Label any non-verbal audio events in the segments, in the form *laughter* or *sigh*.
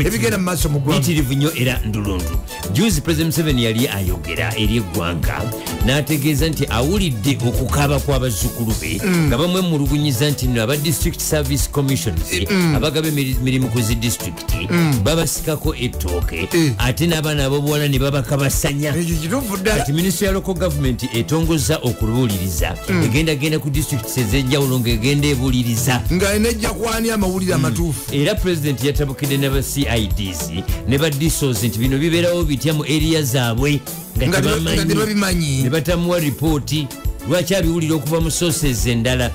ebigenda mu maaso mu ggwanga. Yitirivu nnyo era ndulundu juzi president museveni yali ayogera eri eggwanga n'ategeeza nti awulidde okukaaba kw'abazzukulu be Mm. nga bamwemulugunyiza nti no aba district service commissions Mm. abagaba emirimu ku zi disitulikiti babasikako ettooke ate n'abaana abobuwala ne babakabasanya. Kati minisitule ya local government etongoza okubuuliriza Mm. egendagenda ku disitulikiti ez'enjawulo ng'egenda ebuuliriza. Nga enejja kwani amawulire amatuufu? Era pulezidenti yatabukidde ne ba cids ne ba disos nti bino bibeerawo bitya mu eriya zaabwe nga Nga teba- tebamanyi. ne batamuwa ripooti lwaki abiwulira okuva mu sources endala?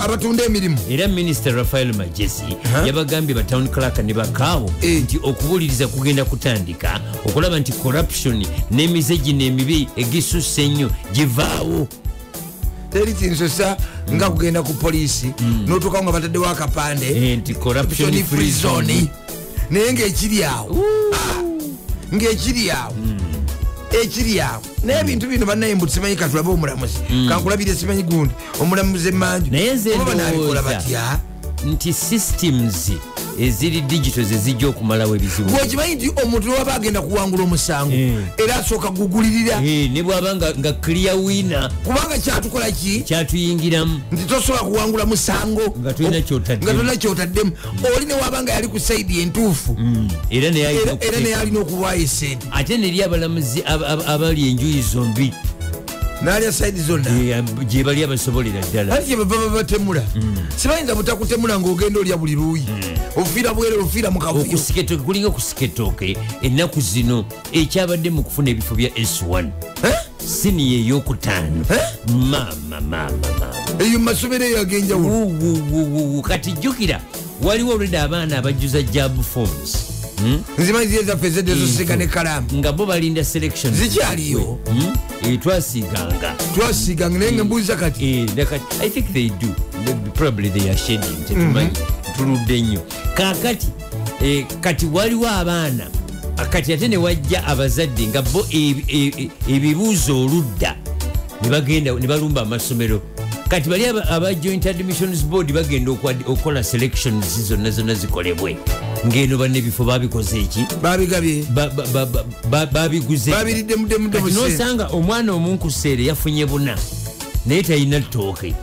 Abatunda emirimu. era minisita rafael majesi yabagambye ba town clark ne bakaawo Eh. nti okubuuliriza kugenda kutandika okulaba nti corruption n'emize gino emibi egisusse ennyo givaawo. Teri kinsosa nga kugenda ku poliisi notuuka nga bataddewo akapande. Eh, nti corruption free zone naye ngaekiri awo. Ah, ngaekiri awo. Ekiri awo. Naye ebintu bino bannaye mbu simanyi katulabe omulamuzi. Kankulabire simanyi gundi. Omulamuzi emanju naye nze ndowooza nti systems eziri digital zezijja okumalawo ebizibu. Bwekimanyi nti omuntu waba agenda kuwangula omusango Eh. era asooka gugulirira Eh, ne bwaba nga- clear wina kubanga kyatukola ki? Kyatuyingiramu. Nti tosobola kuwangula musango. Nga tolina kyotaddemu. oli newabanga yali ku saidi entuufu. Era naye alina Era- naye alina okuwaayo esente. Ate neri abalamuzi ab- ab- abali enjuyi zombi naalya saidi zonna eh, gye bali abasobolera ddala. Ati kyebava babatemula sibayinza butakutemula ngaogenda olya buli luuyi. Ofiira bwere ofiira mu kavuyo okusiketoke kulinga okusiketoke ennaku zino ekyabadde mu kufuna ebifo bya s1 Eh? siniya eyokutaano maama maama eyo mumasomero eyo ag'enjawulo. Kati jjukira waliwo olwedde abaana abajjuza jab forms? Nzimanyi ziye zaffe ezedde zosiga ne kalamu. Nga bo balinda selection. Zikyaliyo? Hmm? Eh, twasiiganga twasiiganga naye nga mbuuza kati. Eh, i think they do. Probably they are shading tetumanyi tuludde nnyo. Kakati eh, kati waliwo abaana. Kati ate ne wajja abazadde nga bo ebi- e- e- ebibuuzo oludda ne bagenda ne balumba amasomero kati bali aba joint admissions board bagenda okukola selections zonna zonna zikolebwe ngeno bannebifo babikoze eki? Babigabye. Ba- ba- ba- ba- ba- babiguze. Nosanga omwana omunkuseere yafunye buna naye talina ttooke.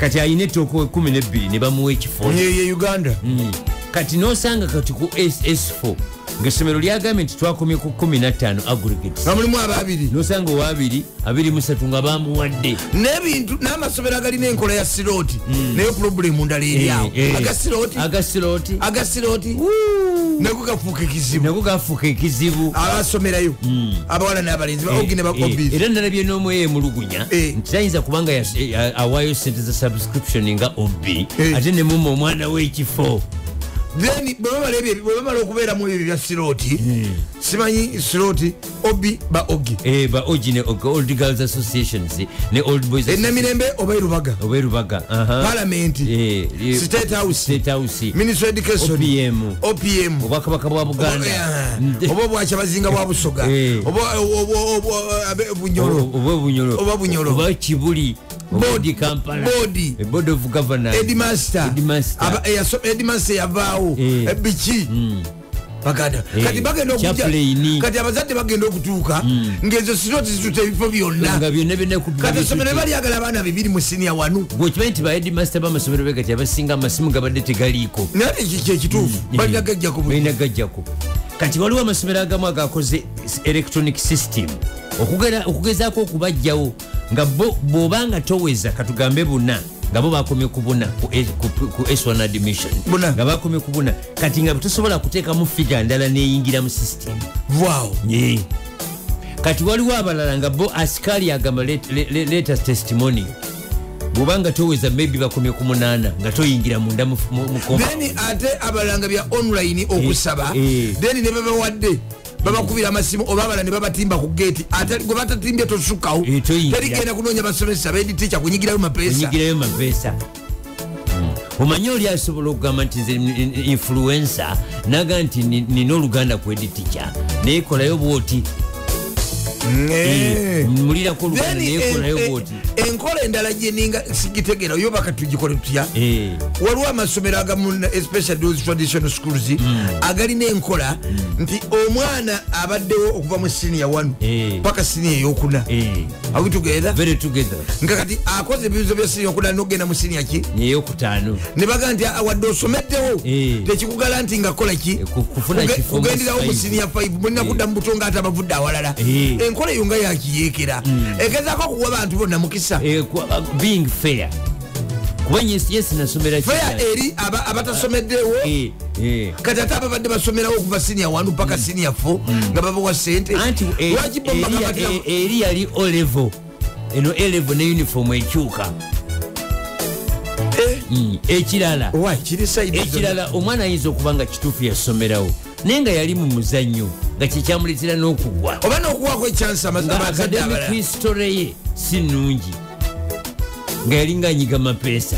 Kati alina ettooke 12 ne bamuwa ekifo. Uganda. Mm. kati nosanga kati ku ss4 ngaessomero lyagambye nti twakomye ku 15 aggregates nga mulimu ababiri. Nosanga owabiri 23 nga bamuwadde n'ebintu n'amasomero agalina enkola ya sirooti naye purobulemu ndala eryawo Eh, eh. agasirooti agasirooti agasirooti nago gafuuka ekizibu. Nago gafuuka ekizibu. Abasomerayo abawala n'abalenzi ba ogi ne ba Eh, obis era nalabye n'omweyo emulugunya nti tayinza kubanga awaayo sente za subscription nga obi ate ne muma omwana w'ekifo then bwe bamala ebyo- bwe bamala okubeeramu ebyo bya sirooti simanyi sirooti obi ba ogi. Eh, ba ogi ne old girls associations ne old boys enamirembe oba erubaga oba erubaga aha. palamenti Eh, State House. State House. ministry education. OPM. opm obwakabaka bwa buganda. Eh, oba obwakyabazinga bwa busoga. *laughs* Oba oba- oba- abe- bunyolo oba bunyolo Oba Bunyolo. oba kibuli Board- kampala board. Eh, board of governors edmaster Headmaster. edmaster yavaawo Eh. Eh, biki baganda. Eh, kati bagenda kati abazadde bagenda okutuuka ngaezo siroti zituta ebifo byonna. Nga byonna byonna ku- kati essomero balyagala abaana bibiri mu sinia wanu. Gwekimanyi nti baedimaster bamasomero begati abasinga amasimu gabadde tegaliiko. Naye kyekituufu balina gajjako balina gajjako kati waliwo amasomero agamu agakoze electronic system. Okugezaako okubajjawo nga bw'obanga toweza katugambe buna nga bo bakomye ku buna ku A- ku- ku s1 admission. Buna. nga bakomye ku buna kati nga tosobola kuteekamu figa ndala neyingira mu system. Vwawo Ye. kati waliwo abalala nga bo asikaali agamba let- le- le- letters testimony. Bwobanga toweza maybe bakomye ku munaana nga toyingira munda mu- then ate abalanga bya online okusaba. Eh. then ne babawadde babakubira amasimu oba abala ne babatimba ku geeti gwe batatimbye toyingira. terigenda kunoonya basomesa bediticha kunyigirayo mapeesa mapeesa omanye oli asobola okugamba nti nze influensa naga nti ni- nina oluganda kweditica naye kolayo bwoti. Mulirako kolayo en- bwoti enkola endala gyeninga sigitegera oyo baka tugikole tutya? Eh. waliwo amasomero agamu especially those traditional schools agalina enkola nti omwana abaddewo okuva mu siniya wanu Eh. paka siniya eyokuna. Eh. awitugenda very together. Nga kati akoze ebibuzo bya siniya okuna nogenda mu siniya ki? Neyokutaano. Ne baga nti "Ah, wadde osomeddewo Eh. tekikugala nti nga kola ki? Eh, ku- kufuna Kuge- kifo mu kugenderawo mu five. siniya 5 mulina kudda mu buto nga ate abavudde awalala. Eh. Enkola eyo nga yakiyeekera egezaako okuwa bantu bonna mukisa. Eh, uh, being fair. Kuba yes nasomera Kenya. eri aba- abatasomeddewo Eh, eh. kati ate ababadde basomerawo okuva siniya wanu paka siniya fo nga babawa sente eri- yali olevo eno elevo ne uniform ekyuka. Mm, ekirala. Ekirala omwana ayinza okuba nga kituufu yasomerawo naye nga yali mu muzannyo nga kyekyamuletera n'okugwa oba n'okuwako ekyansi abalala. History ye si nnungi. Nga yali nga anyiga mapeesa.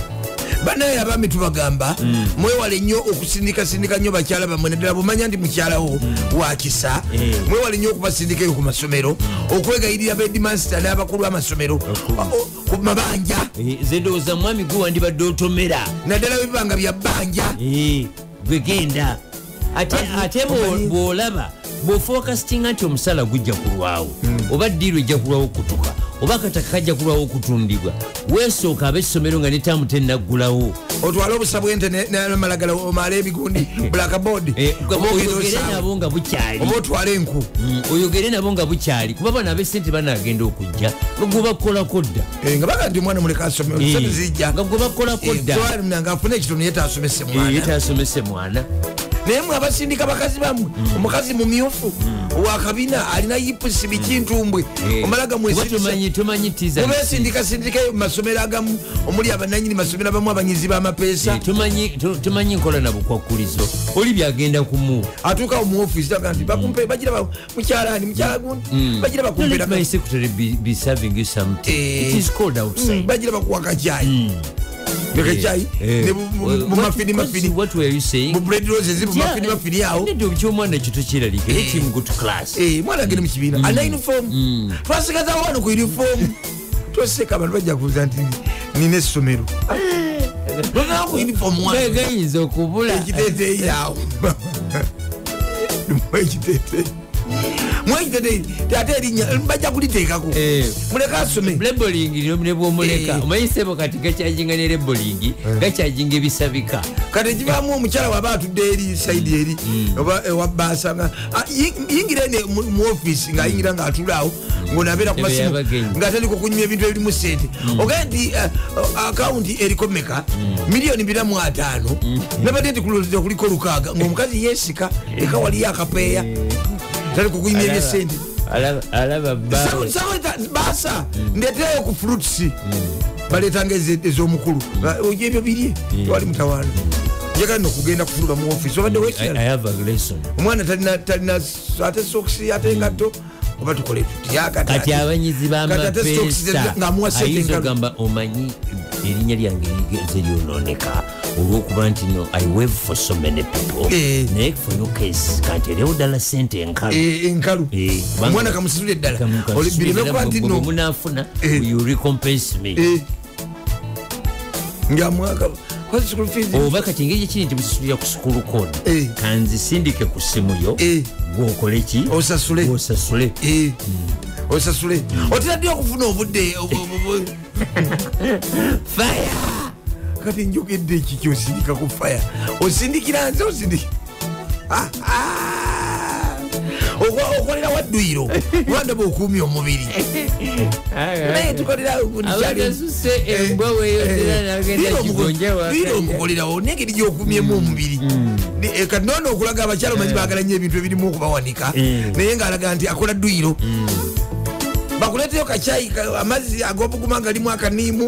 Banaye abaami tubagamba mwewale nnyo okusindikasindika nnyo bakyala bammwe naddala bumanya nti mukyalawo wakisa Eh. mwewale nnyo okubasindikayo ku masomero okwegayirira bedimansita n'abakulu b'amasomero o- ku mabanja. Eh, ze ndowooza mwami gwe wandibadde otomera. Naddala bibanga bya bbanja. Eh, gwegenda ate bwolaba bwofokasitinga nti omusala gujja kulwawo oba diiru ejja kulwawo okutuka oba akataka kajja kulwawo okutundibwa weesooka ab'essomero nga netaamu tenaggulawo otwale obusa bwente n'amalagala omaale ebigundi *laughs* blackboard Eh, oyogere nabo nga bukyali. Oba otwale enku. Mm, oyogere nabo nga bukyali kuba bano abesente banagenda okujja gwe bakolako dda Eh, nga baga nti omwana muleka asome Eh, nga gwe bakolako dda nga afune ekitono yetasomese mwana naye mwe abasindika bakazi bammwe omukazi mumyufu wakabina alina yipusi bikintumbwe Eh, omalaga kuba tomanyi tomanyi tiza mubesindikasindikayo mu masomero agamu omuli abananyini masomero abamu abanyizi b'amapeesa. Eh, tomanyi nkola na bukwakulizo. Oli byagenda kumuwa. Atuukawo mu ofisi aga nti bakumpe bagira ba- mukyalani mukyala gundi bagira bakumpera my secretary agende mukibiina alina twasigazawo wano ku toseka abantu bajja nti nina essomero okubula awo mwekiteeteeyi mwekiteeteeyi ate erinnya bajja kuliteekako Eh. muleke asome. Leboling nebwomuleka Eh. omanyisebo kati gakyajinga ne leboling gakyajinga ebisabika. Kati ekivaamu omukyala waba atudde eri saidi eri oba ewa baasa nga ah, yi- yingira ene mu mu ofisi ngaayingira ngaatulaawo ngonabeera ku Ebe masimu yabagenyi. ngaatandika okunyuma ebintu ebirimu sente. Ogaye nti akawunti eriko meka miliyoni biramu ataano. Nabadde nti kuliko lukaaga ngaomukazi yeesika eka waliyo akapeeya tali kukunyuma ebyesente Alaba- baasa ndeteyo ku fruits baletanga eze- ez'omukulu. Ojo ebyo birye. Twali mutawaana njagala nokugenda kufuluma mu ofisi obadde wekirala omwana talina ate sokisi ate engatto oba tukole tutya kati abanyizi kati ate socks bamapeesa ng'amuwa sente ayinza enkalu. ogamba omanyi erinnya lyange ligeze lyononeka olwokuba nti no i wave for so many people. Eh. naye for your case. Kanti erewo ddala sente enkalu? Eh, Eh, omwana kamusitule eddala Kamu- Oli- kasubira bireme kuba bwe- nti no munaafuna Eh. you recompense me? Eh. ngaamwaka kwati school fees oba kati engeri gyekiri nti mususulira ku sukulu code Eh. kanzisindike ku simu yo. Eh. gwokole ki? Osasule. Osasule Eh. osasule. Otera ddi okufuna obudde *laughs* obu- obu- obu- fire! Kati njogedde eki kyosindika ku faya osindikira nze osindiki Ah, ah. Okolera wadduyiro lwandaba *laughs* okuumya omubiri. Naye tukolera omukolerawo nengeri gyokumyemu omubiri. Ni- eh, kati nono okulaga abakyala omanyi bagala nnyo ebintu ebirimu okubawanika. Eh. naye ngaalaga nti akola dduyiro. Bakuleteyo kacyayi ka- amazzi ag'obuguma galimu akaniimu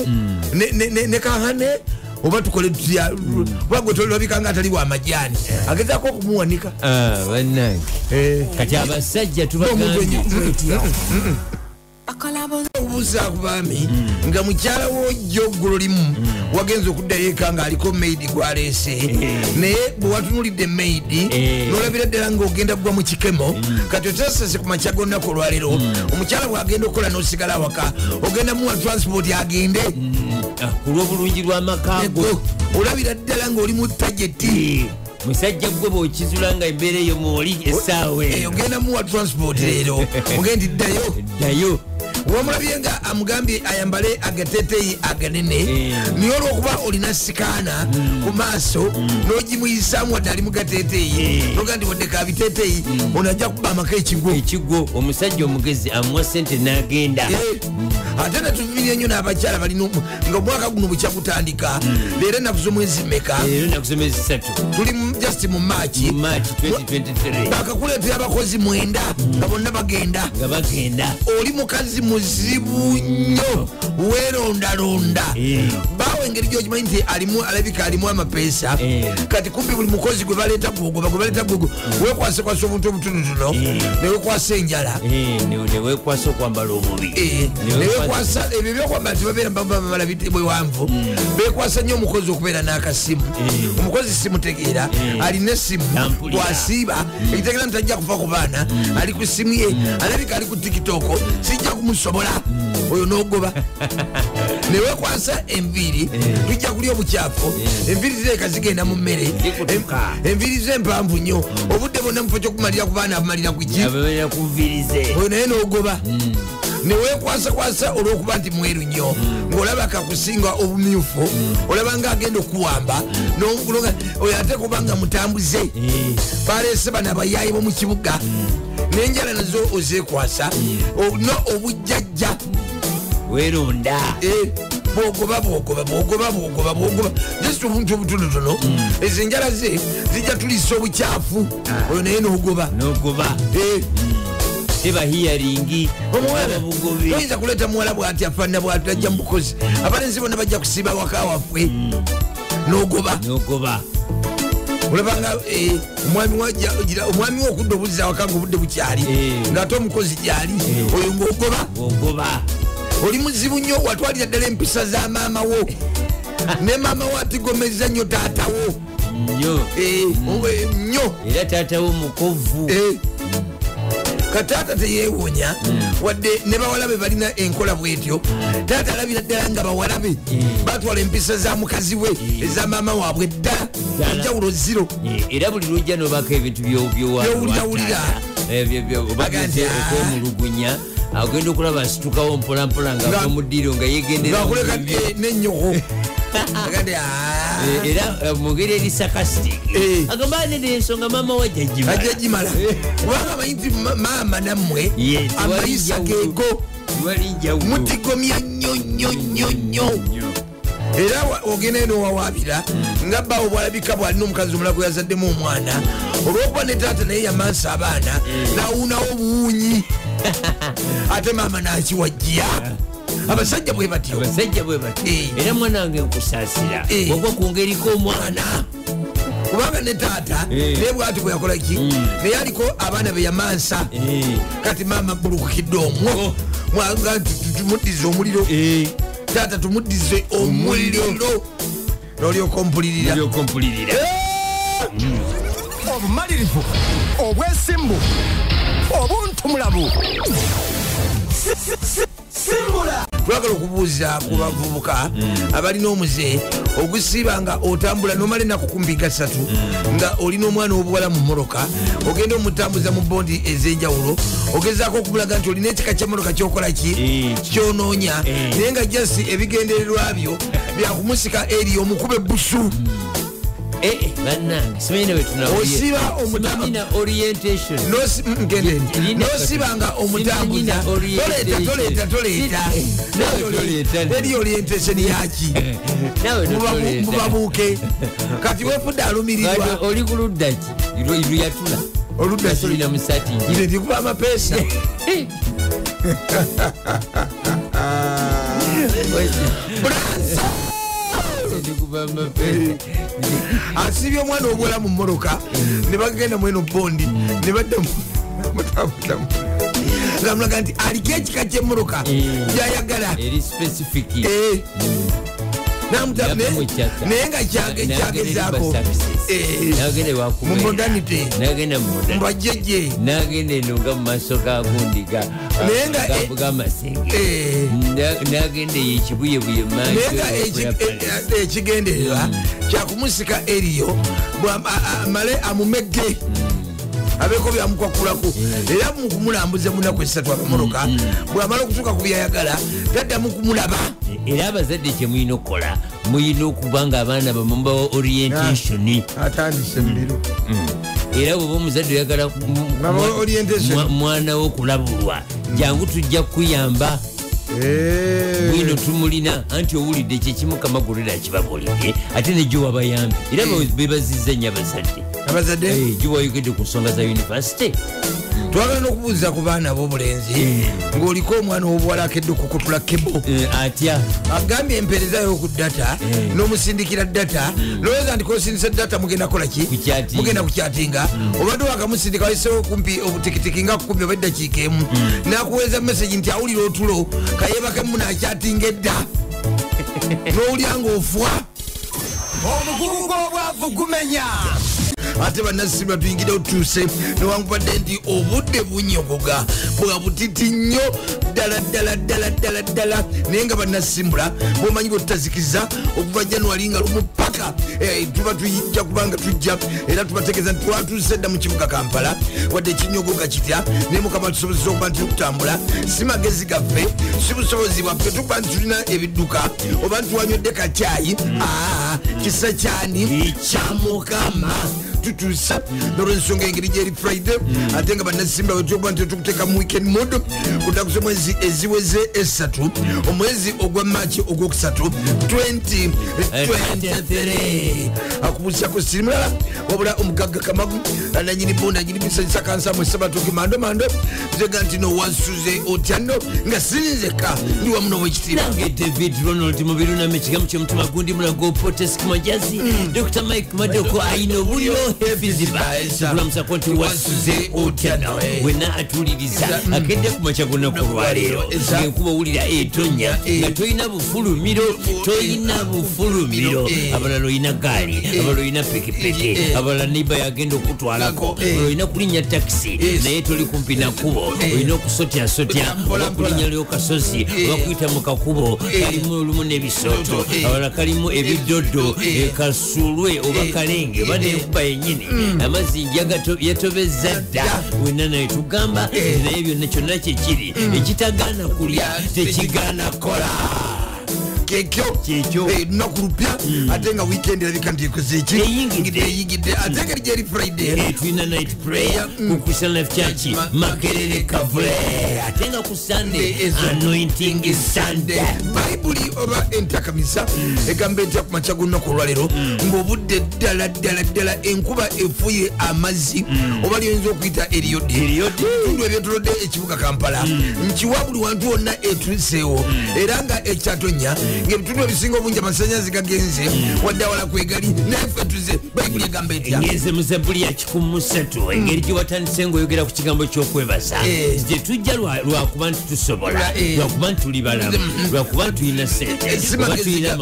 ne ne kahane oba tukole tutya oba gwe tolabika nga atali wa majaani agezaako okumuwanika. Ah, bannange. Kati abasajja tubagambye obuuza ku baami nga mukyala wojjo ggulo limu wagenza okuddayo eka ngaaliko maidi gwaleese. Naye bwe watunulidde maidi Eh. nolabira ddala ngaogenda kugwa mu kikemo kati otasase ku makya golunaku olwaleero omukyala bwagenda okukola n'osigala awaka ogenda muwa transport agende. Ah, ku lw'obulungi lw'amaka go ego olabira ddala ngaoli mu tageti musajja gwe bwokizula nga embeera eyo mwoli essaawa Eh, eyo ogenda muwa transport leero. *laughs* Ogendi ddayo. Ddayo wamulabye nga amugambye ayambale agateteyi aganene. Eh. naye olwokuba olina sikaana ku maaso n'ogimuyisaamu wadde ali mu gateteyi noga nti wadde kabiteteyi ono ajja kuba amaka ekigo. Ekigo omusajja omugezi amuwa sente n'agenda. Eh, ate natuviire nnyo n'abakyala balina nga omwaka guno bukya gutandika leero enaku z'omwezi meka tuli mu- just mu maaki mu march 2023 bakakuleetera abakozi mwenda nga bonna bagenda. Oli mukazi muzibu nnyo weerondalonda. Eh. bawe engeri gyokimanyi nti alimu alabika alimu amapeesa. Eh. kati kumpi buli mukozi gwe baleeta gwogoba gwe baleeta gwogo wekwasekwasa obuntu obutonotono newekwasa enjala. Eh, ne- neweekwasa okwambala obubi. Eh, newekwasa ebyo byokwambala tebabeera bamala bwewanvu bekwasa nnyo omukozi okubeera n'akasimu. Omukozi simutegeera alina esimu bwasiiba ekitegeera nti ajja kuva ku baana ali ku simu ye alabika ali ku tikitoko sijja kumusobola oyo nogoba. *laughs* Newekwasa enviiri tujja kulya obukyafu. Enviiri zireka zigenda mu mmere. Enviiri ze mpanvu nnyo obudde bonna mufo kyokumalira ku baana abumalira ku ki? Oyo naye nogoba. Newekwasakwasa olwokuba nti mweru nnyo. Ngaolaba kakusinga obumyufu olaba nga agenda okuwamba oyo ate kubanga mutambuze. Balese bano abayayi bomu kibuga nenjala nazo ozekwasa olina obujjajja. Weeronda Eh, bwogoba bwogoba bwogoba bwogoba bwogoba. Just obuntu obutonotono ezo enjala ze zijja tulisa obukyafu oyo naye nogoba. Nogoba. Eh, teba hiyaringi omuwala bugobi toyinza kuleeta muwala bwati afaanana bwati ajja mubukozi abalenzi bonna bajja kusiba waka waffe. Nogoba. Nogoba olabanga eh, omwami omwami we okudda obuzza awaka nga obudde bukyali Eh. ng'ate omukozi gyali oyo ngaogoba ogoba oli muzibu nnyo watwalira ddala empisa za maama wo. *laughs* Ne maama wo atigomeza nnyo taatawo nnyo. Eh, nnyo. Era taatawo mukovu. Eh. Kataata teyewonya wadde ne bawala be balina enkola bwetyo taata alabira ddala nga bawala be batwala empisa za mukazi we eza maama waabwe Ddala. enjawulo ziro era buli lwojja nobaka ebintu byo- byowa- Byowulira-wulira. Eh, okwemulugunya agenda okulaba asitukawo mpolampola nga ddiiro nga yegendera nenyoko *laughs* era eh, mu ngeri eri sarcastic Eh. agamba nene ensonga maama wajja gimala ajja gimala kubanga amanyi nti ma- maama nammwe amayisa geego mutigomya nnyo nnyo nnyo nnyo era ogenda eno wawabira nga bawo bwalabika bwalina omukazi omulago yazaddemu omwana. Olwokuba ne taata naye yamansa abaana nawuunawo obuwunyi. *laughs* Ate maama nakiwajja abasajja bwe batyo. Abasajja bwe bati Eh. era mwana wange nkusaasira. Eh. ogwa ku ngeriko omwana mwana kubanga ne taata Eh. naye bwati bwe yakola ki? Naye aliko abaana be yamansa. Eh. kati maama bulukukidde omwo. Oh. mwanga nti tumuddize omuliro. Taata tumuddize omuliro. Nolyoka ompulirira. Olyoka mpulirira obumalirivu obwesimbu obuntumulabu twagala okubuuza ku bavubuka abalina omuze ogusiiba nga otambula nomala enaku kumbi nga ssatu nga olina omwana w'obuwala mu moroka ogenda omutambuza mu bondi ez'enjawulo ogezaako okubulaga nti olina ekika ky'emmotoka kyokola ki? Kyonoonya. naye nga jasi ebigendererwa byo byakumusika eri omukube busu bannange simanyi nawe Osiba omutama- tunamanyina orientation. Nosi- mm, nosibanga omutambuza. Si- nawe toleeta. eri orientation yaki *laughs* mubabuuke. *laughs* Kati wefudde alumirirwa. Oli ku ludda ki? Lwe- lweyatula oludda ki? solina musati. Nje nze ndikuba amapeesa *laughs* ndikuba amapesa asibye omwana obuwala mu mmotoka ne bagenda mweno bondi ne badda mu- mutambuza mu- nga mulaga nti aliko ekika kyemmotoka Eh. gyayagala. Eri specific Namuta- Yava ne- mu kyaka. naye nga kyagezaako mu modernity n'agenda mu modernity. mbajjeje n'agenda eno nga mu maaso ga gundi ga- Naye eh, n'agenda eyo ekibuyebuye naye nga e- e- ekigendererwa kyakumusika eriyo bwa- a- a- amale amumegge abeeko byamukwakulako era mukumulambuza munaku esatu akamotoka bwamala okutuuka ku byayagala taddamu kumulaba. Era abazadde kyemulina okukola mulina okuba nga abaana bamubawa orientation. Atandise muliro era bweoba omuzadde oyagala mwana wo okulabulwa jangu tujja kukuyamba. Bwino tumulina anti owulidde kyekimu kamagulira kibabulidde ate nejjo wabayambi era bebaziza nnyo abazadde abazadde? Eh, gye wayogedde ku nsonga za univesity twagala n'okubuuza ku baana b'obulenzi ng'oliko omwana w'obuwala akedde okukutula kebo. Eh, atya? Agambye empeereza y'oku data Eh. n'omusindikira data. Lowooza nti kosindisa data mugenda kukola ki? Mugenda kukyatinga obadde wakamusindika wayisewo kumpi obutikitiki nga kumi oba eddakiika emu nakuweeza mesagi nti awulira otulo kayebakemu nakyatinga edda. *laughs* N'owulira ngaofwa omugugu gw'obwavu gumenya ate bannasiba tuyingire otuuse newankubadde nti obudde bunyogoga bwa butiti nnyo ddala ddala ddala ddala ddala. Naye nga bannasimbula bwomanyi bwe tutazikiriza okuva januari nga lumu paka eh, tuba tuyijja kubanga tujja. Era tubategeeza nti twatuuse dda mu kibuga kampala wadde ekinyogoga kitya? Naye mukama tusobozesa okuba nti tukutambula si magezi gaffe si busobozi bwaffe tukuba nti tulina ebidduka. Oba nti wanywedde kacyayi aa kisa kyani? Kyamukama tutuusa nolwensonga engeri gyeri friday. Ate nga bannasimba wetyokuba nti tukuteeka mu weekend mod kudaku z'omwezi eziweze esatu. Omwezi ogwa maaki ogwokusatu 2023 akubuusako siri mulala wabula omugagga kamagu nanyini bo nanyini bisanyisa kansamu esabatoke mando mando. Zega nti nowasuze otya nno nga sirinzeka ndi wamu nowekitiibwa nange david ronald mubirunama ekigambo kyomutima gundi mulago potes kumajazi dr mike madoko ayina obulyo hefizibakulamusako nti wasuze otya nawe? Wena atuliriza akedde ku makya gunaku lwaleero enkuba owulira etonya. Nga tolina bufulumiro. Tolina bufulumiro. Abalala olina gaali. Abalala olina pikipiki. Abalala neiba yagenda okutwalako. Abalala olina kulinnya takisi naye toli kumpi nakubo olina okusotyasotya oba kulinnya lyokasozi oba kuyita mu kakubo. Kalimu olumu n'ebisooto abalala kalimu ebidodo. Kasulwe oba kalenge. Oba nenkuba yenyini amazzi njagato- yatobeza dda wena naye tugamba naye byonna kyonna kyekiri ekitagaana kulya tekigaana kola. kekyo Kyekyo. Eh, lunaku lupya ate nga weekend erabika nti ekozeki Eyingidde. eyingidde. Ate engeri gyeri friday. Eh, tulina night prayer ku christian life church Ma- makerere kavule. Ate nga ku sunday Ezo- anointing sunday. Bayibuli oba entakamisa egamba etya ku makya golunaku olwaleero ng'obudde ddala ddala ddala enkuba efuye amazzi oba lyoyinza okuyita eriyodde bitundu ebyetolodde ekibuga kampala. Nkiwa buli wantu wonna etuliseewo era nga ekyatonya ng'ebitundu ebisinga obungi amasanyazi gagenze wadde awala kwegali naye ffe tuze. Bayibuli egamba etya ngeze mu zabbuli ya kikumu engeri gye watandise ng'oyogera ku kigambo ky'okwebaza Eh. gye tujja lwakuba nti tusobola. Lwa- eh. lwakuba nti tuli balamu lwakuba nti tulina sente Eh, oba tulina.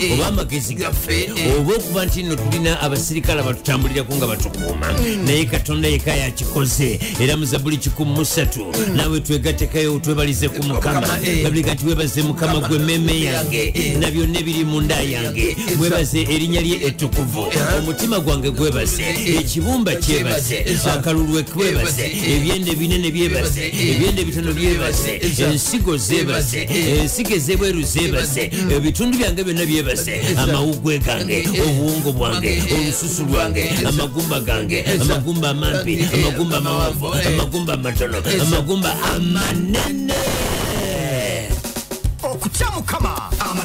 Eh. oba amagezi gaffe Eh. oba okuba nti nno tulina abasirikale abatutambulirako nga batukuuma naye katonda yeka yakikoze era mu zabbuli kikumu mu ssatu naawe twegattekayo twebalize ku mukama. Mukama, eh. nti webaze mukama gwe meme Eh, yange. Eh. na byonna ebiri mu nda yange. Mwebaze erinnya lye ettukuvu. Omutima gwange gwebaze. Ekibumba kyebaze. Akalulwe kwebaze. Ebyende binene byebaze. Ebyende bitono byebaze. Ensigo zebaze. Ensigo ezebweru zebaze. Ebitundu byange byonna byebaze. Amawugwe gange obuwungo bwange olususu lwange amagumba gange amagumba amampi amagumba amawavu amagumba amatono amagumba amanene. Okutya mukama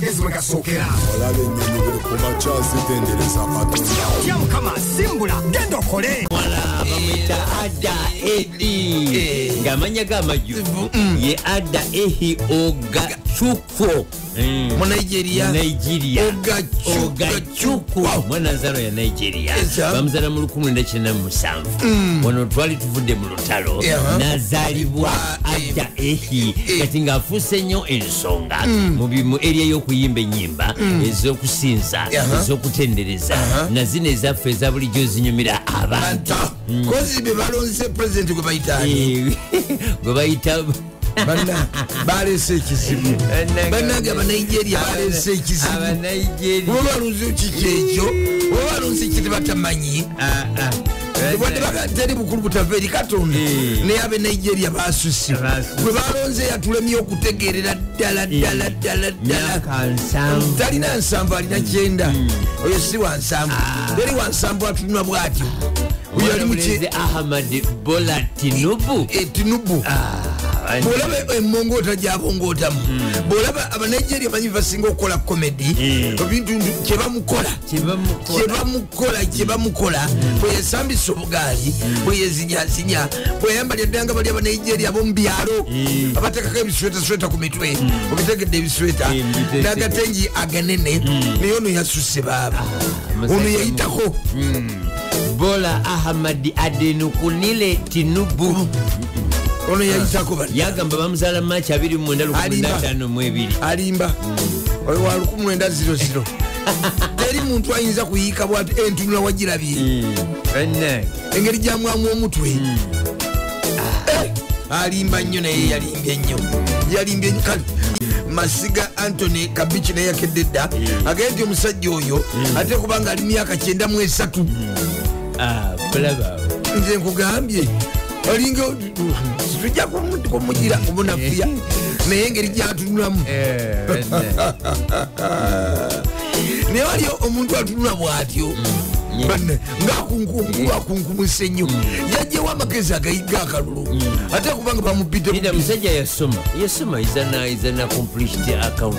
amagezi mwe gasookera olaba ennyonyi buli ku makya zitendereza katonda otya mukama simbula genda okole wala bamwita ada edi ng'amanya g'amajjuvu ye ada ehi oga ogachukwo mu nigeria. Nigeria. Ogachu- ogachukwo mwana nzalo ya nigeria. Esa. bamuzala mu 1997 wano twali tuvudde mu lutalo. Mm. Nazaalibwa Wa- adda ehi. Eh. kati ng'afuuse nnyo ensonga. Mm. mu mu area y'okuyimba ennyimba ez'okusinza ez'okutendereza na zino ezaffe eza bulijjo zinyumira abantu kozi be balonze pulezidenti gwe bayitaani Eh, *laughs* gwe bayita balese ekizibu *laughs* bannange abanigeria balese ekizibu abanigeria. Oba balonze kiki ekyo oba balonze ki tebatamanyi wadde baga teri bukulu butava eri katonda Eh. naye abenigeria basusi Basusse. gwe balonze yatulemye okutegerera ddala ddala ddala ddala. Nsanvu. Talina nsanvu alina kyenda. Oyo si wansanvu teri wansanvu atunula bwatyo. Oyo ali omulenzi ahmad bola tinubu tinubu bwolaba bwolaba abanigeria manyi basinga okukola komedi Mm. ebintu kyebamukola kyebamukola kyebamukola bweyesambisa obugaali bweyezinyazinya bweyambalya ddanga bali abanigeria ab'omubyalo abatekako ebiswetasweta ku mitwe obitegedde ebisweta mbitegekedde. n'agatengi aganene naye ono yasusse baaba. Ono yayitako. Bola ahmad adenukunile tinubu ono yayitako yagamba bamuzaala maci 2 alimba. oyo wa 1900 teri *laughs* muntu ayinza kuyiika bwati entunula wagirabye engeri gyamwamu omutwe. Eh, alimba nnyo naye yalimbye nnyo. Yalimbye nnyo. Kale. Masiga antony kabici naye yakedde dda. Agende nti omusajja oyo ate kubanga ali myaka kyenda mu esatu. Nze nkugambye olinga tujja kumugira obunafuya naye engeri gyatunulamu. *laughs* Naye waliyo omuntu atunula bw'atyo. Mm. Banne, ngaakunkumuse nnyo yajjewo amagezi agayiga akalulu. Ate kubanga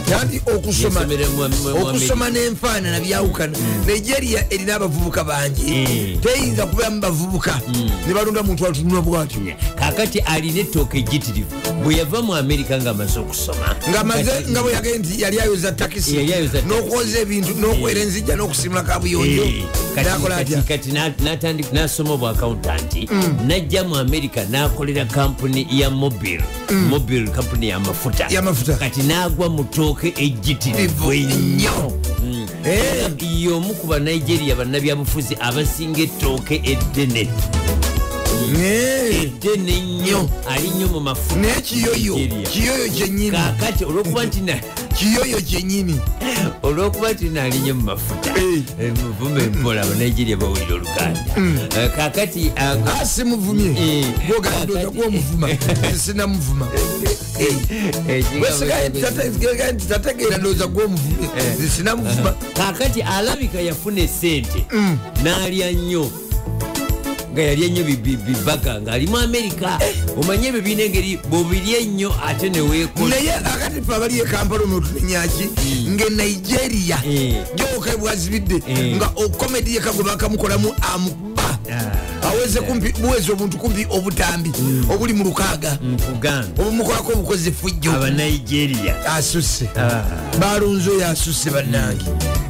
kandi okusoma n'enfaanana byawukana. Nigeria erina abavubuka bangi. Mm. teyinza kubeeramu bavubuka. Ne balonda muntu atunula bw'atyo. Kakati alina ettooka ejjitirivu bwe yava mu amerika ng'amaze okusoma. Nga bwe yagee nti yali ayoza takisi. Yali ayoza takisi. n'okwoza ebintu n'okwera enzijja n'okusimula kabuyonjo Eh, kati- nasoma obwa accountanti najja mu amerika nakolera kampuni ya mobil mobil kampuni yamafuta kati nagwa mu ttooke ejjitirivu Ivu nnyo Eh, y'omu ku banigeria bannabyabufuzi abasinga ettooke eddene eh. eddene nnyo ali nnyo mu mafuta. Naye kiyoyo? Kiyoyo kyenyini kakati olwokuba nti kiyoyo kyenyini olwokuba nti naali nnyo mu mafuta. Eh. eh, muvume mpola abanigeria bawulira oluganda. Eh, kakati ah, asi muvumye Eh. gwogandoza gwomuvuma? Sinamuvuma eh, tategeera ndowooza gwomuvumye. Sinamuvuma kakati alabika yafuna esente n'alya nnyo nga yalya nnyo bi- bi- bibaga ng'ali mu amerika omanye ebyo birina engeri bwobirya ennyo ate neweekola naye akati fe abali ekampala onotunenyaki nga nigeria. Eh. gyoka bwazibidde Eh. nga okomedi yeka gwe bakamukolamu amuba Ah. aweze kumpi buwezi obuntu kumpi obutambi obuli mu lukaaga. Obumukolako obukozi fujjo. Abanigeria asusse balonze oyo asusse bannange.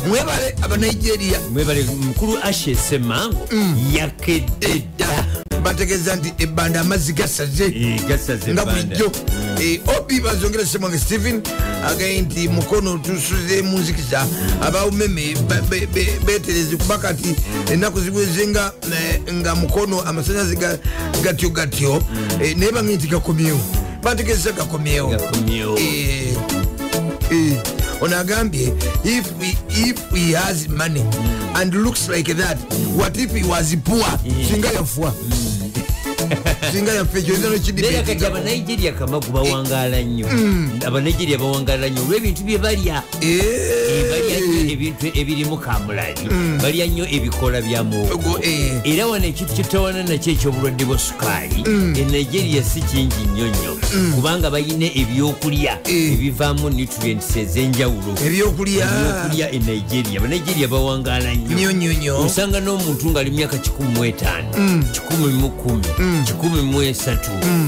Mwebale abanigeria mwebale mukulu ashe semango. Yakedde dda bategeeza nti ebbanda amazzi gasaze. Nga bulijjo. Eh, obi bazongera semwange stephen agaye nti mukono tusuze mu nzikiza abawumeme ba- be- be- beterezi kuba kati ennaku ziweze nga eh, nga mukono amasanyalaze ga- gatyo gatyo. Eh, naye bange nti gakomyewo. Bategeeza gakomyewo ono agambye if he- if he has money and looks like that what if he was poor? Singa yafuwa *laughs* singa yafe ekyo eza naye kati abanigeria kamagu bawangaala nnyo. Abanigeria bawangaala nnyo. Olw'ebintu bye balya. Eh, balya nnyo ebintu ebirimu kamulali. Balya nnyo ebikola bya muwogo. Ogo, eh. era wano ekintu kyetawana nakyo ekyobulwadde bwa sukaali e nigeria si kingi nnyo nnyo kubanga balina ebyokulya Eh. ebivaamu nutrients ez'enjawulo. Ebyokulya. E nigeria. Banigeria bawangaala nnyo. Osanga n'omuntu ngaali myaka 15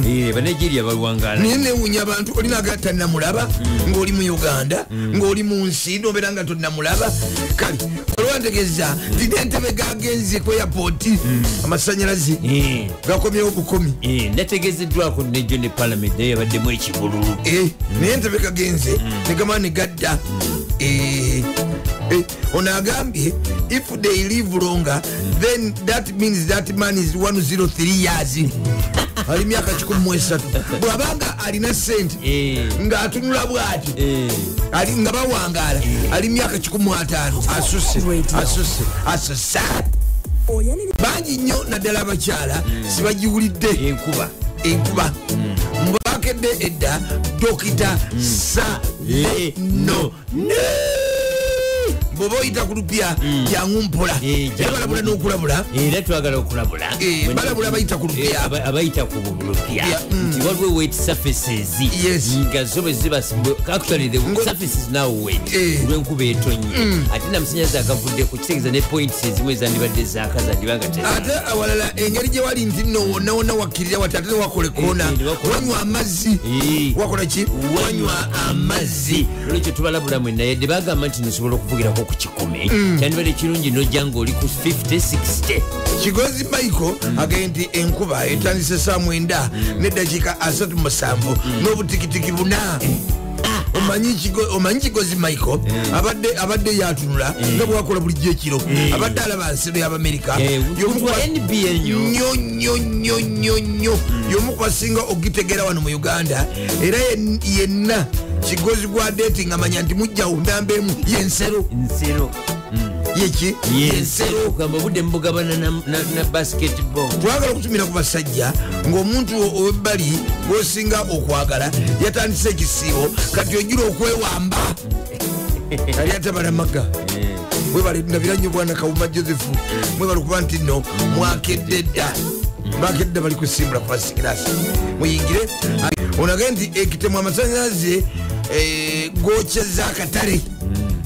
1 banigeria bawangaala naye newunya abantu olina aga tannamulaba ng'oli mu uganda ng'oli mu nsi nobeera nga tonnamulaba. Kale olwantegeeza tina entebe gagenze ku airpoti amasanyalaze Eh. gakomyewo bukomi Eh, nategezeddwako nejo ne palamenti naye yabaddemu ekibululu Eh, naye entebe kagenze negama negadda Eh, eh, ono agambye if they live longer then that means that man is 103 years. *laughs* Ali myaka 13 *laughs* bwabanga alina sente ng'atunula bwati Eh, ali nga bawangaala ali myaka 15 asuse asuse asuse bangi nnyo naddala abakyala sibagiwulidde. Enkuba. Enkuba mbakedde edda dokita saleno bwoba oyita ku lupya jangu mpola Eh, jangu. balabula n'okulabula era twagala okulabula Eh, balabula bayita ku lupya. Eh, aba- abayita ku lupya mm. nti waliwo wet surfaces. Yes. nga zo bwe ziba actually the surfaces now wet. Eh. olw'enkuba etonye. Ate namusanyalaze agavuddeko kitegeeza ne points ezimu ezandibadde zaaka zandibanga teza ate awalala engeri gye wali nti nno wonna wonna wakkirira wati ate Eh, eh, newakola- wanywa amazzi. Eh. wakola ki? Wanywa amazzi. Olwekyo tubalabulamu enayadde bagamba nti nosobola okuvugirako ku kikumi Mm. kyandibadde kirungi nojja ngaoli ku 5060 kigozi michael agambye nti enkuba etandise saa mwenda neddakiika asatu musanvu n'obutikitiki buna omanyi kigo- omanyi kigozi michael. Abadde yatunula nga bwakola bulijjo ekiro. Abadde alaba nsero y'abamerika nnyo nnyo nnyo nnyo nnyo nnyo y'omu ku basinga okugitegera wano mu uganda era yen- yenna kigozi gwa deti nga manya nti mujjawo ndamba emu yensero. Nsero yeki? Yensero kugamba obudde mubugabana na, basketball. Twagala okutumira ku basajja ng'omuntu owebbali gwosinga okwagala yatandise ekisiibo kati ojula okwewamba. *laughs* Ali atabala magga webale ndabira nnyo bwana kawuma joseph mwebale kuba nti nno mwakedde dda. Bakedde bali kusimbula ku basigirasi muyingire? Onage nti ekitemu amasanyalaze eh, gokyeza akatale.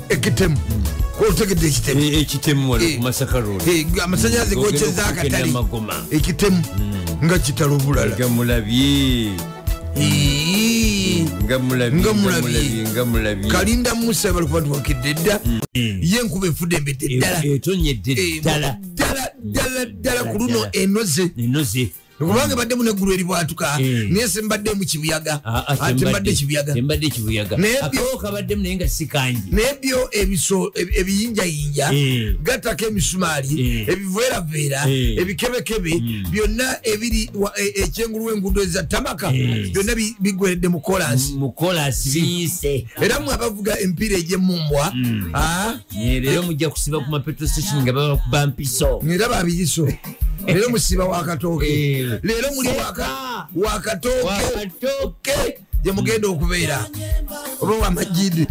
Ekitemu kotegedde ekitemu Eh, ekitemu wano Eh. ku masaka road Eh, amasanyalaze gokyeza akatale ekitemu nga kitalo bulala nga mulabye Ii. nga mulabye kalinda musa bali kuba ntiwakidde dda ye enkuba efudde embedde ddala. Eh, ddala. ddala ku luno enoze kubanga baddemu neggulu eribwatuka Eh. naye se mbadde mu kibuyaga. Ah, ah, tembadde kibuyaga. Kabaddemu naye nga si kangi. Naye byo ebiyinjayinja Eh. gattako emisumaali Eh. ebiveeraveera ebikebekebe byonna ebiri e- ekyengulu w'enguudo eza tamaka byonna bi- bigweredde mu kolansi era mwe abavuga empiira egy'emumbwa ah, leero mujja kusiba ku mapetrol station nga babakuba mpiso era babiyiso leero musiba wakatooke Eh. leero muli waka- wakatooke wakatooke gyemugenda okubeera. Oba wamajidi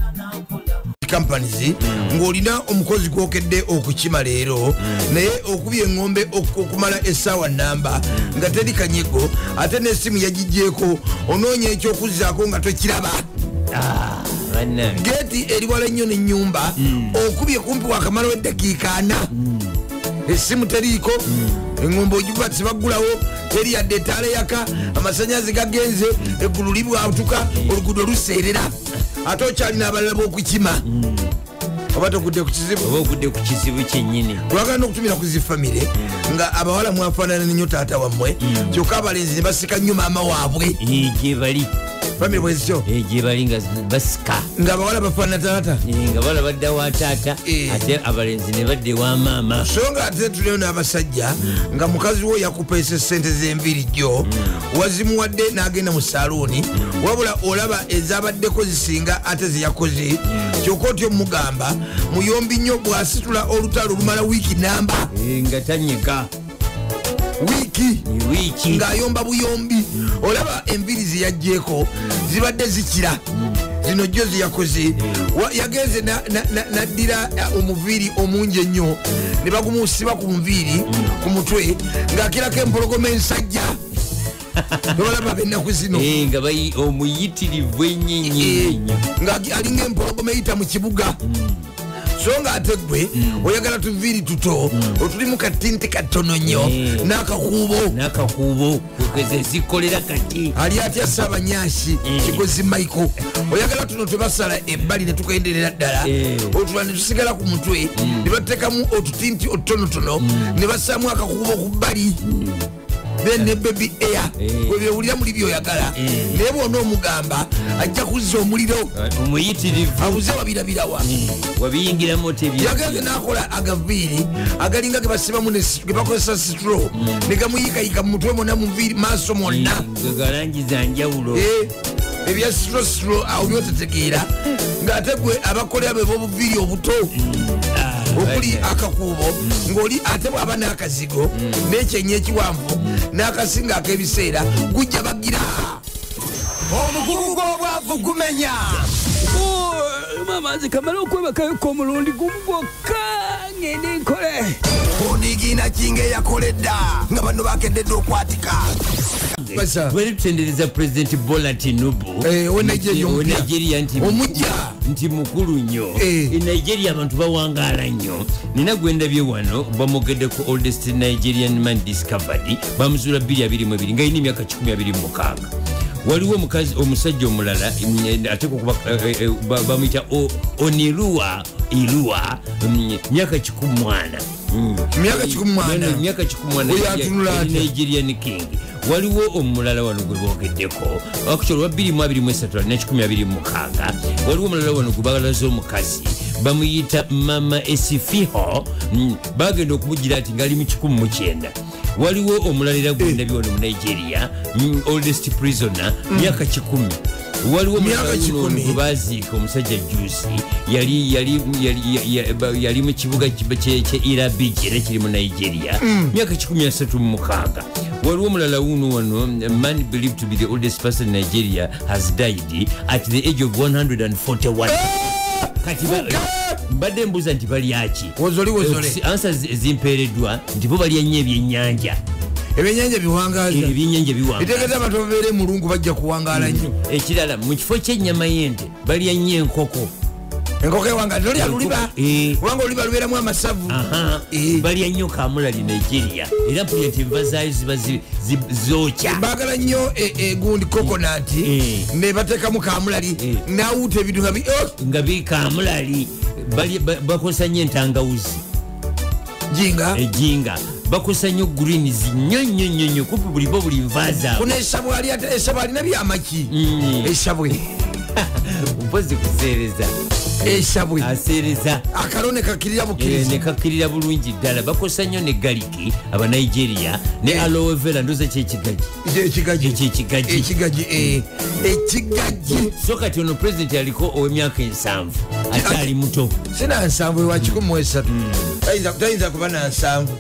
companies ng'olina omukozi gwokedde okukima leero naye okubya eŋŋombe ok- okumala essaawa namba nga teri kanyego ate n'essimu yagigyeko onoonya ekyokuzaako nga tokiraba. Bannange geeti eri wala nnyo nenyumba okubye kumpi wakamalawo eddakiika ana. Essimu teriiko eŋombe ogikuba tebagulawo teri yadde etaala yaka amasanyalaze gagenze eggulu libwatuka oluguudo luseerera. Ate okyalina abalala b'okukima oba togudde ku kizibu. Oba ogudde ku kizibu kyennyini. Twagala n'okutumira ku zifamire nga abawala mwafaanana nnyo taata wammwe. Kyokka abalenzi ne basika nnyo maama waabwe. Gye bali. Famire bwezityo Eh, gye bali nga basika. Ng'abawala bafaanana taata? Eh, nga bala badda wa taata Eh. ate abalenzi ne badde wa maama. So nga ate tuliyo n'abasajja nga mukazi wo yakupeesa sente z'enviiri jjo wazimuwadde n'agenda mu saluuni wabula olaba ezabaddeko zisinga ate zeyakoze kyokka otyo mugamba muyombi nnyo bw'asitula olutalo olumala wiiki namba. Eh, nga tanyega wiiki. Wiiki. Ng'ayomba buyombi. Olaba enviiri zeyagjeeko zibadde zikira. Zino jo ziyakoze. Wa- yagenze na- na- na- naddira eh, omuviiri omungi ennyo. Ne bagumusiba ku nviiri ku mutwe ng'akirako empologoma ensajja. *laughs* Nobalaba bennaku zino. Eh, nga omuyitirivu enyenyenyenyo nga alinga empologoma eyita mu kibuga so nga ate gwe oyagala tuviiri tuto. Otulimu katinti katono nnyo Eh. n'akakuubo n'akakuubo kwekeze zikolera kati. Ali atya saabanyasi Eh. kigozi michael. Oyagala tuno twebasala ebbali netukenderera ddala. Otula netusigala ku mutwe. Ne batekamu otutinti otutonotono ne bassaamu akakuubo ku bbali then ne baby air. Eh. webyowulira muli byoyagala Eh. naye bwona omugamba ajja kuzza omuliro. Omuyitirivu. Abuze wabirabirawa wabiyingiramu yagenze nakola agaviiri agalinga gebasibamu gebakozesa sitro negamuyikayika mu mutwe mwona muviiri maaso mwonna. Galangi zanjawulo Eh, ebya sitro sitro awo byotetegeera ngaate gwe abakolera be bobuviiri obuto okuli akakuubo ngaoli ate bwaba n'akazigo n'ekyenya ekiwanvu n'akasinga ak'ebiseera gujja bagira. Omugugu gw'obwavu gumenya mama nze kamale okwebakayoko omulundi gumu gwokka ngende nkole. Onigiina kinga eyakoledda nga bano bakededde okwatika Tutendereza pulezidenti bola tinubu Eh, Nigeria nti mukulu nnyo. Eh. e nigeria abantu bawangaala nnyo. Nina gwendabye wano bamwogedde ku oldest nigerian man discovered bamuzuula 222 nga yina emyaka 126 waliwo omukazi omusajja omulala mm, ate kuba bamwita O- oniruwa iruwa mm, myaka 14 Myaka 14. myaka 14 Oyo atunula yali atya? nigerian king waliwo omulala wano gwe bogeddeko actually wa 223 alina 126 waliwo omulala wano gwe balaze omukazi. Bamuyita mama esifiho. Mm, bagenda okumugira ati ngaali mu 19 waliwo omulala era gwendabye wano mu nigeria mm, oldest prisoner myaka 1 waliwo Myaka omulala wuno ono 10. gwe baziika omusajja jusi yali yali yali- ya- ya- yali mu kibuga kye- irabiji era kiri mu nigeria. Myaka 16 waliwo omulala wuno wano man believed to be the oldest person in nigeria has died. At the age of 141 kati ba- mbadde mbuuza nti balyaki wozole ansa zimpeereddwa nti bo balya nnyo ebyennyanja. Ebyenyanja biwangaza. Ebyennyanja biwanga bitegeeza abantu babeere mulungu bajja kuwangaala nnyo. Ekirala mu kifo ky'ennyama y'ente balya nnyo enkoko enkoko ewanga tolya luliba. Eh. kubanga oluliba lubeeramu amasavu. Eh. balya nnyo kamulali nigeria. Era mpulira nti enva zaayo ziba zi- zi- zookya baagala nnyo e- egundi kokonati Eh. ne bateekamu kamulali. Nawuuta ebintu nga bi- oh, nga biri kamulali. Balya- ba- bakozesa nnyo entangawuzi. Jinga ejinga. Bakozesa nnyo greens nnyo nnyo nnyo nnyo. Kumpi buli bo buli nva zaabwe kuno esabwe alina byamaki Mm. esabwe. *laughs* Mpozi kuseereza esabwe. Aseereza akalo ne kakirira Eh, bukkiriza nekakkirira bulungi ddala. Bakozesa nnyo ne galiki abanigeria ne Eh. aloe vera ndoza eh. ekigagi so kati ono pulezidenti aliko ow'emyaka ensanvu akyali muto. Sina nsanvu ewa kikumi mu esatu Mm. Tayinza- kuba na nsanvu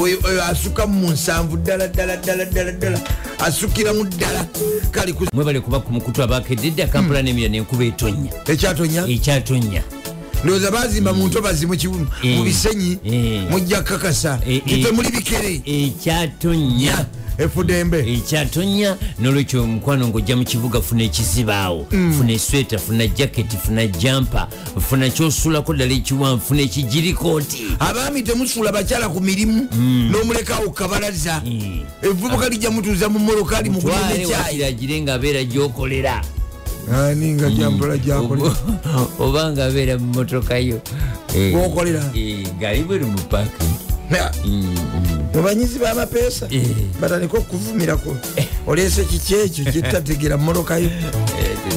oyo asuka mu nsanvu ddala ddala ddala ddala ddala asukiramu ddala kali ku mwebale kuba ku mukutu abakededde akampula n'emira nenkuba etonya. Ekyatonya ekyatonya ndowooza bazimba mu ntobazi mu Eh. mu bisenyi Eh. mujja kakasa Eh, eh. kitemuli bikere. Ekyatonya efudembe ekyatonya nolwekyo omukwano ngaojja mu kibuga funa ekizibaawo funa esweta funa jaketi funa jampa funa kyosulako ddala ekiwanvu funa ekijirikooti. Abaami temusuula bakyala ku mirimu n'omulekaawo kabalaza. Mm. evubuka lijja mutuuza mu molokali mu twale kulimekyayi wakiragire ngaabeera gyokolera ani nga jampola gyakola oba ngaabeera mu motokayo Eh, Gwokolera? eh, ngali bweri mu paking mubanyizi b'amapeesa Eh. batandika okuvumirako oleese kiki ekyo kyetategera mumolokayo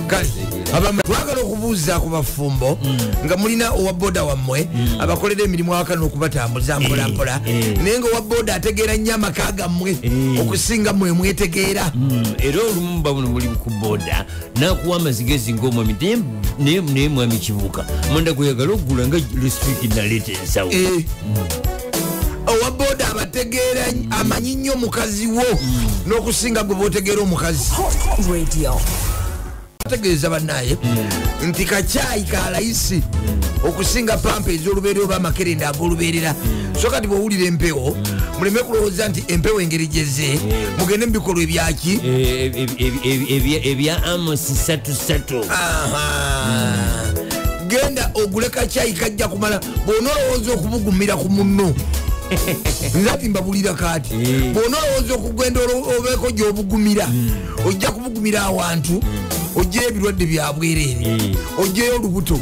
kale. Abama- twagala okubuuza ku bafumbo nga mulina owa boda wammwe abakolera emirimu awaka n'okubatambuza mpolampola. Eh. naye nga owa boda ategeera nnyo amaka gammwe Eh. okusinga mmwe mwetegeera. Mm, era olumu muba buno muli ku boda nakuwa amazigezi ngaomwami naye- mwami kibuka munda gweyagala okugula nga lestwiki naleeta ensawo. Eh. Abategeera amanyi nnyo omukazi wo n'okusinga gwe botegeera omukazi. Radio. bategeeza bannaye nti kacyayi kalayisi okusinga pampa ez'olubeerera oba amakerenda ag'olubeerera. So kati bwowulira empewo muleme kulowooza nti empewo engeri gyeze mugende mu bikolwa ebyaki Eh, ebya- amosi satusatu Aha. genda ogule kacyayi kajja kumala bwonaolowooza okubugumira ku munno nze ati mbabulira kaati Eh. bwonaolowooza okugenda olo- obeeko gyobugumira ojja kubugumira awantu ojjayo ebirwadde byabwereere Eh. ojjayo olubuto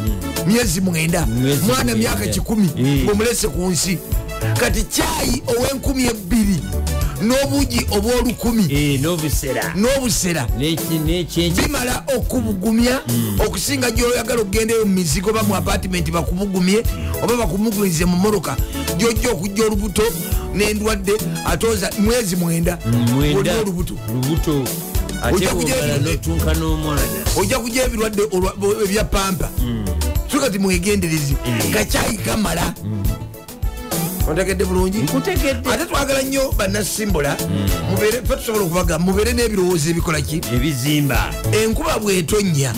myezi mwenda mwana myaka kikumi bwomulese ku nsi. Kati kyayi ow'enkumi ebbiri n'obugi obw'olukumi Eh, n'obusera. bimala okubugumya okusinga gyoyagala okugendayo mu mizigo oba mu apatimenti bakubugumye oba bakumugulize mu moroka gyojja okujja olubuto n'endwadde atooza mwezi mwenda mwenda. olina olubuto. Lubuto ate Ojja kuja ebirwadde. kujja ebya pampa. So kati mwegenderezi kacyayi kamala otegedde bulungi? Nkutegedde. Ate twagala nnyo bannasimbula fe tusobola okubaga mubeere n'ebirowoozo ebikola ki? Ebizimba. Enkuba bwetonnya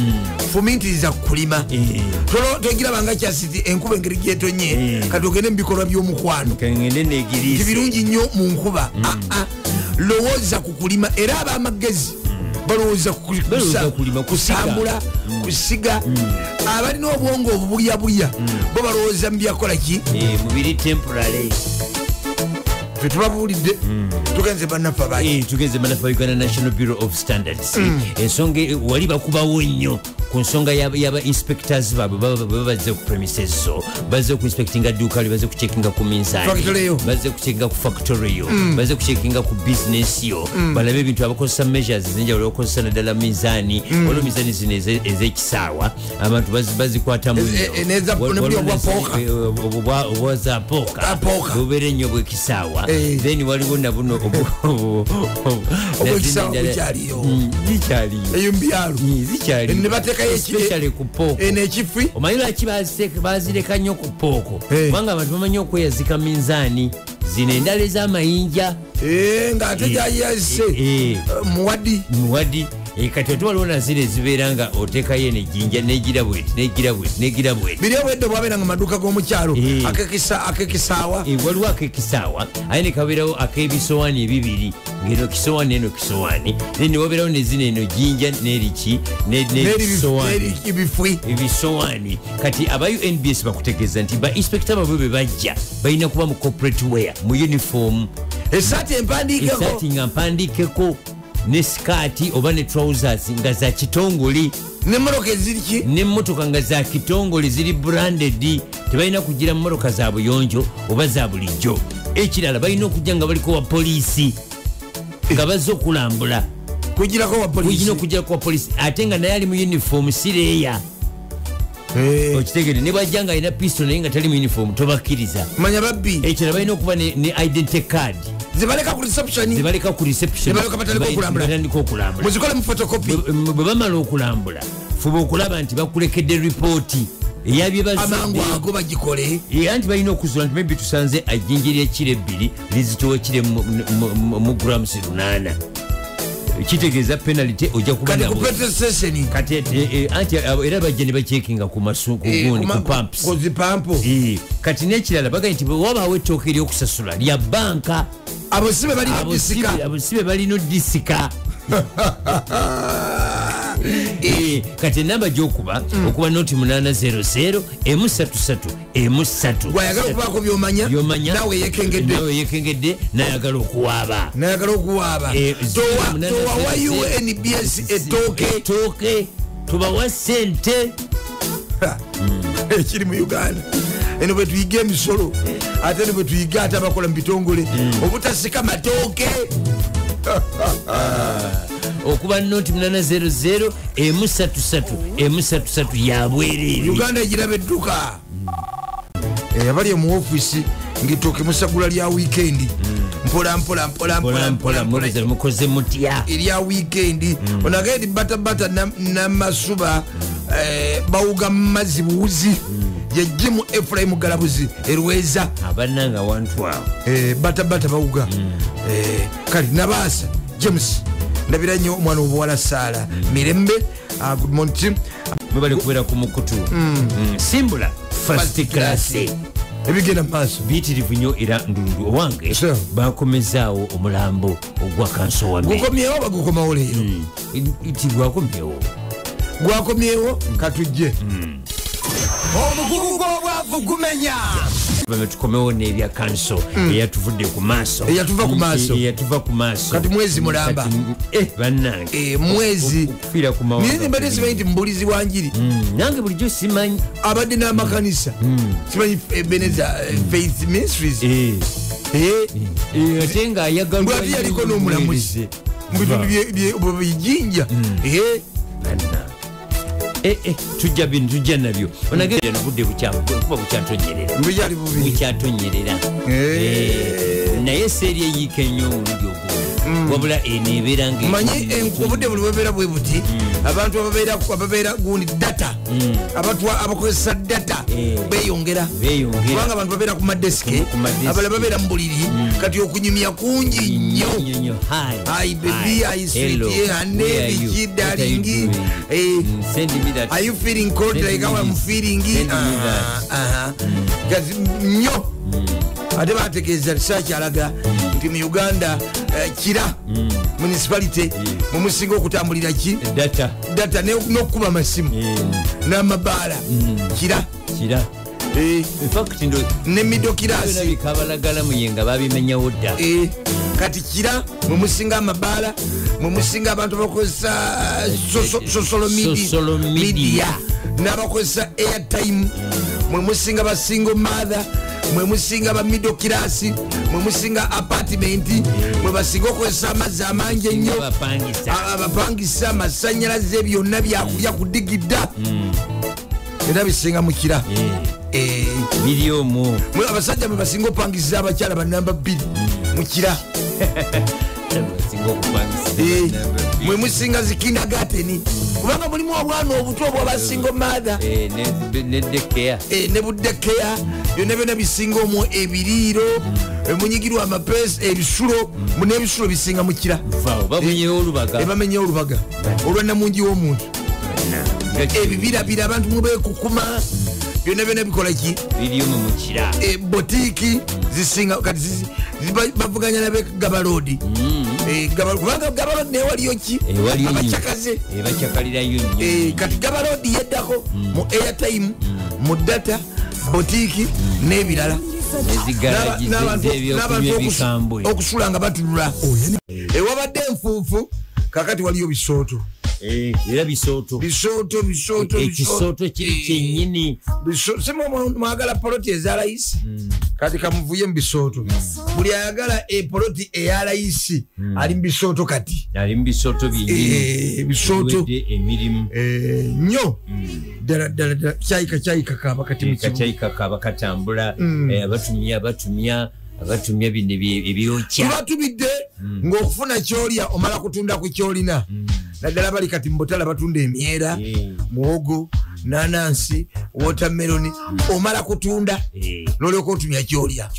fumintiriza kulima. Eh. Togirabanga kyasiti enkuba engeri gyetonye Eh. kati ogende mu bikolwa by'omukwano. Kangende ti negiriisi. Birungi nnyo mu nkuba. Aa, lowooza ku kulima era ab'amagezi balowooza ku- Balowooza kusa- kulima, kusiga. kusambula kusiga. Abalina obwongo obubulyabulya bo balowooza mu byakola ki fetubabuulidde tugenze Eh, tugeze manafa uganda national bureau of standards. Ensonga eh, wali bakubawo nnyo ku nsonga yaba yaba inspectors baabwe baba baba bazze ku premises zo. Bazze ku inspectinga dduuka lyo bazze kucekinga ku minzaani Factory yo. bazze kucekinga ku factory yo. Bazze kucekinga ku business yo. Balabe ebintu abakozesa measures zenjawulo bakozesa naddala minzaani waliwo minzaani zino eze- ez'ekisaawa abantu bazi- bazikwatamu Eze- nnyo e- neza- Wa- ne buli waliwo obwa neza- pooka. eh, obwa- obwa za pooka Apooka. bubeera ennyo bwekisaawa Eh. then waliwo nabuno obu- obu- obu- Obwekisaawa nazino endala- bukyaliyo. Mm, zikyaliyo eyo mubyalo Mm, zikyaliyo ne bateekayo eki- Especially ku pooko. eno ekifi omanyi lwaki bazireka nnyo ku pooko? Kubanga abantu bamanyi okweyazika minzaani. Zino endala ez'amayinja. Eh, ng'ate Eh, gyayase eh, muwadi. Muwadi kati ate waliwo nazino ezibeera nga oteekayo nejinja negira bweti negira bweti negira bweti biri obwedde bwabeeranga maduuka g'omukyalo. Eh. akekisa- akekisaawa. Eh, waliwo akekisaawa aye nekabeerawo ak'ebisowaani ebibiri ngeno kisowaani eno kisowaani. Then newabeerawo nezino eno jinja neriki ebifwi. Ebisowaani. Kati aba unbs bakutegeeza nti ba inspector babwe bwe bajja balina kuba mu corporate wear mu uniform. Esaati empandiikeko. Esaati nga mpandiikeko ne sikaati oba ne trousers nga za kitongole. Nemmotoka eziriki nemmotoka nga za kitongole ziri branded. Tebalina kugira mu motoka za buyonjo oba za bulijjo. Ekirala balina okujja nga baliko wa poliisi nga bazze okulambula. Kugirako wa kuyina polisi okugirako wa poliisi. Ate nga naye ali mu uniform sireeya okitegere ne bwajja nga alina pisto naye nga tali mu uniform tobakkiriza manya babbi. Ekirala balina okuba ne identity card. Zibaleka ku reception. Zebaleka ku reception. Batandika Ba- okulambula. muzikole mu fotokopi Bwe- bamala okulambula fuba okulaba nti bakulekedde ripooti eyabye amangu bazadde ago bagikole. Era nti balina okuzula nti maybe tusanze ajinjiri ekiro ebbiri lizitowa kire mu grams lunaana kitegeeza penalty ojja kuba kati ku nabo petrol station. Kati eh, eh, anti abo era bajja ne bacekinga ku masu ku gundi kuma- ku pumps. ku zipampo Eh, kati nekirala bagambye nti wabaawo ettooka eryokusasula lya banka abosibe balina oddisika Eh, *laughs* kati enamba gyokuba okuba noti 800 m33 m3 gwayagala okubaako byomanya? Byomanya? Nawe yekengedde nayagala okuwaaba. Nayagala okuwaaba. Eh, towawa unbs ettooke tubawa sente ekiri mu uganda. Eno bwe tuyiga emisolo ate ne bwe tuyiga ate abakola mu bitongole obutasika matooke *laughs* okuba noti 800 m33 m33 yabwereere uganda egiraba edduka. Eh, abali mu ofisi ngaetooke musagula lya wiikendi mpola ndabira nnyo omwana obuwala saala mirembe Ah, good morning team. mwebale kubeera ku mukutu. Mm, simbula fast class. ebigenda mu maaso biyitirivu nnyo era ndululu owange bakomezaawo omulambo ogwa kanso wa mmere. Gukomyewo oba gukomawo leero? Ti gwakomyewo. Gwakomyewo? Katujje. Omugugu gw'obwavu gumenya tukomewo n'ebya kanso eyatuvudde ku maaso. Mm. Eyatuva ku maaso. eyatuva ku maaso. Kati mwezi mulamba. Eh, bannange. Eh, mwezi. Okufiira ku mbadde simanyi nti mubulizi wa njiri? Mm, nange bulijjo simanyi. Abadde n'amakanisa. Simanyi beneza faith ministries? Eh, Eh, eh, ate ng'ayagalwa bwati yaliko n'omulamuzi. mu bitundu bijinja tujja bino tujja nabyo. Onagera nobudde kuba bukyatonyerera. Bukyatonyerera. Eh. Eh, naye seeri eyiika ennyo omulundi wabula eneebeera nga manyi obudde buli bwebeera bwe buti abantu ababeera- gundi data. Abatwa- abakozesa data Eh. beyongera kubanga abantu babeera ku madesike abalala babeera mu buliri. Kati okunyumya kungi nnyo. Yeah, honey, where are biki, you? What are you feeling cold like how I'm feeling? Ah, aha. kati nnyo ate bategeeza research alaga nti mu uganda eh, kira municipality mumusinga okutambulira ki? Data. N'okukuba amasimu. N'amabaala. Kira. Eh, ne middle byona class bikabalagala muye nga babimenyawo dda. Eh, kati kira mwemusinga amabaala mwemusinga abantu abakozesa Social media. n'abakozesa airtime. Mwemusinga ba single mother mwemusinga ba middle class mwemusinga apartment mwebasinga okozesa amazzi amangi ennyo. Abapangisa amasanyalaze byonna byakulya kudigidda era bisinga mukira Eh, biri omwo mwe abasajja mwe basinga opangisiza abakyala banamba bbiri mukira Eh, mwe musinga zikindagateni kubanga mulimu obwana obuto obwabasinga maatha nedekea ne buddekeya byonna byonna bisinga omwo ebiriiro munyigirwa amapesi ebisulo n'ebisulo bisinga mukira vao bamunyewo olubaga. olwanamungi w'omuntu. Ebibirabira abantu mubekukuma byonna byonna mukira e, botiiki zisinga kati bavuganya nabe gabalodi E, Gaba- kubanga gabalodi newaliyo ki? Ewaliyo abacakaze E, kati gabalodi yeddako mu airtime mu data botiiki n'ebirala. Ezigalaji N'aba- n'abantu- okusula nga batulula. Ewabadde enfuufu kakati waliyo bisooto Eh, era bisooto bisooto bisooto ekisooto kiri kyennyini simwe mwagala poloti eza layisi kati kamuvuye mu bisooto buli ayagala epoloti eya layisi ali mu bisooto kati. Ali mu bisooto Eh, bisooto emirimu. Eh, nnyo. Ddala ddala ddala kyayika kyayika kaaba kati mu kibuga. kakyayika kaba katambula. Eh, abatumya abatumya abatumya bino ebyokya tubatubidde ng'okufuna kyolya omala kutunda ku kyolina. Naddala bali kati mubutala batunda emyera muwogo nanansi wotameroni omala kutunda. Nolyoka otumya kyolya.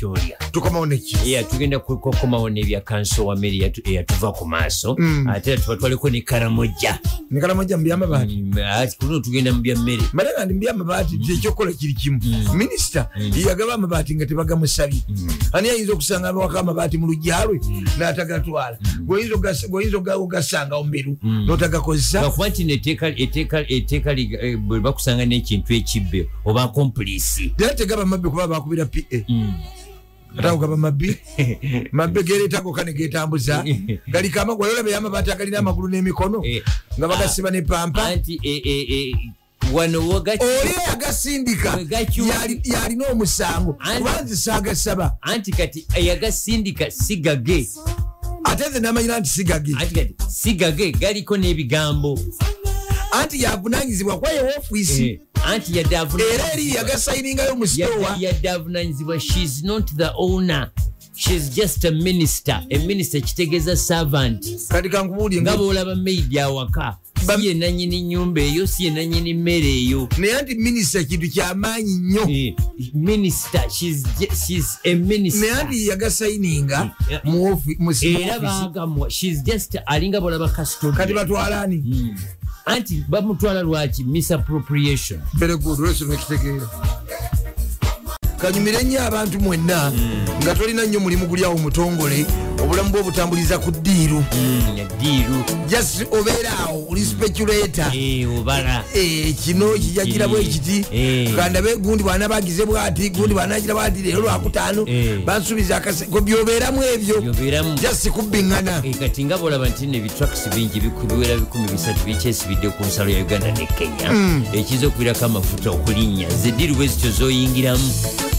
Tukomawo neki tugenda kukomawo n'ebya kanso wa eyatu- eyatuva ku maaso. Ate tuba twaliko ne karamojja. Nekalamajja mu byamabaati Mm, ati kuno tugenda mu bya mmere. Male nga ndi mu byamabaati ekyokukola kiri kimu. Minisita yagaba amabaati nga tebagamusabye ani ayinza okusanga abawaka amabaati mu lujja lwe n'atagatwala oga- ogasangawo mberu n'otagakozesa. Lwakuba nti neteeka eh, bwe bakusanga n'ekintu ekibbe oba kompulisi era tegaba mabbi kuba bakubira pa atago gaba mabbi *laughs* mabbi gereetago kane getambuza. *laughs* Galiko amagulu olaba yamabaati agalina amagulu n'emikono Eh, nga bagasiba ne pampa oli eyagasindika yalina omusango kuba nze saagasaba anti kati eyagasindika sigage. Ate nze namanyira nti sigage. Sigage galiko n'ebigambo. Anti yavunanyizibwa kwaye woofiisi Eh, anti yadde era eri yagasayiningayo mu sitowa yadde avunanyizibwa shes not the owner. Shes just a minister. Eminister kitegeeza servant. Kati kankubuulye nga boolaba maidi awaka si ye nanyini nyumba eyo si ye nanyini mmere eyo. Naye anti minisita kintu kyamaanyi nnyo. Eh, naye minister. Anti yagasayininga Eh, mu era bagamwa shes just alinga bolaba kati custodian batwala ani? Anti bamutwala lwaki? Misappropriation. Very good olwekyo nekitegeera kanyumire nnyo abantu mwenna nga tolina nnyo mulimu guli awo mutongole obulamu bwe obutambuliza ku ddiiru. Diiru just obeera awo oli speculator. Obala. Eh, kino kijagira bwe kiti. Eh. kandabe gundi bwana bagize bwati gundi bwanagira bwati leero lwakutaano Eh. bansubiza byobeeramu ebyo just kubiŋŋana Eh, kati nga bolaba nti ne bitraks bingi biku- biwera 13 bikyesibidde ku nsalo ya uganda ne kenya ekiza okuvirako amafuta okulinnya. Zeddiru bwe zityo zoyingiramu.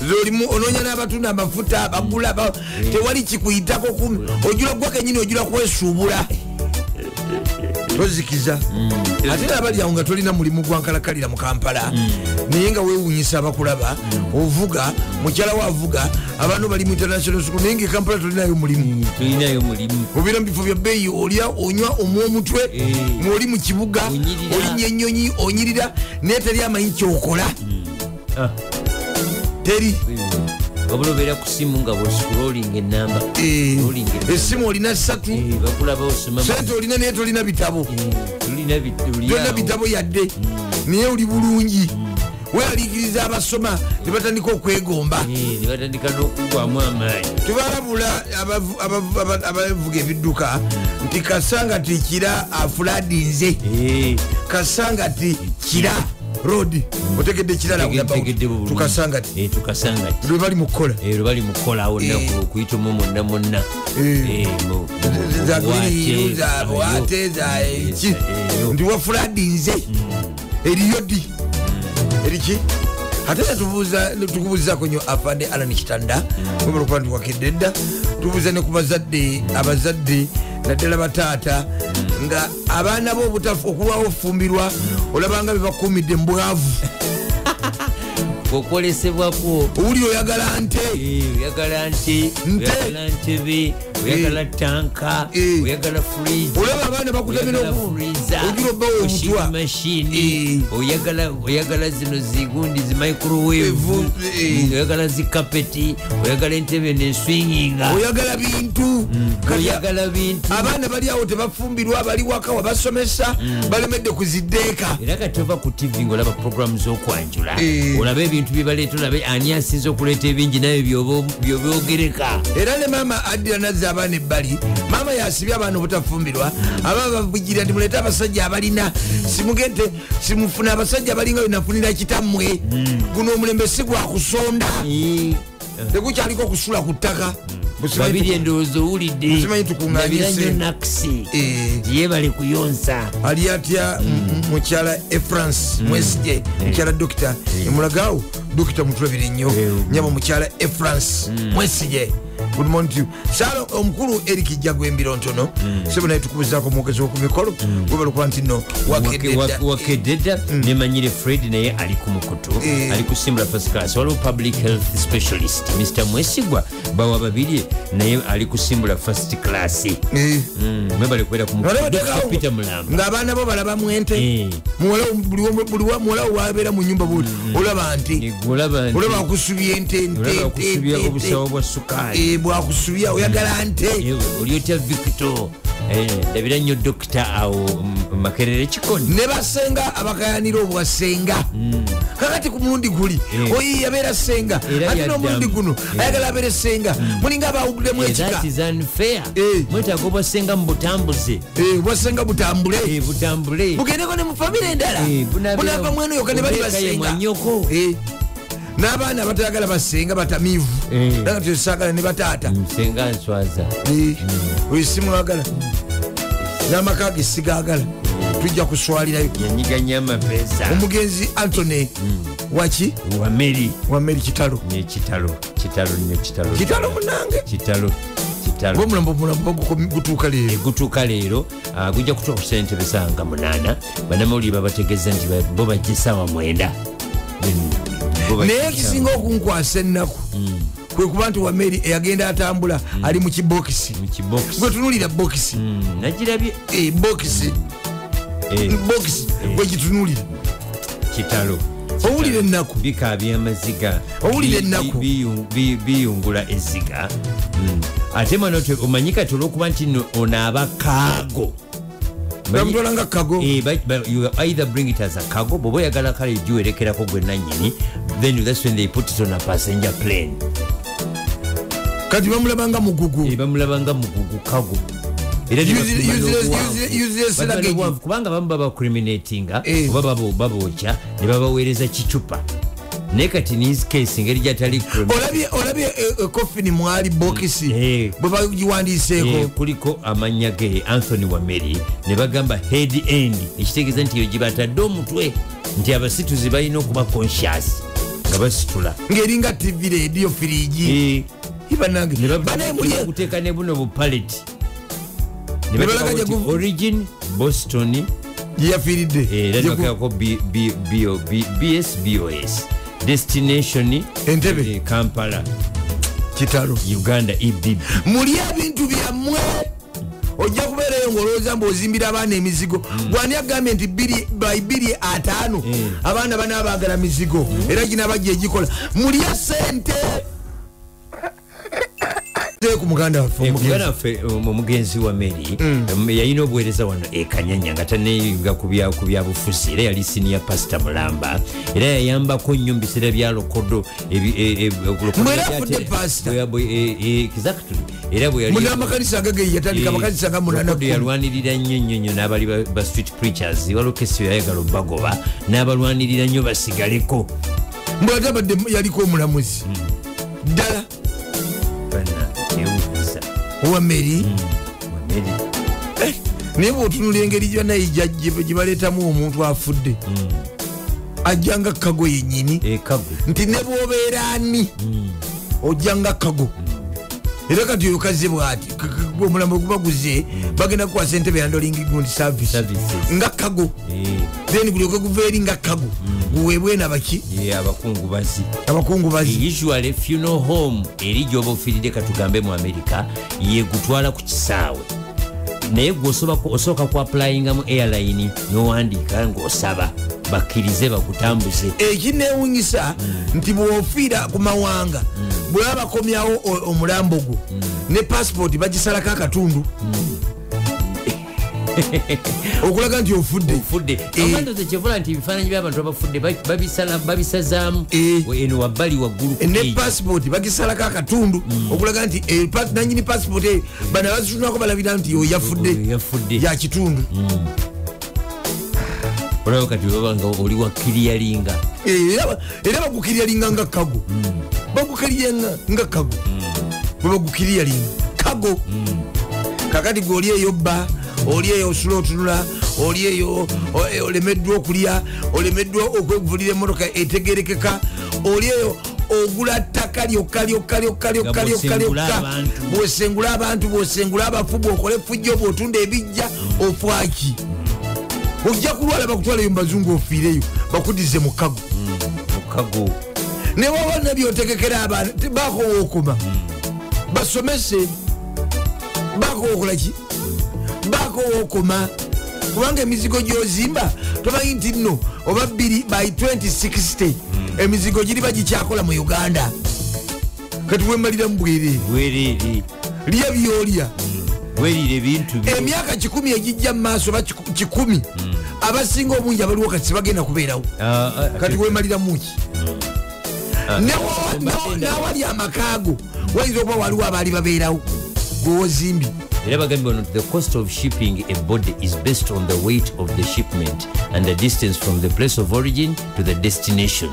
Zolimu onoonya n'abatunda amafuta bagula ba- tewali kikuyitako kumi ojula gwa kenyini ojula kwesuubula tozikiza ate nabali awo nga tolina mulimu gwankalakalira mu kampala naye nga wewunyisa abakulaba ovuga mukyala waavuga abaana bali mu international school naye nga ekampala tolinayo mulimu. Obeera mu bifo bya bbeeyi olya onywa omwa omutwe Eh. ng'oli mu kibuga olinya ennyonyi onyirira naye teri amanyi kyokola. Ah, teri wabula obeera ku simu nga bwoscrolling enamba. Eh, essimu olina ssatu. Eh, sente olina naye tolina bitabo. Tuli tolina bitabo yadde. Naye oli bulungi. Wealiikiriza abasoma ne batandika okwegomba. Eh, ne batandika n'okugwamu amaanyi. Tubalabula abavu- abavu- aba- abavuga ebidduka nti kasanga ti kira afuladinze Eh, kasanga ti kira rod otegedde kirala tege- tegedde bulungi. tukasanga ti Eh, lwe bali mu kukola ero bali mukolawo Eh. naku okuyitamu mwonna mwonna Eh. Eh, mu- mu- zagwiriru buwaate, za buwate za eki eyo. ndi wafuladinze eriyo di. Eriki ate tukubuuzako nyo afande alan kitanda. Webalokuba ndi wakedde dda. Tubuuza ne ku bazadde abazadde naddala bataata nga abaana bo obutafu okulwawo ofumbirwa olabanga bebakumidde mu bwavu. *laughs* Okwolesebwako owulire oyagala nte? Oyagala nte? Nte. Oyagala tanka Eh. oyagala olaba abaana machine. Eh. oyagala zino zigundi zi microwave Evu, eh. oyagala zikapeti oyagala entebe neswinginga oyagala bintu. Kati oyagala bintu. Abaana bali awo tebafumbirwa bali waka wabasomesa balemedde kuziddeeka era kati ova ku tv ngaolaba programu zokwanjula Eh. olaba ebintu byebaleeta olabe ani asinza okuleeta ebingi naye byoba- byobyogereka era ne maama addira nazza abaana ebbali. Maama yasibye abaana obutafumbirwa abaana babugirira nti muleete abasajja abalina simugente simufuna abasajja abalinga wenafunira kitammwe. Guno omulembe si gwakusonda Eh, tegukyaliko kusula ku ttaka. Busimanyi babiri endowooza owulidde. Nakisi Eh. yebale kuyonsa. Ali atya m- mukyala efrance mwesije mukyala dokita emulagaawo dokita mutulabire nnyo. Nyaba mukyala efrance mwesije good morning to you salo omukulu erik jagwa embiro ntono sebo naye tukubuzaako omwogezi woku mikolo webala okuba nti no wakedde dda. wakedde dda nemanyire fred naye ali ku mukutu Eh. ali kusimbula first class waliwo public health specialist mr mwesigwa bawa babiri naye ali kusimbula first class Eh. Mm, mwebale kubeera ku Waliwo mukutu tekaawo Dr. peter mulamba ng'abaana bo balabamu ente Eh. muwala buli wa- buli wa- muwala wo wabeera mu nyumba buti olaba nti olaba akusubya ente ente, olaba ente, okusubya ente, obusawo ente. bwa sukaali bwakusubya oyagala nte? Ewe, oli otya victor Eh, ndabira nnyo dokita awo makerere kikoni. Ne basenga abakayanira obwasenga. Kakati ku mulundi guli Eh. oyi yabeera senga. Ate n'omulundi guno Eh. ayagala abeere senga. Mulinga abawuddemu ekika. That is unfair. Eh. mwetaaga obwasenga mu butambuze. Eh, obwasenga butambule. Butambule. Bugendeko ne mu famire endala. Bunava mweno yoka ne bali basenga. N'abaana abatayagala basenga batamiivu Eh. nanga tesagala ne bataata. Nsenga nswaza. Eh, oyo simwagala n'amaka ge sigagala tujja kuswalirayo. Yanyiganya amapeesa omugenzi antony waki wameri wameri kitalo. Nekitalo kitalo. Nnyo kitalo. Kitalo munange kitalo. Kitalo. Omulambo omulambo gutuuka leero. Gutuuka leero. Ah, gujja kutuuka ku sente besanga munaana. Banamawulire babategeeza nti bo bajja essaawa mwenda. Mm, naye ekisinga okunkwasa ennaku kwe kuba nti wameri eyagenda atambula ali mu kibokisi mu kibokisi gwetunulira bokisi Mm, nagirabye? Eh, bokisi Eh, bokisi gwegitunulira kitalo. Owulira ennaku. Bikaabya amaziga Owulira ennaku. bi- biyu- bi- biyungula eziga. Mm. ate mwana ote- omanyi kati olwokuba nti no- ono aba kaago bamutwala nga kago. Eh, you either bring it as a cargo bwoba oyagala kale giwerekerako gwe nanyini then that's when they put it on a passenger plane. Kati bamulaba nga mugugu. Eh, bamulaba nga mugugu kago. Kubanga bamu babacriminatinga Eh. oba babo- babookya ne babaweereza kicupa naye kati nis case ngeri gyatali olabye olabye eh, kofini mwali bokisi Eh. bwe bagiwandiseeko. Kuliko amanya ge anthony wameri ne bagamba head end ekitegeeza nti eyo gibatadde omutwe nti abasituzi balina okuba conscious nga basitula. Ng'eringa tv radio firigi Eh, ibanange ne buno guvu- origin boston nebakako bsbos destination Entebbe. eh, kampala. Kitalo. Uganda ebb muli ebintu byammwe. Ojja kubeerayo ngaolowooza mbu ozimbira abaana emizigo. Gwani agambye nti by biri ataano abaana bana baagala mizigo. Era gina bajja egikola. Mulya sente ku muganda waffe omugenzi. um, omugenzi wa meri um, yalina obuweereza wano ekanyanya nga taneyinga ku bya- ku byabufuzi era yali siniya pasita mulamba. Era yayambako nnyo mu biseera bya lokodo e- e- e- e- exactly. era bwe yali muna amakanisa agage yatandika Eh, amakanisa nga munana Lokodo yalwanirira nnyo nnyo nnyo n'abali ba- street preachers. Walokesi yayagala obagoba n'abalwanirira nnyo basigaleko. Mbwe ate abadde yaliko omulamuzi ddala bana ewuuza owa meri Meri. naye bwotunula engeri gyanaye gyebaleetamu omuntu afudde ajja nga kago yenyini ekago nti ne bwobeera ani? Ojja nga kago era kati oyo kaze bwati omulambo guba guze bagenda kukwasa entebe yandoling gundi service. Nga kago. Eh, then gulyoke guva eri nga kago. Guweebwe nabaki ye abakungubazi abakungubazi usually funeral home eri gyoba ofiiridde katugambe mu america yegutwala ku kisaawe naye gweosooka ku applyinga mu airline nowandiika ngaosaba bakkirize bakutambuze. Ekinewunyisa nti bwofiira ku mawanga bwe baba bakomyawo o- omulambo gwo ne passport bagisalako akatundu okulaga nti ofudde. Ofudde. Amandoze kyevula nti ebifaananyi by'abantu abafudde babisazaamu. Eh. eno wabbali waggulu ne passport bagisalako akatundu. Okulaga nti eh, nanyini passport eyo bano abazitunako balabira nti oyo yafudde. Yakitundu olaba kati baba nga oli wakkiriyalinga Eh, era ba- era bagukiryalinga nga kago. Bagukirya nga kago. Bwe bagukiryalinga kago. Kakati gwe oli eyo bba oli eyo osula otunula oli eyo o- e- olemeddwa okulya olemeddwa okwevulira emotoka etegerekeka oli eyo ogula ttaka lyokka lyokka lyokka lyokka lyokka lyokka. abantu. bwosengula abantu bwosengula abafu bwokole fujjo bwotunda ebijja ofwaki ojja kulwala bakutwaleyo mubazungu ofiireyo bakudize mu kago mukago ne waba nabyotegekera abaana bakowookoma basomese bakowokolaki bakowookoma kubanga emizigo gyozimba tomanyi nti nno oba bbiri by 2060 emizigo giri bagikyakola mu uganda. Kati wemaliramu bwereere bwereere lya byolya. Bwerire ebintu byo. Emyaka kikumi egijja mu maaso oba kiku- kikumi abasinga obungi abaliwo kati tebagenda kubeerawo. Ah, ah, kati wemaliramuki ah, Newa- ne- nawali amakaago. Wayinza okuba waliwo abaali babeerawo gwewozimbye era bagambye bano the cost of shipping a body is based on the weight of the shipment and the distance from the place of origin to the destination.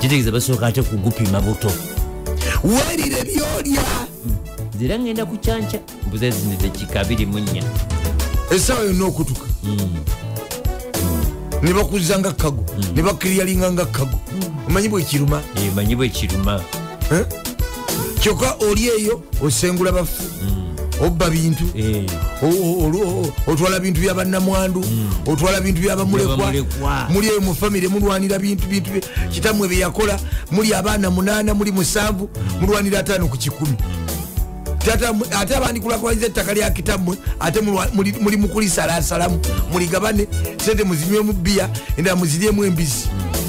Kitegeeza basooka ate kugupima buto werire byolya era ngenda ku kyanca mbuze zino dakika 24 essaawa yonna okutuka ne bakuza nga kago ne bakiryalinga nga kago. Omanyi bwekiruma emanyi bwekiruma eh? kyokka oli eyo osengula bafu obba bintu. Eh, otwala bintu byabannamwandu otwala bintu byabamulekwa muli eyo mufamire mulwanira bintu bintu kitammwe byeyakola muli abaana munana muli musanvu mulwanira ataano ku kikumi. Ate abandikulakwaniza ettaka lya kitammwe ate muli mukulisalasalamu muligabane sente muzinywemu bbiya endala muziryemu embizi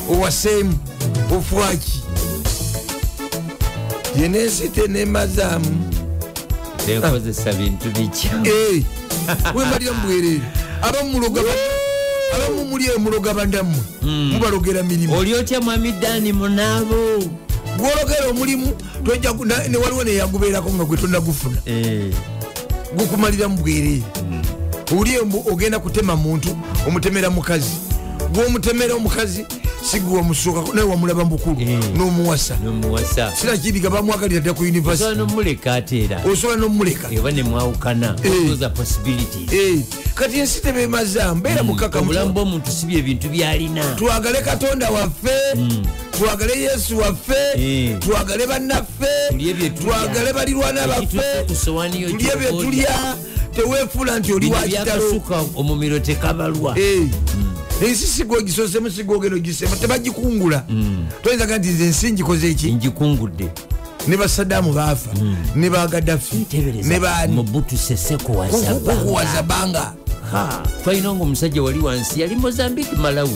owaseemu ofwaki. Yenensi tenemazaamu tenkozesa bintu bikya wemalira mu bwereere abamuloga abamu muli emuloga bandammwe mubalogera mirimu. Oli otya mwami dani munaabo gwologera omulimu tojja gu- na- ne waliwo neyagubeerako nga gwe tonagufuna gukumalira mu bwereere oli ogenda kutema muntu omutemera mukazi gwomutemera omukazi sigwe wamusooka naye wamulaba mubukulu Eh. n'omuwasa. Sirakiriga bamwagalira dda ku univesity osobola nomuleka ate era? Osobola n'omuleka. Eba nemwawukana Eh. Eh, kati ensi tebemaza mbeera mukaka obulamu bw'omuntu si bye bintu byalina. Twagale katonda waffe twagale yesu waffe twagale bannaffe twagale balirwana baffe tulye bye gy'oba tulya. Teweefuula nti oli wakitalo omumiro tekabalwa ensi sigwogisosemu sigwogenda ogisemu tebagikungula toyinzaga nti nze ensi ngikoze eki njikungudde. Ne basadaamu baafa. Ne bagadafi ne kuwazabanga Ha, twalina nga omusajja wali wansi yali mozambique malawi.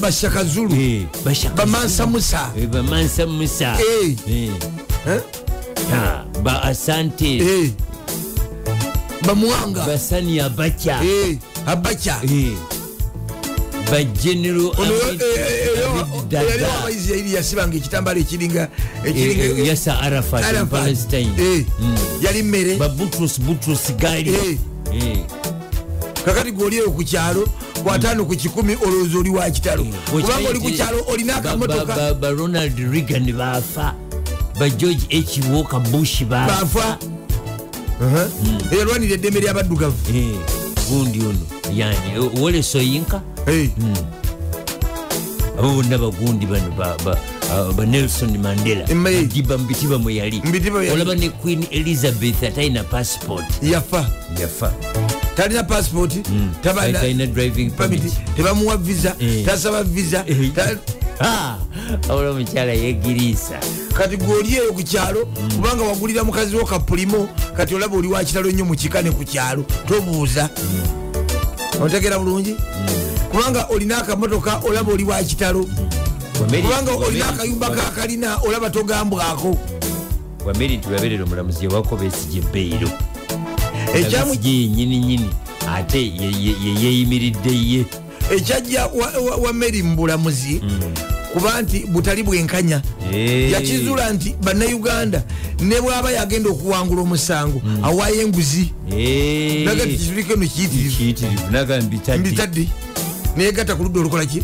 Bashaka zulu. Eh, Bashaka bamansa musa. Eh, Eh. Ba asante. Bamuwanga basani abacha. Eh, abacha Eh. ba general Ono, Ahmed- eh, eh, eh, Ahmed eh, yali Dada. wabayisirairi yasibanga ekitambala ekiringa Eh, eh, yasa arafat Arafat. palestine. Eh, Mm. yali mmere. Ba butrus gali Eh. Eh. kakati gweolieyo ku kyalo bwataano ku kikumi olowooza oli wa kitalo. Kubanga oli ku kyalo olina akamotoka. ba- ba ronald reagan baafa. Ba george h. Walker bush baafa. Baafa. Eyalwanira eddembe ly'abaddugavu Eh, gundi ono. Yani eh, wole soyinka. Eh, abo bonna bagundi bano ba- ba ah, ba nelson mandela. Madiba mubitiba mwe yali. Olaba ne queen elizabeth atalina passport. Yafa. Yafa. Talina pasipoti talina driving permit. Tebamuwa visa. Eh. tasaba visa. Eh. Ah, awula omukyala yegiriisa kati gwoli eyo ku kyalo kubanga wagulira mukazi wo kapulimo kati olaba oli wakitalo nnyo mu kika ne ku kyalo. Tobuuza. Ontegera bulungi kubanga olina akamotoka olaba oli wakitalo kubanga olina akayumba kakalina olaba togambwako. Wameri nti waberera omulamuzi yewako besije ebbeiro Ekyamu- besije yenyini nyini ate ye- ye- ekyajja wa- wa- wa meri mu bulamuzi kuba nti butali bwenkanya. Yakizula nti bannayuganda ne bwaba yagenda okuwangula omusango awaayo enguzi. Eh. naga ti kituliko eno kiyitirivu. Mbitadde neyegatta ku ludda olukola ki?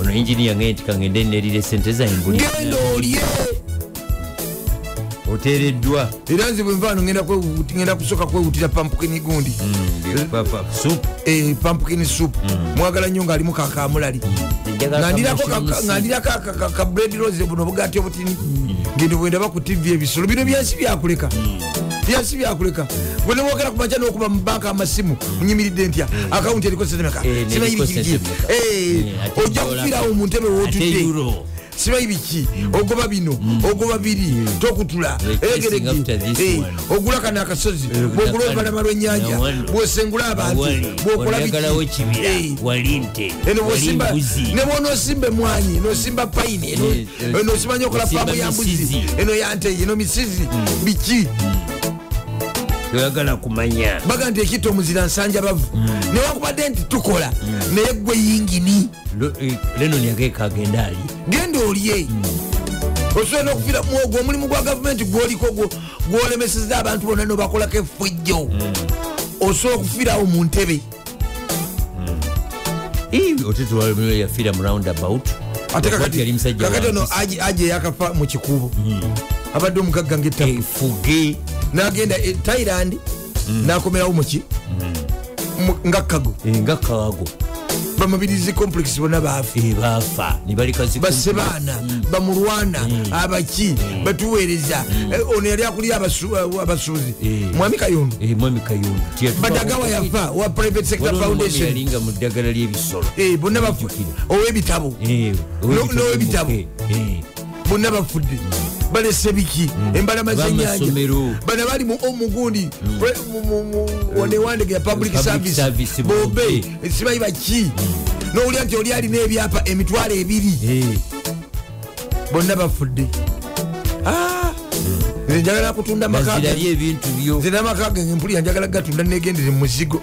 Ono inginiya ngee nti kangende nerire sente zanguli genda olye oteereddwa. Era nze bwe nvaano ngenda kusooka kwewutira pampukini gundi. Eh, pampukini soup. Mwagala nnyo ngaalimu kakamulali ngandirako ka bread rose buno bugati obutini. Ngendo bwendaba ku tv ebisolo bino byensi byakuleka byensi byakuleka gwe newogera ku maca nokuba mu banka amasimu munyimiridde ntya? Akawunti eriko setemeka Eh, meka. Eh, ate ojja kufiirawo mu ntebe wotudde. simanyi biki ogoba bino ogoba biri tokutula. This Eh, ogula kano akasozi bwogula olubalama lwenyanja bwosengula abantu wali bwokola oyagalawo biki? kibira Eh, wali nte eno wali bwosimba mbuzi. ne bwonosimba emwanyi nosimba payini eno- eno osimanya okola faamu ya mbuzi eno yante eno misizi. Biki toyagala kumanya. Baga nti ekita omuzira nsanja bavu. Newakubadde nti tukola naye gwe yingini. Eh, lenoni ageeka agenda ali. Genda olye. Osobola n'okufira mwogo omulimu gwa gavumenti gwoliko gwo- gwolemeseza abantu bonna nobakolako effujjo. Osobola okufirawo mu ntebe. Otetewalmio yafiira mu roundabout. Ate kakati ono aji aje yakafa mu kikubo. Abadde omugagga ngaettabu efuge nagenda e thailand nakomerawo muki Mu- nga kago eh, nga kawago bamabirizi complex bonna Eh, baafa. Nibalikazi basebaana bamulwana abaki batuweereza. Eh, ono yali akulira eh, abasuuzi. Eh. mwami kayondo mwami kayundu. Badagawa yafa wa private sector foundation. yalinga mu ddagala ly'ebisolo Eh, bonna bafu ow'ebitabo. Eh, No- n'ow'ebitabo. Eh, bonna bafudde balese biki embalama zenyanja bana bali mu omugundi. Wanewandege ya public service. bobe bobe. simanyi baki. Nowulira nti oli alina ebyapa emitwalo ebiri. Eh, bonna bafudde. Ah, njagala kutunda maka bazira gange mpulira njagala gatunda negendere mu muzigo.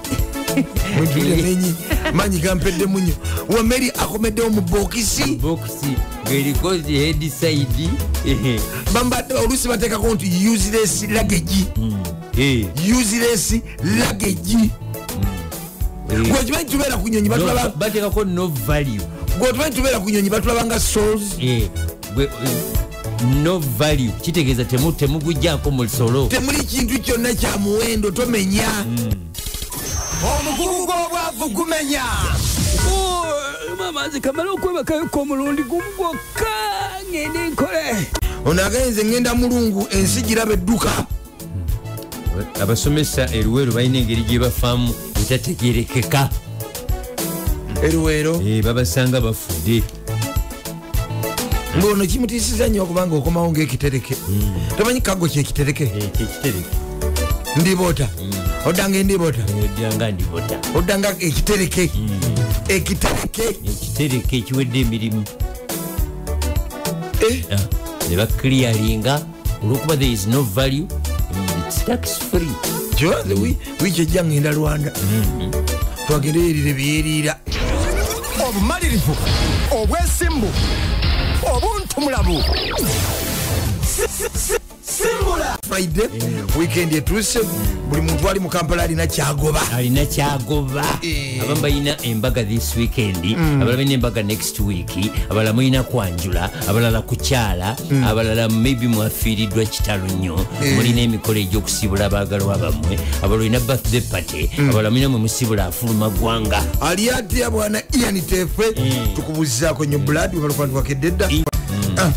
*laughs* Mwetulenenyi manyi gampedde munyo. Wameri akomeddewo mu bokisi ngaeriko headside bambadde oluusi bateekako nti useless luggage. Useless luggage. Gwekimanyi tubeera ku nyonyi batulaba batekako no value. Gwetumanyi tubeera ku nyonyi batulaba nga souls. Eh, eh, no value. Kitegeeza temu- temugujjako musolo temuli kintu kyonna kya muwendo tomenya. Omugugu gw'obwavu gumenya maama nze kamala okwebakayoko omulundi gumu gwokka ngende nkole. Ono agenze ngenda mulungu ensi giraba edduka. Abasomesa eruweero balina engeri gye bafaamu etategerekeka eruweero Eh, babasanga bafudde ngaono kimutiisiza nnyo okubanga okomawo ngaekitereke tomanyi kago kyekitereke Eh, ndiboota. Oddanga endiboota oddanga ekitereke ekitereke. Ekitereke ekiwedde emirimu. Eh, Ah, ne bakiliyaringa olwokuba there is no value its tax free. Wiiki ejja ngenda rwanda. Twagende yerire byeriira obumalirivu obwesimbu obuntumulabu friday weekend etuuse buli muntu ali mu kampala alina kyagoba. Alina kyagoba. Eh. abamu balina embaga this weekend abalala balina embaga next week abalala mulina kwanjula abalala kukyala abalala maybe mwafiiriddwa kitalo nnyo. Mulina emikolo egy'okusiibula abaagalwa bammwe abalala olina birthday party abalala mulina mwe musiibula afuluma gwanga ali atya bwana ian tefe tukubuzizaako nyo blad webalokwandiwakedde edda Ah,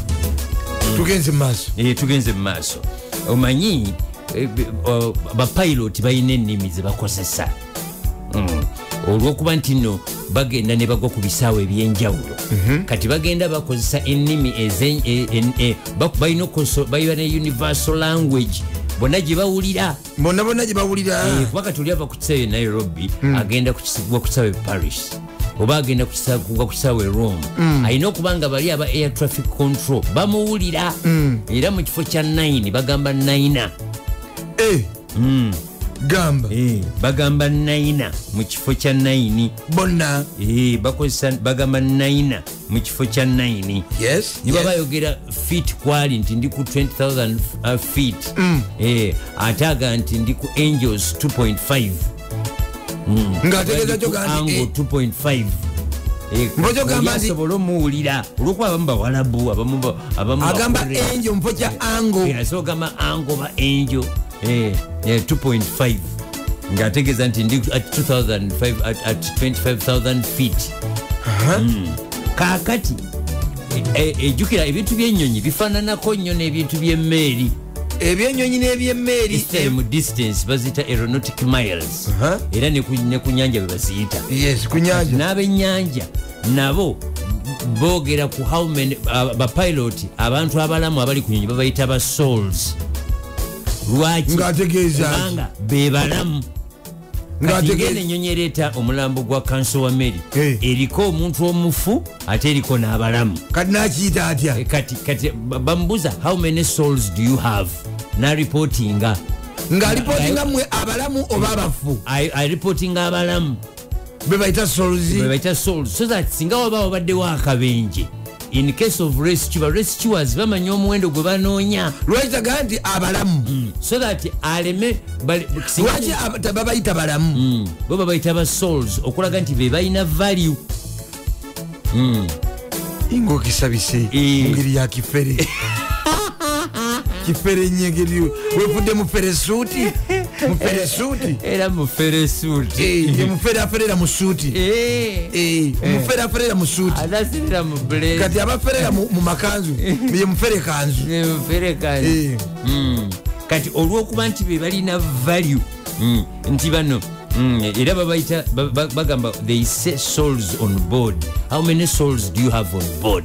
tugenze mu maaso Eh, tugenze mu maaso omanyi eh, bapilot balina ennimi zebakozesa Mm. olwokuba nti no bagenda ne bagwa ku bisaawo ebyenjawulo. Kati bagenda bakozesa ennimi e- e- bak- balina ne universal language. Bonna gye bawulira. Bonna bonna gye bawulira. Eh, kuba kati oli ava ku kisaawe e nairobi agenda kugwa ku kisaawe e paris oba agenda ku kisa- kugwa ku kisaawe e rome alina okuba nga bali aba air traffic control bamuwulira. Era mu kifo kya 9 bagamba 9 Eh, gamba. Bagamba 9 mu kifo kya 9 bonna. Eh, bakozesa bagamba 9 mu kifo kya 9 yes niba bayogera feet kwali nti ndi ku 20000 uh, feet. Ate aga nti ndi ku angels 2.5 ng'ategeeza kyo gandi ango 2.5 Mbojjo gamba nti- asobola omuwulira. Olwokuba abamu bawalabu agamba enjo mufo kya ango Eh, asobola ogamba ango ba eh, eh, 2.5 ng'ategeeza nti ndi at 2005 at, at 25000 feet. Mm. kaakati eh, eh, ejjukira ebintu byenyonyi bifaananako nnyo n'ebintu byemmeeri ebyenyonyi n'ebyemmeeri. Mu distance baziyita aeronautic miles. Era ne ku nyanja bwe baziyita. Yes ku nyanja n'abenyanja nabo boogera ku how many uh, bapilot abantu abalamu abali ku nyonyi babayita ba souls. Lwaki? Ng'ategeeza be balamu Ng'ategeeza- ngene enyonyi ereeta omulambo gwa kanso wa mary Eh. eriko omuntu omufu ate eriko n'abalamu. Kati nakiyita atya? Eh, kati kati ba- bamubuuza how many souls do you have? Naripotinga ng'alipootinga mmwe abalamu oba abafu? Aripotinga abalamu. Be bayita solzi bebaita souls. So that singa waba wabaddewo akabenje in case of rescue ba rescuers bamanya omuwendo gwe banoonya. Lwakitaga nti abalamu? So that aleme lwaki aba- tebabayita balamu? Mm, bo babayita ba souls okulaga nti be balina value. Ngaokisabise Eh. mungeri ya kifere. *laughs* Kifere nyengeri wefudde mufere suuti *laughs* mufere suuti era mufere suit Eh, ye mufere aferera mu suuti Eh, mufere aferera mu suuti atasirira mu kati abaferera mu makanzu ye *laughs* mufere kanzu. Mufere kale Eh, Mm. kati olwokuba nti be balina value. Mm, nti bano mm, era babaita ba- ba- bagamba they say souls on board. How many souls do you have on board?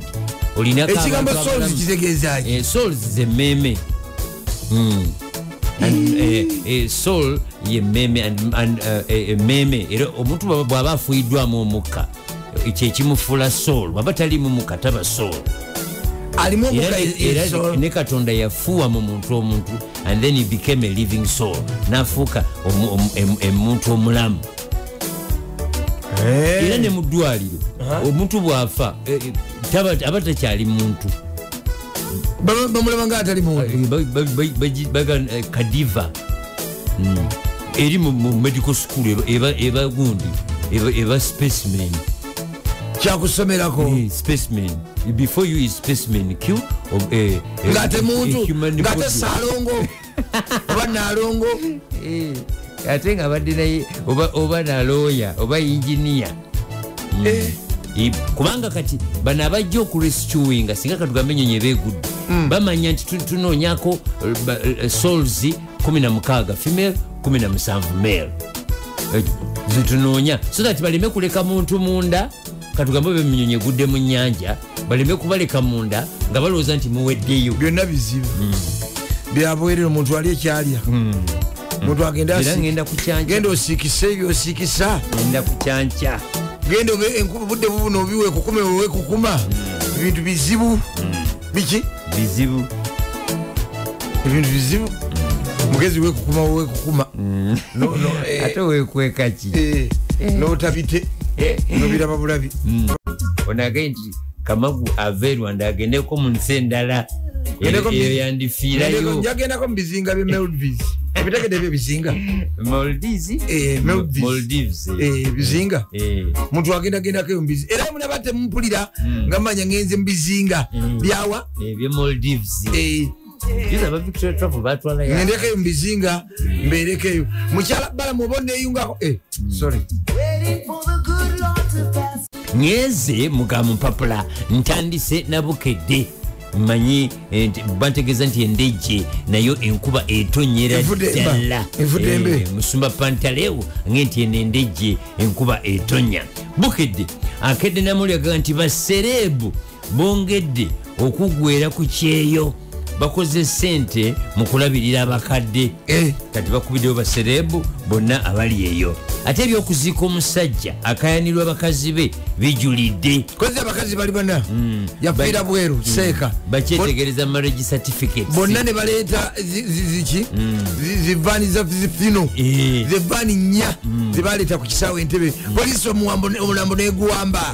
Olinako ekigambo abantu souls abalamu- kitegeeza ki? Eh, souls zemmeme Mm. And, eh, eh, soul ye meme and- and, eh, eh, emmeeme era omuntu bw'aba- afuyiddwamu omukka kyekimufuula soul bwaba tali mu mukka taba soul. Era ne- katonda yafuuwa mu muntu omuntu and then he became a living soul. Nafuuka emuntu omulamu. Era ne mu ddwaliro omuntu bwafa eh, aba takyali muntu bamulaba nga atali Eh, eh, kadiva Mm. eri mu- medical school eba- gundi eba- specimen kyakusomerako Eh, specimen before you is specimen q of, eh, eh, ngaate a muntu human ngaate body. saalongo oba naalongo Eh, ate nga badde naye oba- oba nalooya oba inginiya Eh. Kubanga kati bano abajja okurestuinga singa katugambe enyonyi ebegudde Mm. bamanya nti tu- tunoonyako eh, ba- eh, souls 16 female 17 male. Eh, zetunoonya so that baleme kuleka muntu munda katugambe oba eminyonyi egudde mu nyanja baleme kubaleka munda nga balowooza nti muweddeyo. Byonna bizibu. Byabwerera omuntu ali ekyalya. Omuntu agenda asi- ngenda kucyanca genda kucyanca genda budde bubuno obiwekukuma ewekukuma ebintu bizibu. Biki? Bizibu. Ebintu bizibu. Mugezi wekukuma wekukuma No- no, *laughs* eh, ate wekweka ki? Eh, n'otabite nobiraba bulabi. Onage nti kamagu ave rwanda agendeko mu nsi endala. Eyo yandifiirayo. Njagendako mu bizinga bye melvis ebitegede ebyo bizinga? Maldives. Eh, Eh, bizinga. Eh, muntu agendagendako eyo mubizi era munaba temumpulira nga manya ngenze mu bizinga byawa ebye maldives. Eh, Yiza aba victoria travel batwalayo ngendekeyo mu bizinga mberekeyo mukyala bala muba oneyungako Eh, sorry. Ngeze mugamupapula ntandise nabukedde manyi eh, nti- bantegeeza nti endejje nayo enkuba etonyera ddala. Eh, musumba pantalewo nge nti eno endejje enkuba etonya. Bukedde. Akedde namulyaga nti basereebu bongedde okugwera ku kyeyo bakoze sente mu kulabirira abakadde. Eh, kati bakubiddewo basereebu bonna abali eyo. Ate ebyokuziika omusajja akayanirwa bakazi be bijulidde. Kozi abakazi bali bana? Yafiira bweru seeka. Bakyetegereza marriage certificates. Bonna ne baleeta zi- zi- ziki? Zi- zivaani za zifino Eh. zevaani nnya. Zebaleeta ku kisaawe entebe. Ne- omulambo neguwamba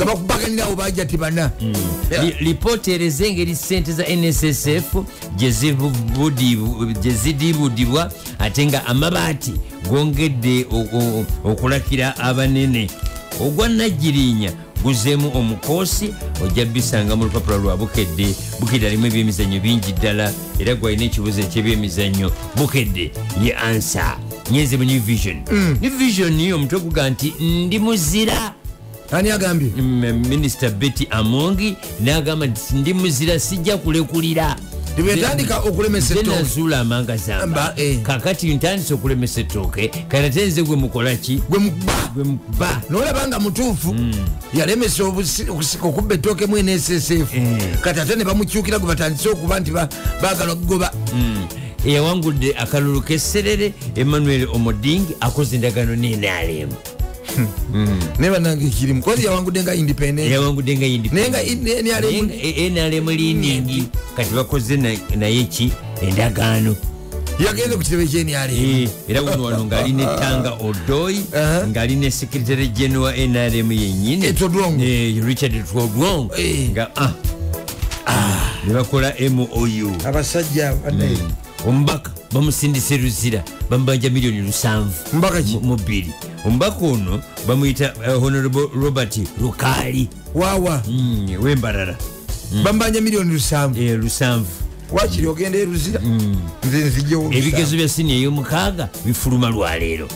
nga bakubaganirawo bajja ti bana. Li- lipoota ereza engeri sente za nssf gye zibudi- gye zidibudibwa ate nga amabaati gongedde okulakira abanene. Ogwa nagirinya guzeemu omukoosi ojja bisanga mu lupapula lwa bukedde. Bukedde alimu ebyemizannyo bingi ddala era gwalina ekibuzo ekyebyemizannyo. Bukedde ye ansa nyenze mu new vision. New vision omutwe guga nti ndi muzira ani agambye? Mm, minisita betty amongi nagamba nti ndi muzira sijja kulekulira. Tibwetandika okulemesa ettooke. nazuula amanga zamba Mba, eh. kakati ntandise okulemesa ettooke kanate nze gwe mukolaki gwe mukuba nolaba nga mutuufu yalemesa obusi- okusika okubba ettooke mu nssf kati ate ne bamukyukira gwe batandise okuba nti ba- baagala okugoba. Eyawangudde akalulu k'esserere emmanuel omoding akoze endagano nenalem naye banange ekirimu kozi yawangudde nga independent. Eyawangudde nga naye nga NRM nalem liningi kati bakoze na- naye ki endagaano yagenze ku kitebe kyenrm Eh, era wuno wano ng'alina ettanga odoyi Aha. ng'alina secretary general nrm yennyini richard todwong. Nga ah, ah, ne bakola mou abasajja omubaka bamusindise luzira bamubanja miliyoni lusanvu. Mu- bbiri. Omubaka ono bamuyita eh, honorable robert lukaali waawa. Mm, wembalala bambanja miliyoni lusanvu. Eh, lusanvu. Wakiri ogenda eruzira nze nzijjewo ebigezo bya sini ey'omukaaga bifuluma lwaleero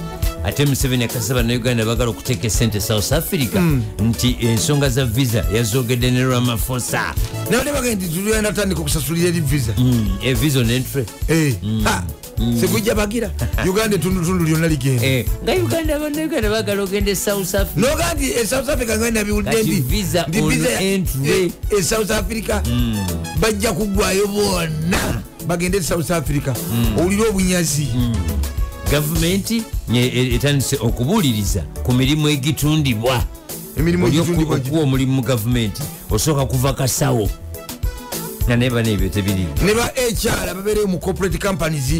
ate museveni akasaba nauganda bagala okuteeka esente south africa nti ensonga za visa yazogedde ne ramafosa nabade bagenda nti tulenda tutandika okusasulira eri visa. Mm, e visa on entry. Eh, ha, sekujja bagira. *laughs* Uganda etundutundu lyonna ligenda. Eh, nga uganda banauganda bagala ogenda e south africa noga nti e south africa nga nabiwulidde nti visa nti on visa ya- entry. e- e south africa bajja kugwayo bonna. Bagende e south africa. Owulire obunyazi. Gavumenti etandise okubuuliriza ku mirimu egitundibwa. Emirimu Oli egitundibwa oku- okuwa omulimu mu gavumenti osooka kuva kasawo. Nga naye bana ebyo tebiri ne ba hr babeereyo mu corporate companies.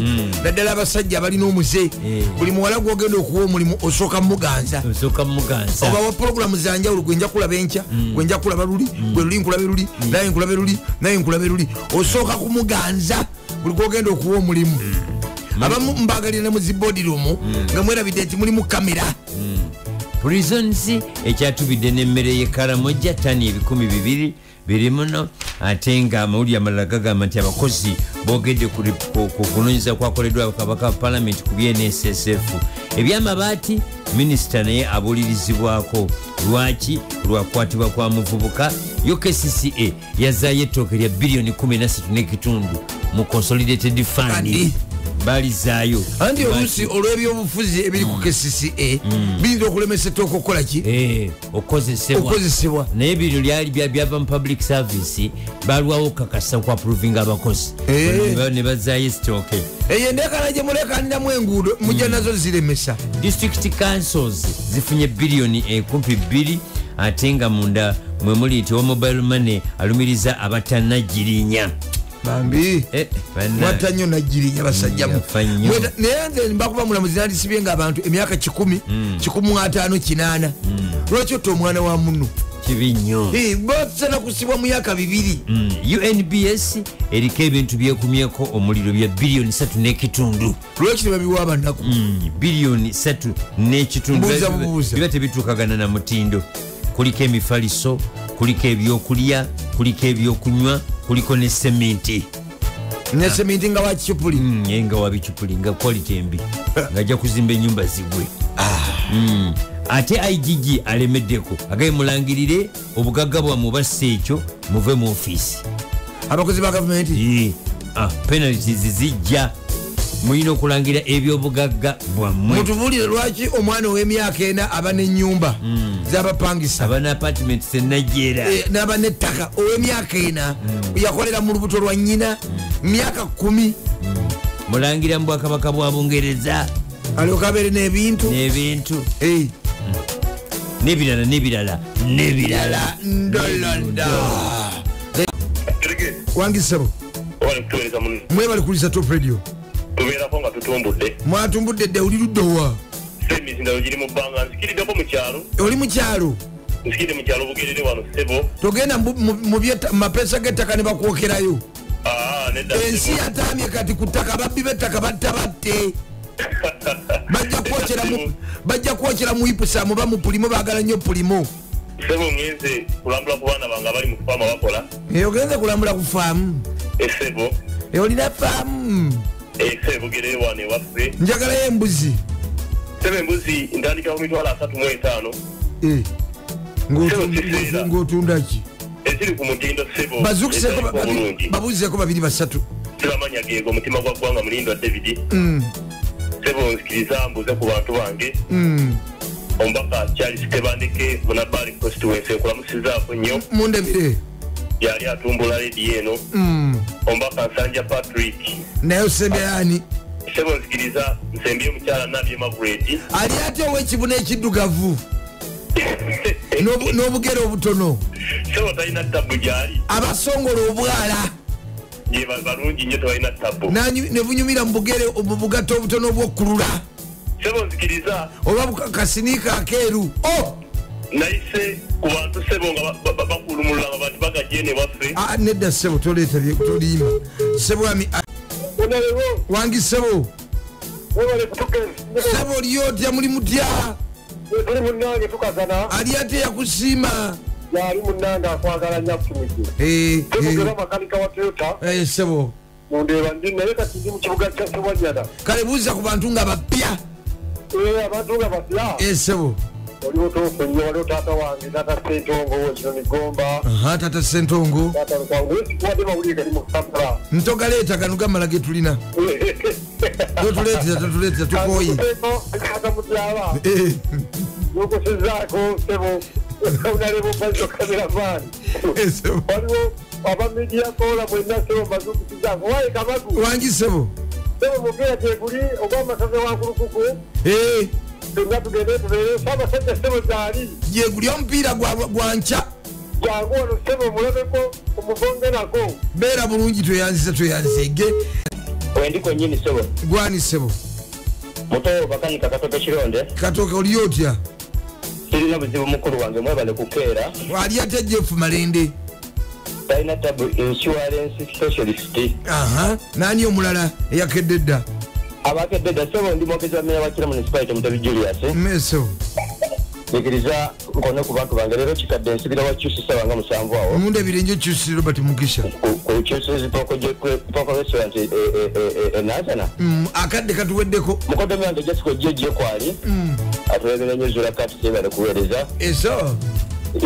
Naddala abasajja abalina omuze. Eh. buli muwala gwogenda okuwa omulimu osooka muganza muganza obawa puroguramu zanjawulo gwenja kulaba enkya gwenja kulaba luli gwe luli nkulabe luli naye nkulabe luli naye nkulabe luli osooka kumuganza buli gwogenda okuwa omulimu abamu mbagalira ne mu zibodirumu nga mwerabidde nti mulimu kamera. Prisons ekyatubidde n'emmere yekaramoja tani ebikumi bibiri biri muno. Ate nga amawulire amalala gagamba nti abakozi bogedde ku ku- ku kunoonyeza kwakoleddwa kabaka palamenti ku bnssf ebyamabaati minisita naye abuulirizibwako. Lwaki? Lwakwatibwa kwa muvubuka. Yo kcca yazaayo ettooke lya biliyoni 13 n'ekitundu mu consolidated fund? Balizaayo anti oluusi olw'ebyobufuzi ebiri ku kcca biyinza okulemesa ettooka okukolaki Eh, okozesebwa. Naye bino lyali bya- byava mu public service balwawo kakasa ku approvinga abakozi. Eh. Ne ba- ne bazaayo esitooke. Eyo endeekana gye mulekaniramu enguudo mujja nazo ziremesa district councils zifunye biliyoni enkumpi bbiri ate nga munda mwe muli nti omobile money alumiriza abatanagirinya bambi. Eh, mwatta nnyo Yafa nnyo. Mweta- naye nze mbakuba mulamuzi nandisibye nga abantu emyaka 1 158 8 lwaki otta omwana wa muno kibi nnyo. Eh, basana kusibwa myaka bibiri. Mm, unbs eriko ebintu byekumyeko omuliro bya biliyoni 3 n'ekitundu. Lwaki tebabiwa abanaku Mm, biliyoni 3 n'ekitundu. Biba tebituukagana na mutindo. Kuliko emifaliso kuliko ebyokulya kuliko ebyokunywa kuliko ne seminti ne seminti nga wakicupuli Mm, naye nga wabicupuli nga quality embi. *laughs* Ngajja kuzimba enyumba zigwe Mm. ate igg alemeddeko. Agaye mulangirire obugagga bwammwe basse ekyo muve mu ofiisi abakozi ba gavumenti? Ah, penalties zijja mulina okulangira ebyobugagga bwammwe. Mutubuulire lwaki omwana ow'emyaka ena aba n'enyumba zabapangisa? Abana apartment senajera Eh, n'aba n'ettaka ow'emyaka ena yakolera mu lubuto lwa nnyina myaka kumi. Mulangira mu bwakabaka bwa bungereza. Alyoka abeere n'ebintu? N'ebintu. N'ebirala n'ebirala n'ebirala. Ndolonda wangisabo wali kutuweereza muno mwebali kulisa top radio tubeerako nga tutumbudde. Mwatumbudde dde oli luddowa. Semizindalo giri mu bbanga nzikiriddeko mu kyalo. Oli mu kyalo? Nzikidde mu kyalo bugerere wano sebo togenda mu- mapeesa g'ettaka ne bakwokerayo ensi yatamye kati ku ttaka babbi b'ettaka batta batte. *laughs* Bajja kwokera mu- bajja kwokera mu ipusa muba mu pulimo baagala nnyo pulimo. Sebo ngenze kulambula ku baana bange abali mu faama bakola Eh, ogenze kulambula ku faamu. Esebo olina faamu ese bugerere wano ewaffe njagalayo embuzi sebo embuzi ntandikira ku mitwalo asatu mu etaano. Eh, ng'otu- Sebo kiseera. ng'otu- ng'otundaki eziri ku mutindo sebo. Babuzeko babiri basatu. Sibamanya geego omutima gwa ggwanga mulindwa david. Mm, sebo nzikiriza mbuze ku bantu bange. Mm. omubaka charles tebandeke munabbali constituency nkulamusizaako nnyo. Mundebire yali atumbula lediyo eno. Mm. omubaka nsanja patrick. Naye osembeyani sebo nzikiriza nsembye omukyala nabye magredi ali ate ow'ekibu n'ekiddugavu *laughs* n'obu- n'obugere obutono? Sebo talina tabu gyali. Abasongola obwala? Balungi nnyo tebalina tabu ne bunyumira mu bugere mu bugatta obutono obw'okkulula? Sebo nzikiriza. Oba buka- kasiniika akeeru? Oh! Nayise ku bantu sebo nga ba- ba- bakulumulula nga bantu bagajene waffe Ah, nedda sebo toleeta bye- tolimba sebwami ah, wangi sebo. Sebo oli otya muli mutya? Tuli munange tukazana. Ali ate yakusiima? Yali munange akwagala nyakutumije Eh, tukugera makanika wa toyota. Eh, eh, sebo mundeba ndi naye kati ndi mu kibuga kya sewanyana kale buuza ku bantu nga bapya. Abantu nga basya Eh, sebo oliwo toofu nnyo waliwo taata wange taata sentongo wekino nigomba. Aha, sentongo taata lukwangu wesikuwadde mawulire gali mu kampala. Ntogaleeta gano gamala ge tulina. *laughs* Totuleetera totuleetera tukooye ata mutyaba Eh, nokusizaako sebo unaleba obazo kameramaani eh, waliwo abamidiya kola mwenna sebo mbazukusizaako waye kamagu wangi sebo. Sebo mupira gyeguli ogwamasaze wankulukuku Tuna tugende tubeere saabasajja sebo zaali gye guli omupiira gwa nca jangu wano sebo mulabeko omuvonge nako. Beera bulungi tweyanziza tweyanzige. Wendi kwenyini sebo gwani sebo muto bakanika katoke kironde. Katoke oli otya? Sirina buzibu mukulu wange mwebale kukeera. Ali ate jeff malende? Talina tabu insurance specialist. Aha. Nani omulala eyakedde dda abakedde dda sebo ndi mwogezi wa meya wa kira municipality mutabi julius meso nyikiriza nkone ku bantu bange leero kikadde nsibira wakyusisa wanga musanvu awo omundu ebirenje kyusi robert mugisha ku kyusizi poko restaurant enazana Mm, akadde katuweddeko mukodomi wange jessica ojjejje kwali atulebera nyo zula kati sebale kuweereza eso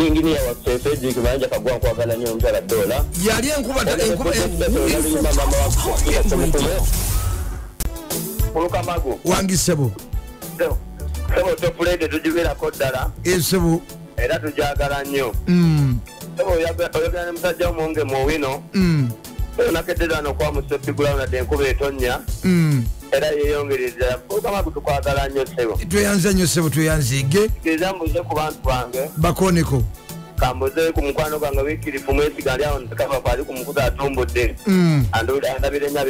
inginiya waffe fedrik mayanja kagwa nkwagala nnyo omukyala dola yali enkuba ta- enkuba mulukamago wangi sebo. Sebo topulede tugibeerako ddala. Esebo era tujagala nnyo. Mm, sebo oyogera ne musajja omunge muwino mm, onakeddedano kwamusa epigulawo nadde enkuba etonnya. Mm. era yeyongereza mulukamago tukwagala nnyo sebo. Tweyanza nnyo sebo tweyanzige kiriza mbuze ku bantu bange. Bakoneko. Kambuze ku mukwano gwange wikirifu mwesiga ali awo nakava kwali ku mukutu atumbudde. Mm, andabira enya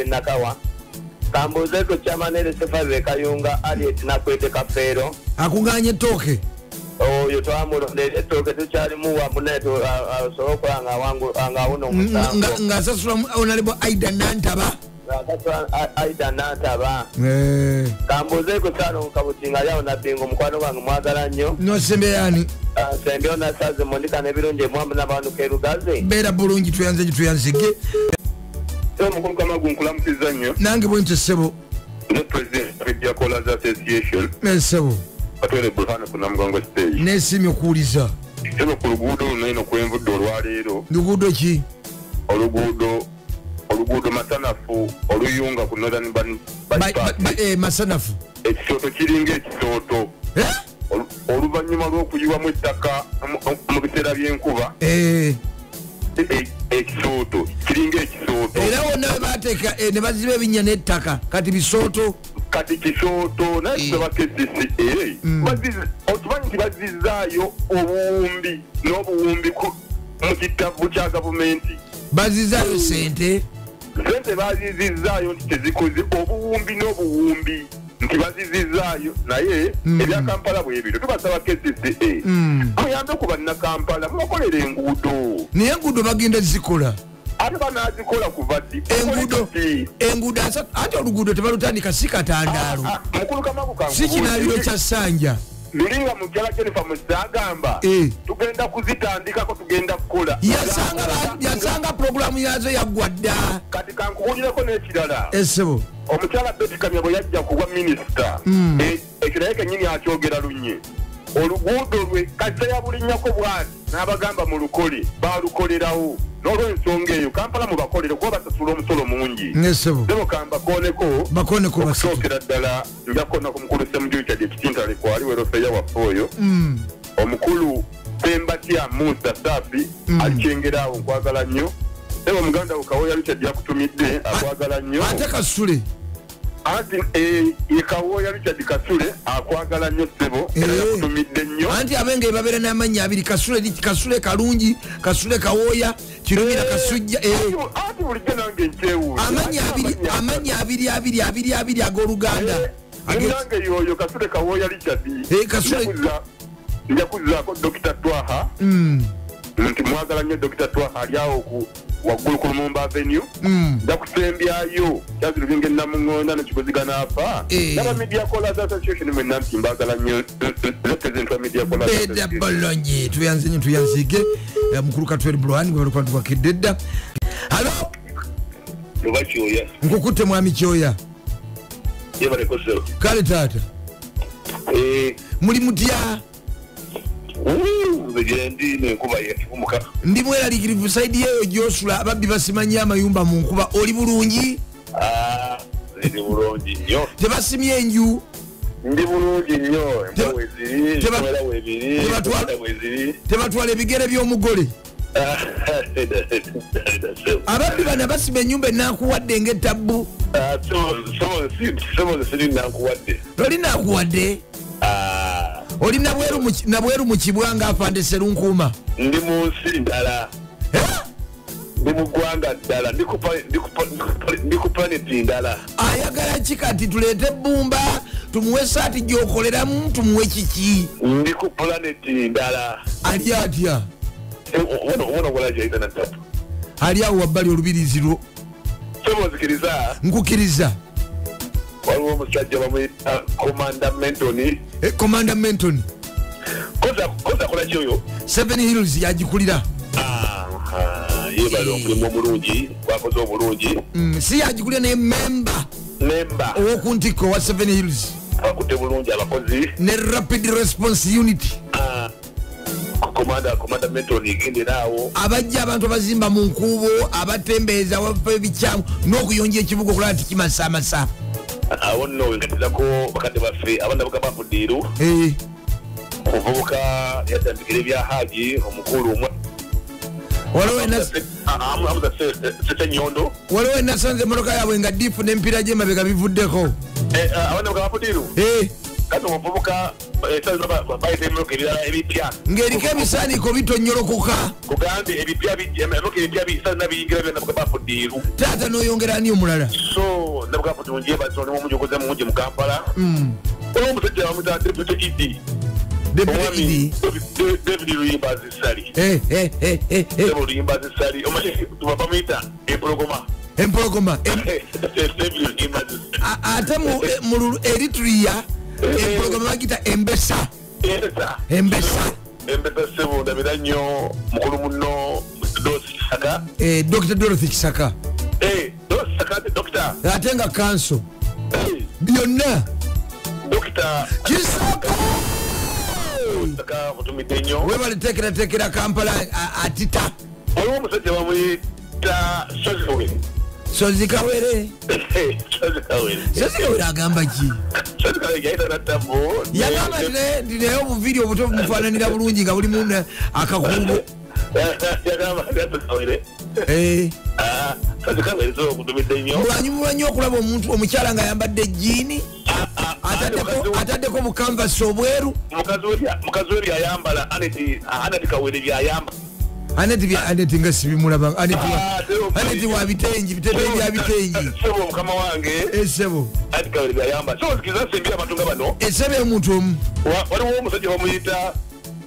benakawa kambuzeeko kyamanere sefabe kayunga aliet nakwete kafeero akuganya ettooke oyo twamulondera ettooke tukyalimu wamu naye tu- a- a- asobole okukola nga awuna omusango Nga- ng'asasula honorable aida nantaba? Aida nantaba. Eh, kambuzeeko sano mukabuti nga ali awo nabbinga omukwano gwange mwagala nnyo nosembeyani Ah, sembyo nasaze mundika n'ebirungi emwamu n'abantu kerugaze. Beera bulungi tweyanze gye tweyanzige omukulu kamagu nkulamusiza nnyo nange bwenti sebo. Ne president callers association esebo atwere burhana ku namugongo stage. Nesimye okuwuliza eno ku luguudo luno eno kwenvudde olwaleero luguudo ki? Oluguudo oluguudo masanafu oluyunga ku northern eh, masanafu. Ekisooto kiringa ekisooto Eh? Olu- oluvannyuma lw'okuyiwamu ettaka mu- mu biseera by'enkuba. Eh, e- e- ekisooto kiringa ekisooto era wonna webateeka eh, ne baziba ebinya n'ettaka kati bisooto kati kisooto naye Eh. tusaba kcca Bazizi- okimanyi nti bazizaayo obuwumbi n'obuwumbi mu kitabu kya gavumenti. Bazizaayo sente sente bazizizaayo nti tezikoze obuwumbi n'obuwumbi nti bazizizaayo naye ebya kampala bwebiro tubasaba kcca muyambe ku bannakampala mubakolera enguudo. Naye enguudo bagenda zikola ate banazikola kuva ddi? Enguudo enguudo ate oluguudo tebalutandika si katandaalo. Ah, mukulu kamagu si kinaabiro kya ssanja. Lulinga mukyala jennifer musagamba Eh. tugenda kuzitandikako tugenda kukola. Yasanga puroguramu yazo yaggwa dda kati kankubuulireko n'ekirala. Esebo omukyala betikamya bwe yajja kuwa minisita. E- ekyo naye kenyini akyogera lunye. Oluguudo lwe kazza yabulinnyako bwati. N'abagamba mu lukole balukolerawo n'olwensonga eyo kampala mubakolere kuba basasula omusolo mungi. Bakoneko basatu. okusookera ddala njakona ku mukulu semujuikyadi ekitintale kwali werofeya waffe oyo. Omukulu pembatya musa safi alikyengera awo nkwagala nnyo. Eba omuganda wo kawoya richard yakutumidde akwagala nnyo. ate kasule anti eh, ye kawoya richard kasule akwagala nnyo ssebo era Eh. yakutumidde nnyo. Anti abenga babeera n'amannya abiri kasule kalungi kasule kawooya kirumira kasujja eh. anti bulijjo nange nkyewuunya. Amanya abiri abiri. abiri abiri ag'oluganda. Munange yoyo kasule kawoya richard Eh, njakuzaako dokita twaha. Mm, nti mwagala nnyo dokita twaha ali awo waggulu ku lumumba avenue. Mm. nja kusembyayo kyazi lubinga enamuŋŋonda nekikuzigana afa Eh. naba media callers association mwenna nti mbagala nnyo. Represent wa media callers beda association. bolonyi tuyanze nyo tuyanzige. Eh, mukulu katweri bulwani bwebalikwatu bakedde dda alo oba kyoya. Nkukutte mwami kyoya. Yebaleko sero kale taata. Muli mutya nzegera ndi nenkuba yefumuka ndi mweraliikirivu saidi eyo gyosula ababbi basimanyi amayumba mu nkuba oli bulungi ndi bulungi nnyo tebasimye enju ndi bulungi nnyo tebatwala- ebigere by'omugole ababbi bano basima enyumba enakuwadde ngaetabbu loli nakuwadde oli nabweru mu ki- nabweru mu kibwa nga afande serunkuuma? Ndi mu nsi ndala ndi mu ggwanga ddala. Ndi ku planeti ndala. Ayagala ki kati tuleete ebbumba tumuwe saati gyokoleramu tumuwe kiki? Ndi ku planeti ndala. Ali atya? Wona gwalajaita nattatu ali awo wabbali olubirizi lwo. Sebonzikiriza nkukiriza waliwo omusajja bamwita komanda mentoni. Commander menton koza kolaki oyo? Seven hills yagikulira. Yebala omulimu omulungi gwakoze obulungi Mm, si yagikulira naye memba nemba owokuntiko wa seven hills. Bakutte bulungi abakozi. Ne rapid response unit. Komanda komanda mentoni gende naawo. Abajja abantu abazimba mu nkuubo abatembeeza wafa ebikyamu n'okuyonja ekibuga okulaba nti kimasaamasa awo nno wengatizako bakadde baffe abanabuga bafudiiru Eh, omuvubuka yatandikira ebya haji omukulu omwe waliwo enasanze emotoka yaabwe nga difu n'emipiira gyemabega bivuddeko. Abanabuga bafudiiru Eh, kati omuvubuka bayita emimoka ebirala ebipya. Ng'eriko ebisaaniiko bitonyolokoka? Kugambye ebipya emimoka ebipya bisana nabiyingira byo nabuga bafudiiru taata n'oyongera ani omulala? So nabuga bafudiiru njebazo nimu omunjogoza mungi mu kampala. Waliwo omusajja bamuta deputy idi david luyimba zisali Eh, eh, eh, eh, eh, luyimba zisali omanyi tuba bamuyita empologoma. Empologoma *laughs* ate mu- eh, eritrea empologoma bagita embesa. Embesa. Empeta sebo ndabira nnyo mukulu muno dosi saka Eh, dr dorothy kisaka. Saka ate dokita. Ate nga kanso. Eh, byonna. Dokita. Kisaka! Nnyo. Webaletekeratekera kampala atita waliwo omusajja bamuyita soziwe sozikawere sozikawere sozikawere agamba ki? Nattabo yagamba tine- nti naye obuviiri obuto bumufaananira bulungi nga bulimu zo kutumidde nnyo. Okulaba omuntu omukyala nga ayambadde jiini ataddeko- ataddeko bukanvasi obweru. Mukazi we byayambala aneti kawere byayamba aneti bya- aneti nga sibimulaba aneti wa- aneti wa bitengi biteteyi bya bitengi. Sebo mukama wange. Esebo aneti kawere byayamba so nzikiriza nsembira abantu bano esebo y'omuntu omu waliwo omusajja bamuyita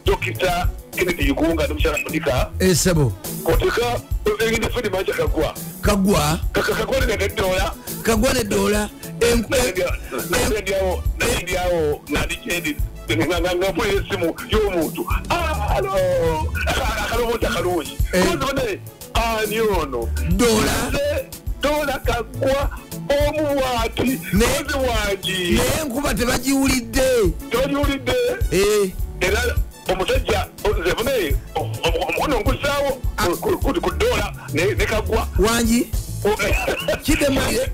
dokita kennedy yugunga nomukyala monika esebo koteka egenda fedi manja kagwa kagwa kagwa negatedoola kagwa nedoola nandyawo nandikendi ngafuna esimu y'omuntu alo akaloboti akalungi Eh. kozone ani ono doola kagwa omubwati Ne- mukozi wangi naye enkuba tebagiwulidde toliwulidde Eh, era omusajja nzefune omukono ngusaawo ku doola ne ne kagwa wangi Kidemulire.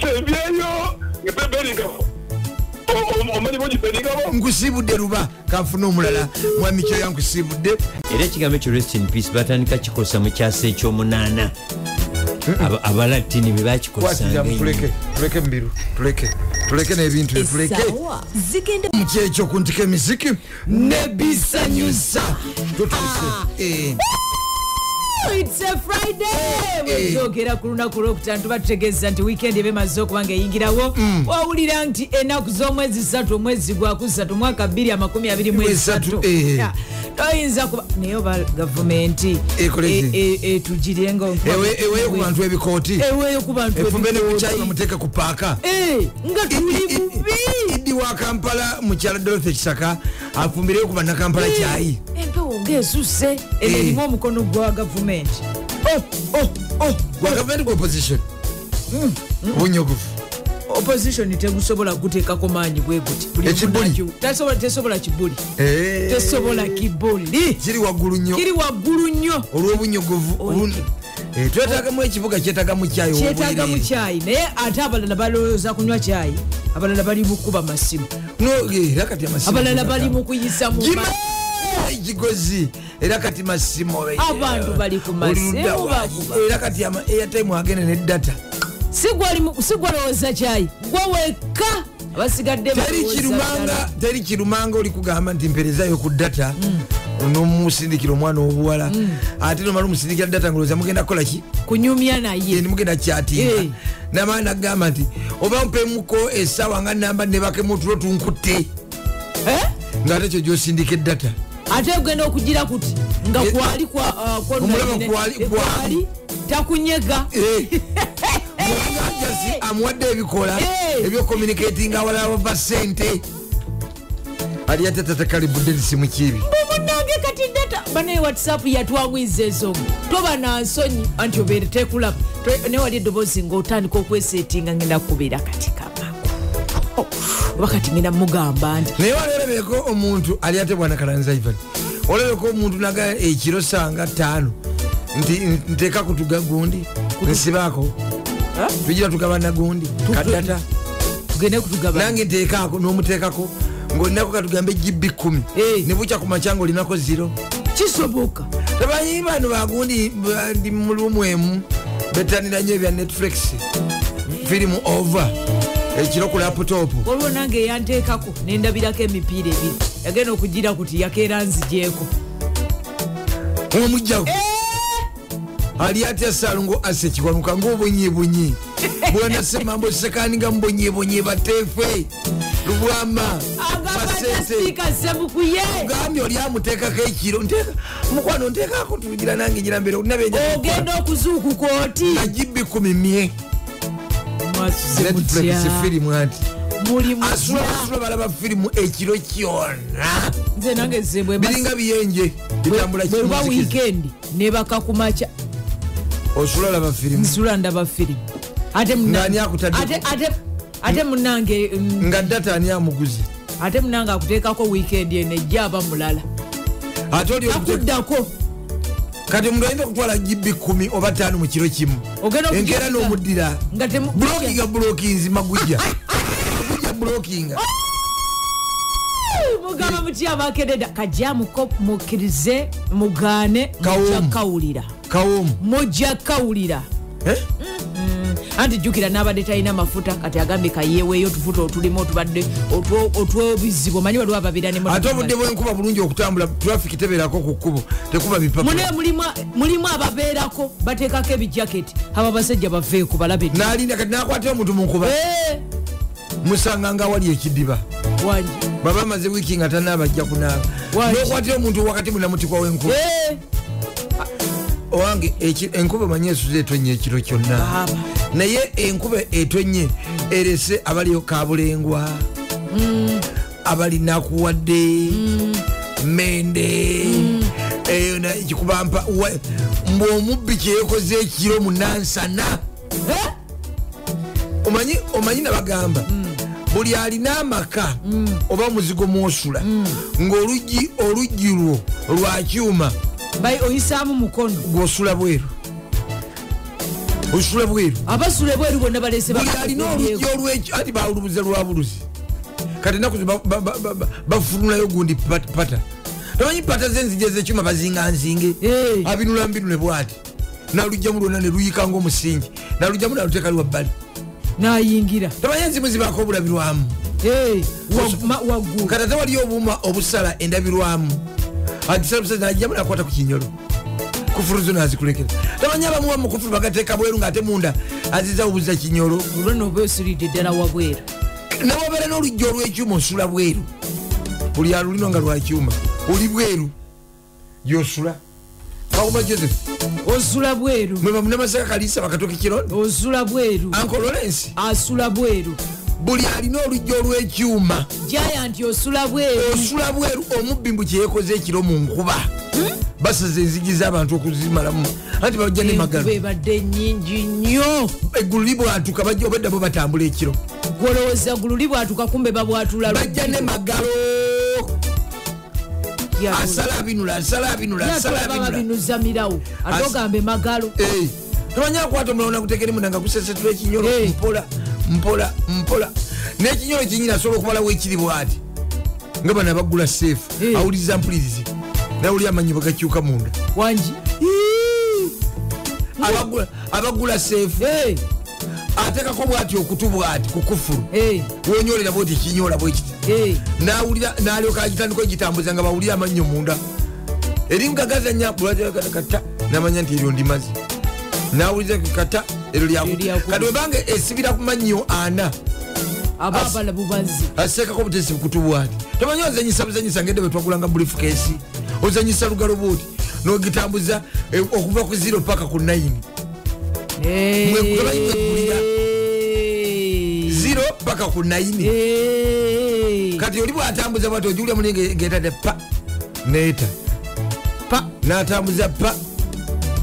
sembyeyo bogiberingabo nkusibudde luba kanfuna omulala. Mwami kyo yankusibudde era ekigambo ekyo rest in peace batandika kikosa mu kyasa ekyomunaana. Aba- abalatini bwe kwatira bakikozesanga tuleke tuleke mubiru tuleke tuleke n'ebintu ebyo tuleke. Essaawa zigenda mu kyekyo ku ntika emiziki nebisanyusa tutuse Eh, It's a Friday! Bwetwogera ku lunaku lwokutaano tuba tutegeeza nti wiikendi eba emaze okuba nga eyingirawo wawulira nti enaku z'omwezi satu omwezi gwakusatu mwaka 2 Mwesatu, eh. toyinza kuba naye oba gavumenti Ekole ki? e- e- etugirenga ewe- eweyo ku bantu ebikooti. Eweyo ku bantu efumbe ne ebikooti. kukyalo muteeke ku paaka. Eh, nga tuli bubi. Idi wa kampala mukyala dorothy kisaka afumbireyo ku bannakampala kyayi. Empewo ngaesusse eno Eh. erimu omukono gwa gavumenti Oh, oh, oh, gwa gavumenti gwa opposition? Obunyogovu. Opposition tegusobola kuteekako maanyi bwe guti. Buli Ekibuli? munaku- tasobola- tesobola kibuli. Eh, tesobola kibuli. Kiri waggulu nnyo. Kiri waggulu nnyo. Olw'obunyogovu. Eh, twetagamu ekibuga kyetagamu kyayi kyetaaga mu obwereere. kyayi naye ate abalala balowooza kunywa kyayi abalala bali mukuba masimu. Abalala bali mu kuyisa mu ekigozi era kati masimu Abantu bali ku masimu era kati airtime agende ne data sigwalowooza kyayi gwe wekka teri kirumanga oli kugamba nti mperezayo ku data nomusindikira omwana obuwala. Ate nomala omusindikira data ngaoza mugenda kukolaki kunyumya naye. Mugenda kyatinga Eh. namala nagamba nti oba mpemuko esawa nga namba nebakemutulo tunkutte. Eh? ngaate kyo gyosindika edata ate ogenda okugira kuti nga Eh, kwali kwa omulaba nnaine- kwali- eh, kwali takunyega. *laughs* Mwanajasi amuwadde ebikola Eh. ebyokomunikating awalala wava sente ali ate tatakalibudde lisimu kibi? Munange kati data banaye whatsapp yatwagwiza ensonga toba nansonyi anti obeere tekulaba. Naye wali eddoboozi ngaotandika okwesetinga ngenda kukubeera kati kamako oba kati ngenda mugamba nti naye wali olabeko omuntu ali ate bwana kalanzaivan olabeko omuntu naga ekiro sanga ttaano. Nti nteeka kutuga gundi nsibaako. Tugira tugaba nagundi kadata nange nteekako nomuteekako ngaolinako katugambe jibi kumi Eh. nebukya ku macyanga olinako ziro kisoboka. Tabanyi bano bagundi ba- ndi mulumu emu betanira nyo ebya netflix. Firimu over ekiro ku laputopu waliwo nange eyanteekako nendabirako emipiira ebiri. Yagenda okugira kuti yakeera nzigyeko omujjago ali atya salungo ase kikwanuka ngaobunyibunyi *laughs* bwana semambo sekaninga mubonyebonye batefe lubwama basente agambasiika semukuye gambye oli amuteekako ekiro mukwano nteekako tugira nange ngira mbere ogenda okuzuukuka oti? Najibi kumi mye mwasuze firimu anti? Muli asula mutya asula balaba firimu ekiro kyona nze nange zebwe biringa biyenje bitambula bweruba wiikendi nebaka kumaca osula olaba firimu nsula ndaba firimu ate munange- mm, nga data ani amuguzi? ate munange akuteekako wiikendi eno ejja aba mulala. Takuddako kati omuntu ayinza okutwala jibi kumi oba taano mu kiro kimu enkeera n'omuddira bulokinga bulokins magujja. *laughs* Magujja bulokinga mugamba mutya abakededa kajja mukkirize mugaane mujja kawulira. Mujja kawulira. Eh? Anti jjukira n'abadde talina mafuta kati agambye kayeeweeyo otufuta otulimu otubadde otwo- otw'obizibu omanyi waliwo ababeera ne ate obudde bwenkuba bulungi okutambula traffic tebeerako ku kkubo tekuba mune bipapula mulimu- mulimu ababeerako bateekako ebijaketi. Abo abasajja baveeku balabe nalinda kati nakwatira omuntu munkuba Eh, musanga nga wali ekidiba. Baba amaze wiiki nga tanaabajja kunaaba. Nokwatira omuntu wakati munamutikwa w'enkuba. Eh, owange enkuba manyi esuza etonnya ekiro kyonna. Naye enkuba etonye erese abaliyo kabulengwa abali nakuwadde mende eyo na- kikubampa wa- mbwe omubbi kyeyekoze ekiro munansana omanyi omanyi nabagamba buli alina amaka oba muzigo mwosula ngaoluggi oluggi lwo lwakyuma oyisaamu mukono. gwosula bweru osula bweru. Abasula ebweru bonna balese buli alina oluggi olwekyo anti balulubuze lwa buluzi kati enaku zi ba- ba- ba- ba- bafunulayo gundi pat- pata. Tamanyi pata zenzija ezekyuma bazinganzinge? Eh. abinula mbinule bwati. Nalugjamu lwonna neluyika ngaomusingi nalugjamu nalutekali wabbali nayingira. Tamanyi enzimu zibaako obulabirwamu Eh, kati ate waliyo obuuma obusala endabirwamu. Agisala busaza najjamu nakwata ku kinyolo kufuru zo nazikulekera tamanyi abamuwa mukufuru bagateeka bweru ngaate munda. Aziza obuza kinyolo olwo noba osulidde ddala wabweru nawabeera n'oluggi olw'ekyuma osula bweru. Buli alulino nga lwakyuma oli bweru. Gyosula kawuma joseph osula bweru. Mwe bamunamasaka kalisa bakatoka kirondo osula bweru. Ankololensi asula bweru. Buli alina oluggi olw'ekyuma jaya nti osula bweru. Osula bweru omubbi mbu kyeyekoze ekiro mu nkuba basaza enzigi z'abantu okuzimalamu. Anti bajja ne enkuba magalo ebadde nyingi nnyo. Eggulu libwatuka bajja obedda bo batambula ekiro. Golowooza gulu libwatuka kumbe babwatula bajja ne magalo. Asala abinula asala abinula asala abinula babinuza mirawo. Ate ogambe magalo. Eh, tomanya akwata omulala nakutekere munda nga gusesetula ekinyolo Eh. mpola mpola mpola. N'ekinyolo kinyini asobola okumalawo ekiri bwati? Nga bana bagula seefu Eh. awuliriza mpulirizi nawuli amanyi bwegakyuka munda wangi? Abagula- seefu. Atekako bwati okutu bwati kukufuru Eh, wonyolera bwoti kinyola bwekiti nawulira nalyoka agitandika egitambuza nga bawulira amannyo munda eri mugagazanya kata namanya nti eryo ndimazi nawuliza kata eryo lyaku lyaku- kati webanga esibira ku mannyo ana. Aba As- abala bubazi asekako butesi kutubwati tomanyi ozanyisa buzanyisa ngende bwetwagulanga briefcase ozanyisa lugalo bwoti nogitambuza eh, okuva ku zero paka ku 9. Mwe kutomanyi mwekulira. Zero paka ku 9 Eh. kati oli bwatambuza bwati ojulira muli ngetade pa neeta Pa. natambuza pa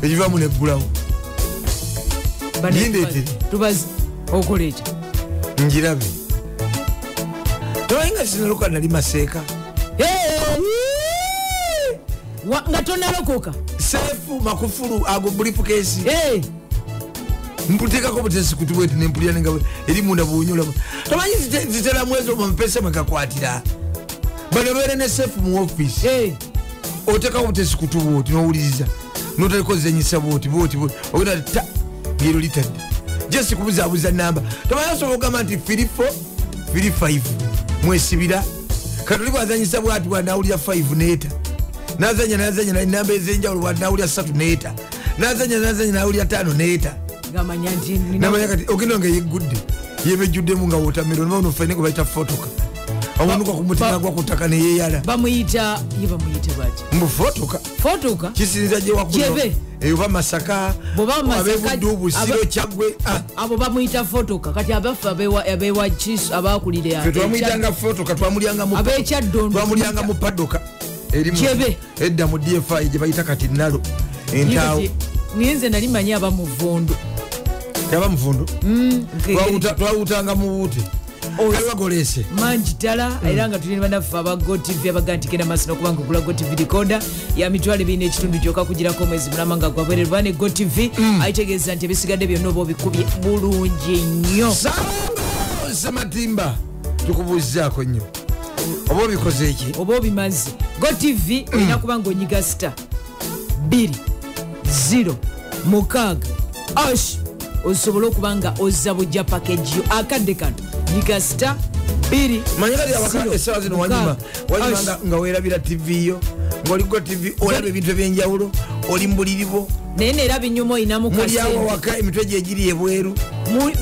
ekivamu neggulawo Lindeetere. tubazi okola ekyo njirabe tomanyi nga sinaluka nali maseeka nga tonalokoka seefu makufulu ago briefcase mputekako butesi kutubweti nempulira nenga eri munda buunyola tomanyi zite- zitera mwezi omwo mapesa mwekakwatira bano beere ne seefu mu ofisi Eh. otekako butesi kutubwoti nowuliriza. Notalikozenyisa bwoti bwoti bwoti. ogenda ta ngero litadde. Jesi kubuzabuza namba. Tomanyi osobola okugamba nti firi 4 firi 5 mwesibira. Katoli bwazanyisa bwati bwanawulira 5 neeta nazanya nazanya namba ezenjawulo nawulira 3 neeta nazanya nazanya nawulira 5 neeta namanya kati ogenda nga yeggudde yebejjuddemu nga wotamiro nbaonofaine gwebaita fotoka omunuka ku mutima gwa ku ttaka neyeyala bamuyita ye bamuyita bati mbu fotoka fotoka kisinza gyewakuno Gyebe. oba masaka Bw'oba Masaka- abebuddu busiro aba- kyaggwe ah, abo bamuyita fotoka kati abaffe abewa- abewa kisu abakulira twamuyitanga fotoka twamulyanga mu- padoka. Edda mu dfi gye bayita kati nalo entaawo niye nze nali manyi aba muvundu yaba muvundu Twawuta- twawutanga mu buute kalibagolese mangi ddala era nga tulina banaffe aba gotv abaga nti genda maaso nokuba nga ogula gotv decoda ya mitwalo ebirina ekitundu gyokka kugirako omwezi mulama nga gwabwererwa ne gotv ayitegeeza nti ebisigadde byonna oba obikubye bulungi nnyo samatimba tukubuuzizaako nnyo oba obikoze eki oba obimaze. Gotv olina kuba nga onyiga sta 2 0 mukaaga ash osobole okuba nga ozza bujja pakeji yo. Akadde kano nyiga sta 2 manyi kati awaka esawa zino wanyuma wanyuma nga- weerabira tv yo ngaoligo tv olaba ebintu ebyenjawulo oli mbuliri bwo naye neera binyuma olinamu mulyawo kasente waka emitwe gyegiri ebweru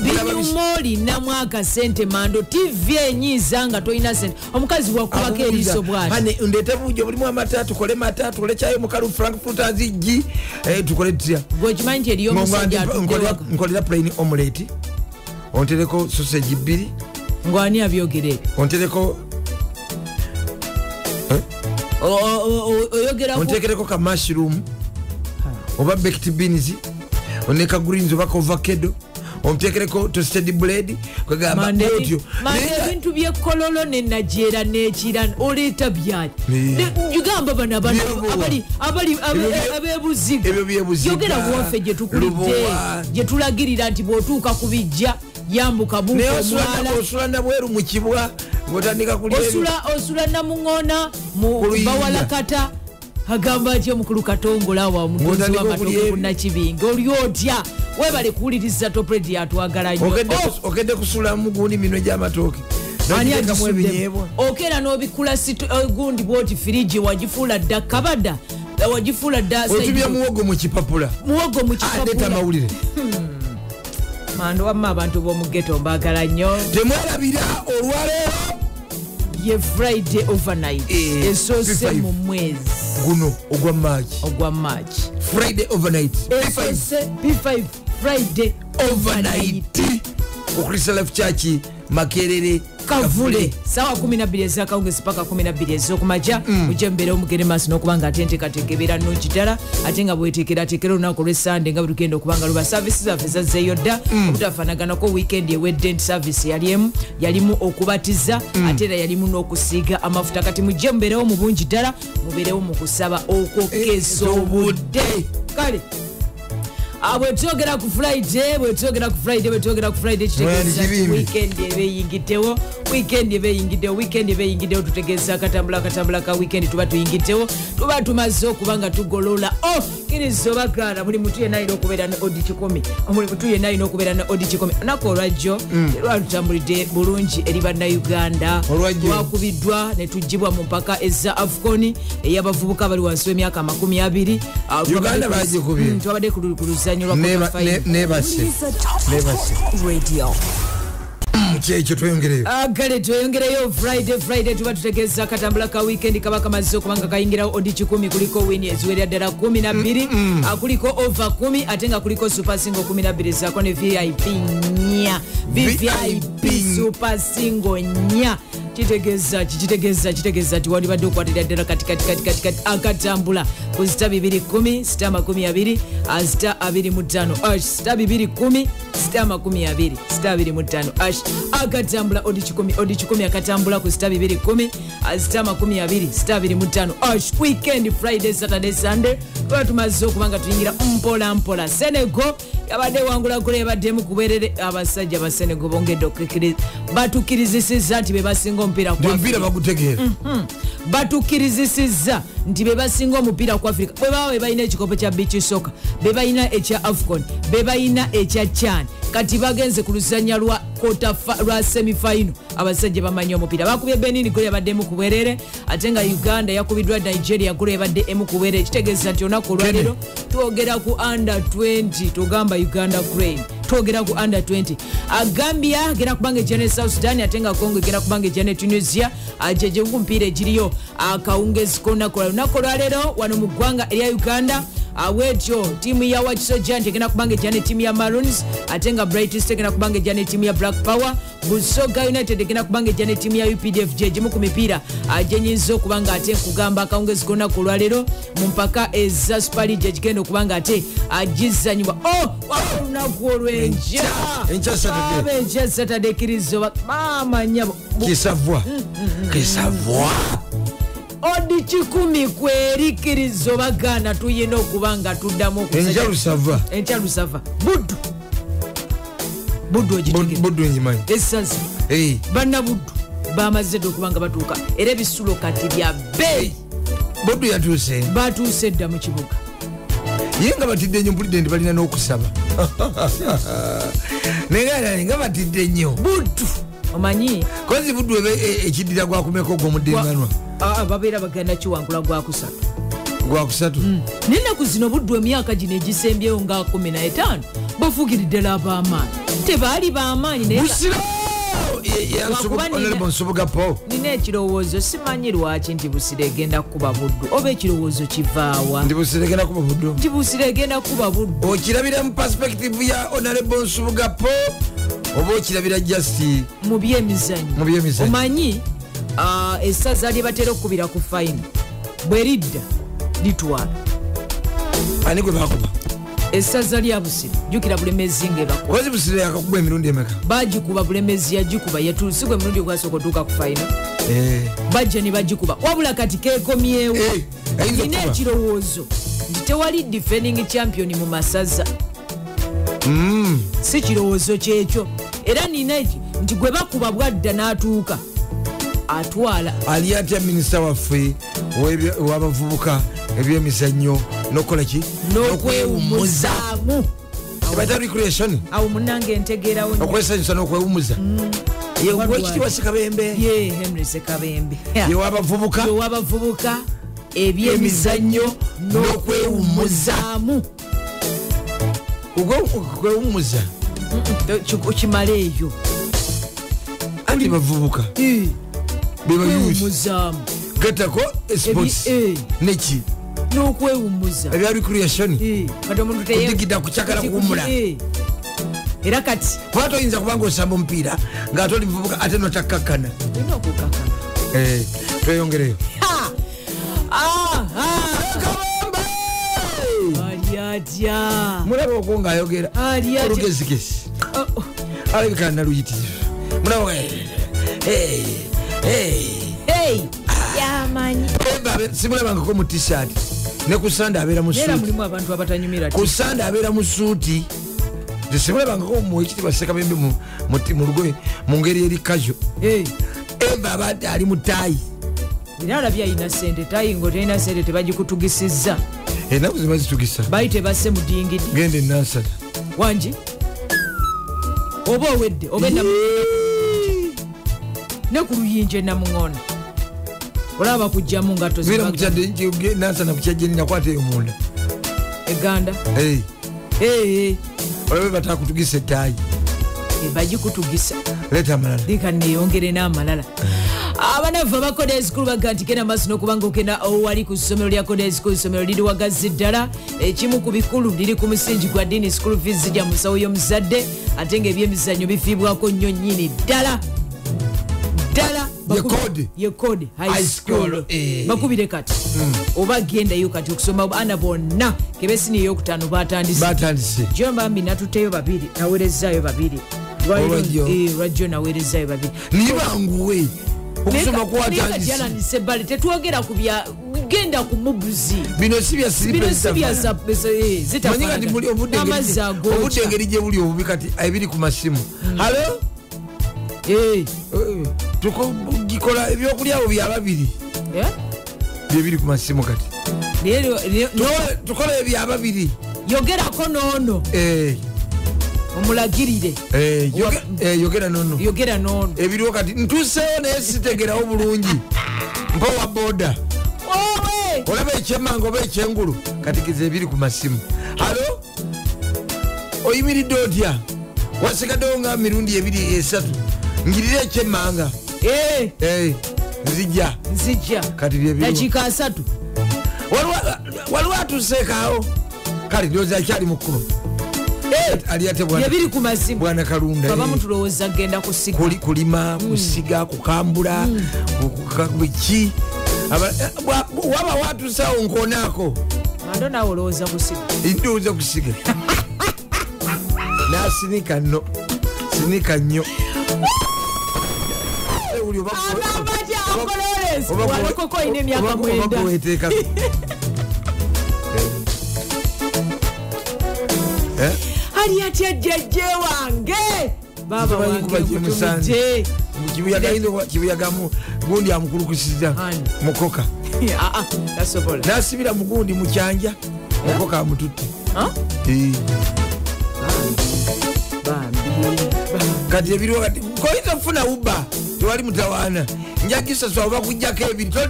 binyuma olinamu akasente mando tv enyiiza nga tolina sente omukazi bwakubako eriiso bwati ndeete buujo bulimu amata tukole mata tukole kyayo mukalu frankfurt azijji eh, tukole tutya? Gwekimanyi nti eriyo omusajja nkolera plain omelette ontereko sausage bbiri ngwani abyogera ebyo ontereko ontekereko ka mushroom. Oba baked beans. Oneka greens oba kovakedo ontekereko toasted bread. Kwegamba Mande- otyo mande Naye nga- ebintu byekololo nenajera nekira oleeta byali. Ugamba bano abebuziga yogera buwaffe gyetukulidde gyetulagirira nti bwotuuka ku bijja yambuka buuka naye osula omwala na- osula nabweru mu kibwa ngaotandika osula namuŋona bawalakata. Agamba atya omukulu katongola wa mutunzi Ng'otandika wamatoke kunnakibinga oli otya? Webale kuwuliriza topredi yatwagala nnyo. Ogedde Oh! kus- ogedde kusula mugundi minwe gy'amatooke okeera n'obikula eh, gundi bwoti firiji wagifuula dda kabada eh, wagifuula dda otubya muwogo mu kipapula. Muwogo mu aleeta kipapula mando wamma abantu b'omugeto mbagala nnyo. Temwerabira olwaleero. Ye friday overnight. Eh, esoose P5. mu mwezi. Guno ogwa maaki ogwa march. Friday overnight. Esoose p5 friday overnight. okrista life church makerere kavule. Sawa 12 ezakawungezi paka 12 ezokumaja ujja mbeere omugere maaso n'okubanga ate enteekateeka ebeera nnungi ddala ate nga bweteekerateekera olunaku lwesande nga bulugenda okubanga luba saavisi zaffe zazzeeyo dda. Obutafaanaganako wiikendi ewedde nti saavisi yali emu yalimu okubatiza ate era yalimu n'okusiiga amafuta. Kati mujje mubeerewo mu bungi ddala mubeerewo mu kusaba okwokesa obudde. Kale Ah, bwetwogera ku friday bwetwogera ku friday bwetwogera ku friday kitegeeza weekend eba eyingiddewo weekend eba eyingiddewo weekend eba eyingiddewo tutegeeza akatambula akatambula ka weekend tuba tuyingiddewo tuba tumaze okuba nga tugolola oh kkiriza obagaana buli mutu yenna alina okubeera ne odi 1 buli mutu yenna alina okubeera ne odi 1 olunaku olwajjo lwalutambulidde bulungi eri bannayuganda. Olwajjo. lwakubiddwa ne tugibwa mu mpaka eza afcon ey'abavubuka bali wansi w'emyaka 20 Ah, Uganda bagikubye. Mm, twabadde ku lu- ku ne- nebase nebase kyekyo tweyongereyo tweyongereyo. Friday friday tuba tutegeeza akatambula ka weekend kaba kamaze okubanga kayingirawo odi 1 kuliko wini eziwerera ddala 12 Ah, kuliko over 10 ate nga kuliko super singo 12 zaako ne vip nya vvip VIP. super singo nya kitegeeza ki kitegeeza ti wandibadde okwatirira ddala katikatikatikati akatambula ku sita 210 sita 20 ah, sita 25 ash sita 210 sita 20 sita 25 akatambula odi 1 odi 1 akatambula ku sita 210 ah, sita 20 sita 25 ash weekend friday saturday sunday tuba tumaze okuba nga tuyingira mpola mpola senego. Yabadde wangula gula ebaddemu kuberere abasajja ba senego bongedde okukiri- batukirizisiza nti bebasinga omupiira ku omupiira bagutegeera. Batukirizisiza nti bebasinga omupiira ku africa. Bwe baba bebalina ekikopo kya bici soka bebalina ekya afcon bebalina ekya chan. Kati bagenze ku luzanya lwa kota fa- lwa semifaino abasajja bamanyi omupiira. Bakubye benin gole yabaddemu ku bwerere ate nga uganda yakubiddwa nigeria gole yabadde emu ku bwerere kitegeeza nti olunaku olwalero twogera ku under 20 togamba uganda crane twogera ku under 20 Ah, gambia egera kubanga ejja ne south sudan ate nga congo egera kubanga ejja ne tunisia. Gye gyeku mpiira egiriyo akawungezi konaku lwa lunaku olwaleero wano mu ggwanga erya uganda awetyo tiimu ya wakiso giant egenda kubanga ejja ne tiimu ya maroons ate nga brightest egenda kubanga ejja ne tiimu ya black power. Busoga united egenda kubanga ejja ne tiimu ya updf gye gimu ku mipiira. Gyenyinza okuba nga ate nkugamba akawungezi konaku olwaleero mu mpaka eza league egigenda okuba nga ate gizanyibwa oh, waba olunaku olwenja Enkya saturday. Kirizoba maama nyabo kisavwa. Kisavwa. Odi kikumi kwerikiriza obagaana tuyina okuba nga tuddamu enkya lusava buddu buddu ogitegere buddu enyimanyi esazi Eh, banna buddu bamaze dde okuba nga batuuka era ebisulo kati bya bbeeyi buddu yatuuse. Batuuse dda mu kibuga. Ye nga batidde nnyo mpulidde nti balina n'okusaba. *laughs* Naye nga batidde nnyo. Buddu. Omanyi? Kozi buddu eba e- ekiddira gwakumeko gwomuddenganwa wa- ah, babeera bagenda kiwangula gwakusatu gwakusatu nenaku zino buddu emyaka gino egisembyewo nga 15 bafugiridde ab'amaanyi. Tebaali b'amaanyi naye nina- ekirowoozo simanyi lwaki nti busiro egenda kuba buddu. Oba ekirowoozo kivaawa? Nti busiro egenda kuba buddu. Okirabira mu perspective ya honorable nsubuga po oba okirabira just mu byemizanyo omanyi essaza lye batera okukubira ku fayina bwe lidda litwala. Ani gwe bakuba essaza lya busiro jjukira bulemezi ngaebakuba kozi busiro yakakuba emirundi emeka bagikuba bulemezi yagikuba yatuusi gwe mulundi ogwasooka otuuka ku fayina Eh, bajja ne bagikuba wabula kati Eh, ayinza nina ekirowoozo nti tewali defending champion mu masaza mm, si kirowoozo kyekyo era nina nti gwe bakuba bwadda n'atuuka. Atwala. Ali atya minisita waffe ow'abavubuka ebyemizannyo nokukola ki n'okwewumuzaamu ebata recreation awo munange ntegeerawo nnyo. okwesanyusa n'okwewumuza yewekitiwa sikabembe ye henry sekabembe yew'abavubuka yowabavubuka ebyemizannyo n'okwewumuzaamu okwewumuza kimala eyo. Anti bavubuka. Bebayuth gatako sports. Ebi- eh. neki n'okwewumuza ebya recreation. Kati omuntu Kudigida, kucakala, kuwummula. era kati kuba toyinza kubanga osamba omupiira ngaate oli muvubuka ate notakkakkana tweyongereyo! Ah, mulaba okwo ngaayogera olugezigezi. Oh, alabika naluyitirivu mulaba simulabangako mu tshirt ne ku sande abeera mu ku sande abeera mu suuti. Simulabangako muekitiba sekabembe mu- lugoye mu ngeri eri kajo. Eh, eva abadde ali mu taayi. Era alabye ayina sente tayinga otalina sente tebagikutugisizza enaku ziba zitugisa bali tebasse mudingidi genda enasata wangi oba owedde oba ne ku luyinja enamuŋona olaba bakugjamu ngato beera zibaga- mukyadde nasana kukyajeni nakwata eyo munda. Eganda? Olabe batakutugisa ettaayi bagikutugisa. Leeta amalala. Leka neyongere n'amalala. Abanafu abakoda esikulu baga nti genda maaso n'okubanga okenda owali ku ssomero lya koda esikulu ssomero liri wagazi ddala. Ekimu ku bikulu liri ku musingi gwa ddiini sikulu fees zijja mu nsawo y'omuzadde ate ng'ebyemizannyo bifiibwako nnyo nnyini ddala. Ddala Ye code. ye code high school. eh. bakubire kati oba gendayo kati okusoma baana bonna kebesini eyokutaano batandise john bambi natutteyo babiri naweerezaayo babiri. Olwajjo. eh, lwajjo naweerezaayo babiri. Niye banguwe okusoma kwatandise bale tetwogera ku bya genda ku mubuzi. Bino si bya bino si bya za- eh, kati obudde engeri gye buli obubi kati ebiri ku masimu. Halo tuko- gikola ebyokulya abo bya babiri. Eh? byebiri ku masimu kati. Naye lyo- lyo- Tukole- tukole ebya babiri. Yogerako noono. Eh, omulagirire. Eh, yoge- eh, yogera nono yogera noono. Ebiriwo kati ntuseewo naye sitegerawo bulungi. Mpowa boda. Owe! Olaba ekyemanga oba ekyengulu katikiza ebiri ku masimu. Halo? Oyimiridde otya? Wasigaddewo nga mirundi ebiri esatu ngirira ekyemanga Eh, Eh, nzija. Nzijja kati byebiriwo dakiika asatu. Waliwo- atuseekaawo kale ndowooza akyali ali ate bwana- byebiri ku masimu bwana kalunda. Kabamu eh. tulowooza genda kulima kusiga kukambula ku- ku- biki eh, waba watusawo nkonaako? Ando naawe olowooza kusiga. Ndowooza kusiga. *laughs* Nasinika nno. Sinika nnyo Uli oba- agamba ti oba- akololesi oba- walekoko olina emyaka mwenda. ali atya jjajje wange. Baba wange kibuyagamu gundi amukulukusiza mukoka. *laughs* Aa tasobola nasibira mugundi mukyanja mukoka amututte. Ah? Eh. bambi bambi. kati ebiriwo kati koyinza kufuna uba tewali mutawaana. Njagisaswa oba kujjako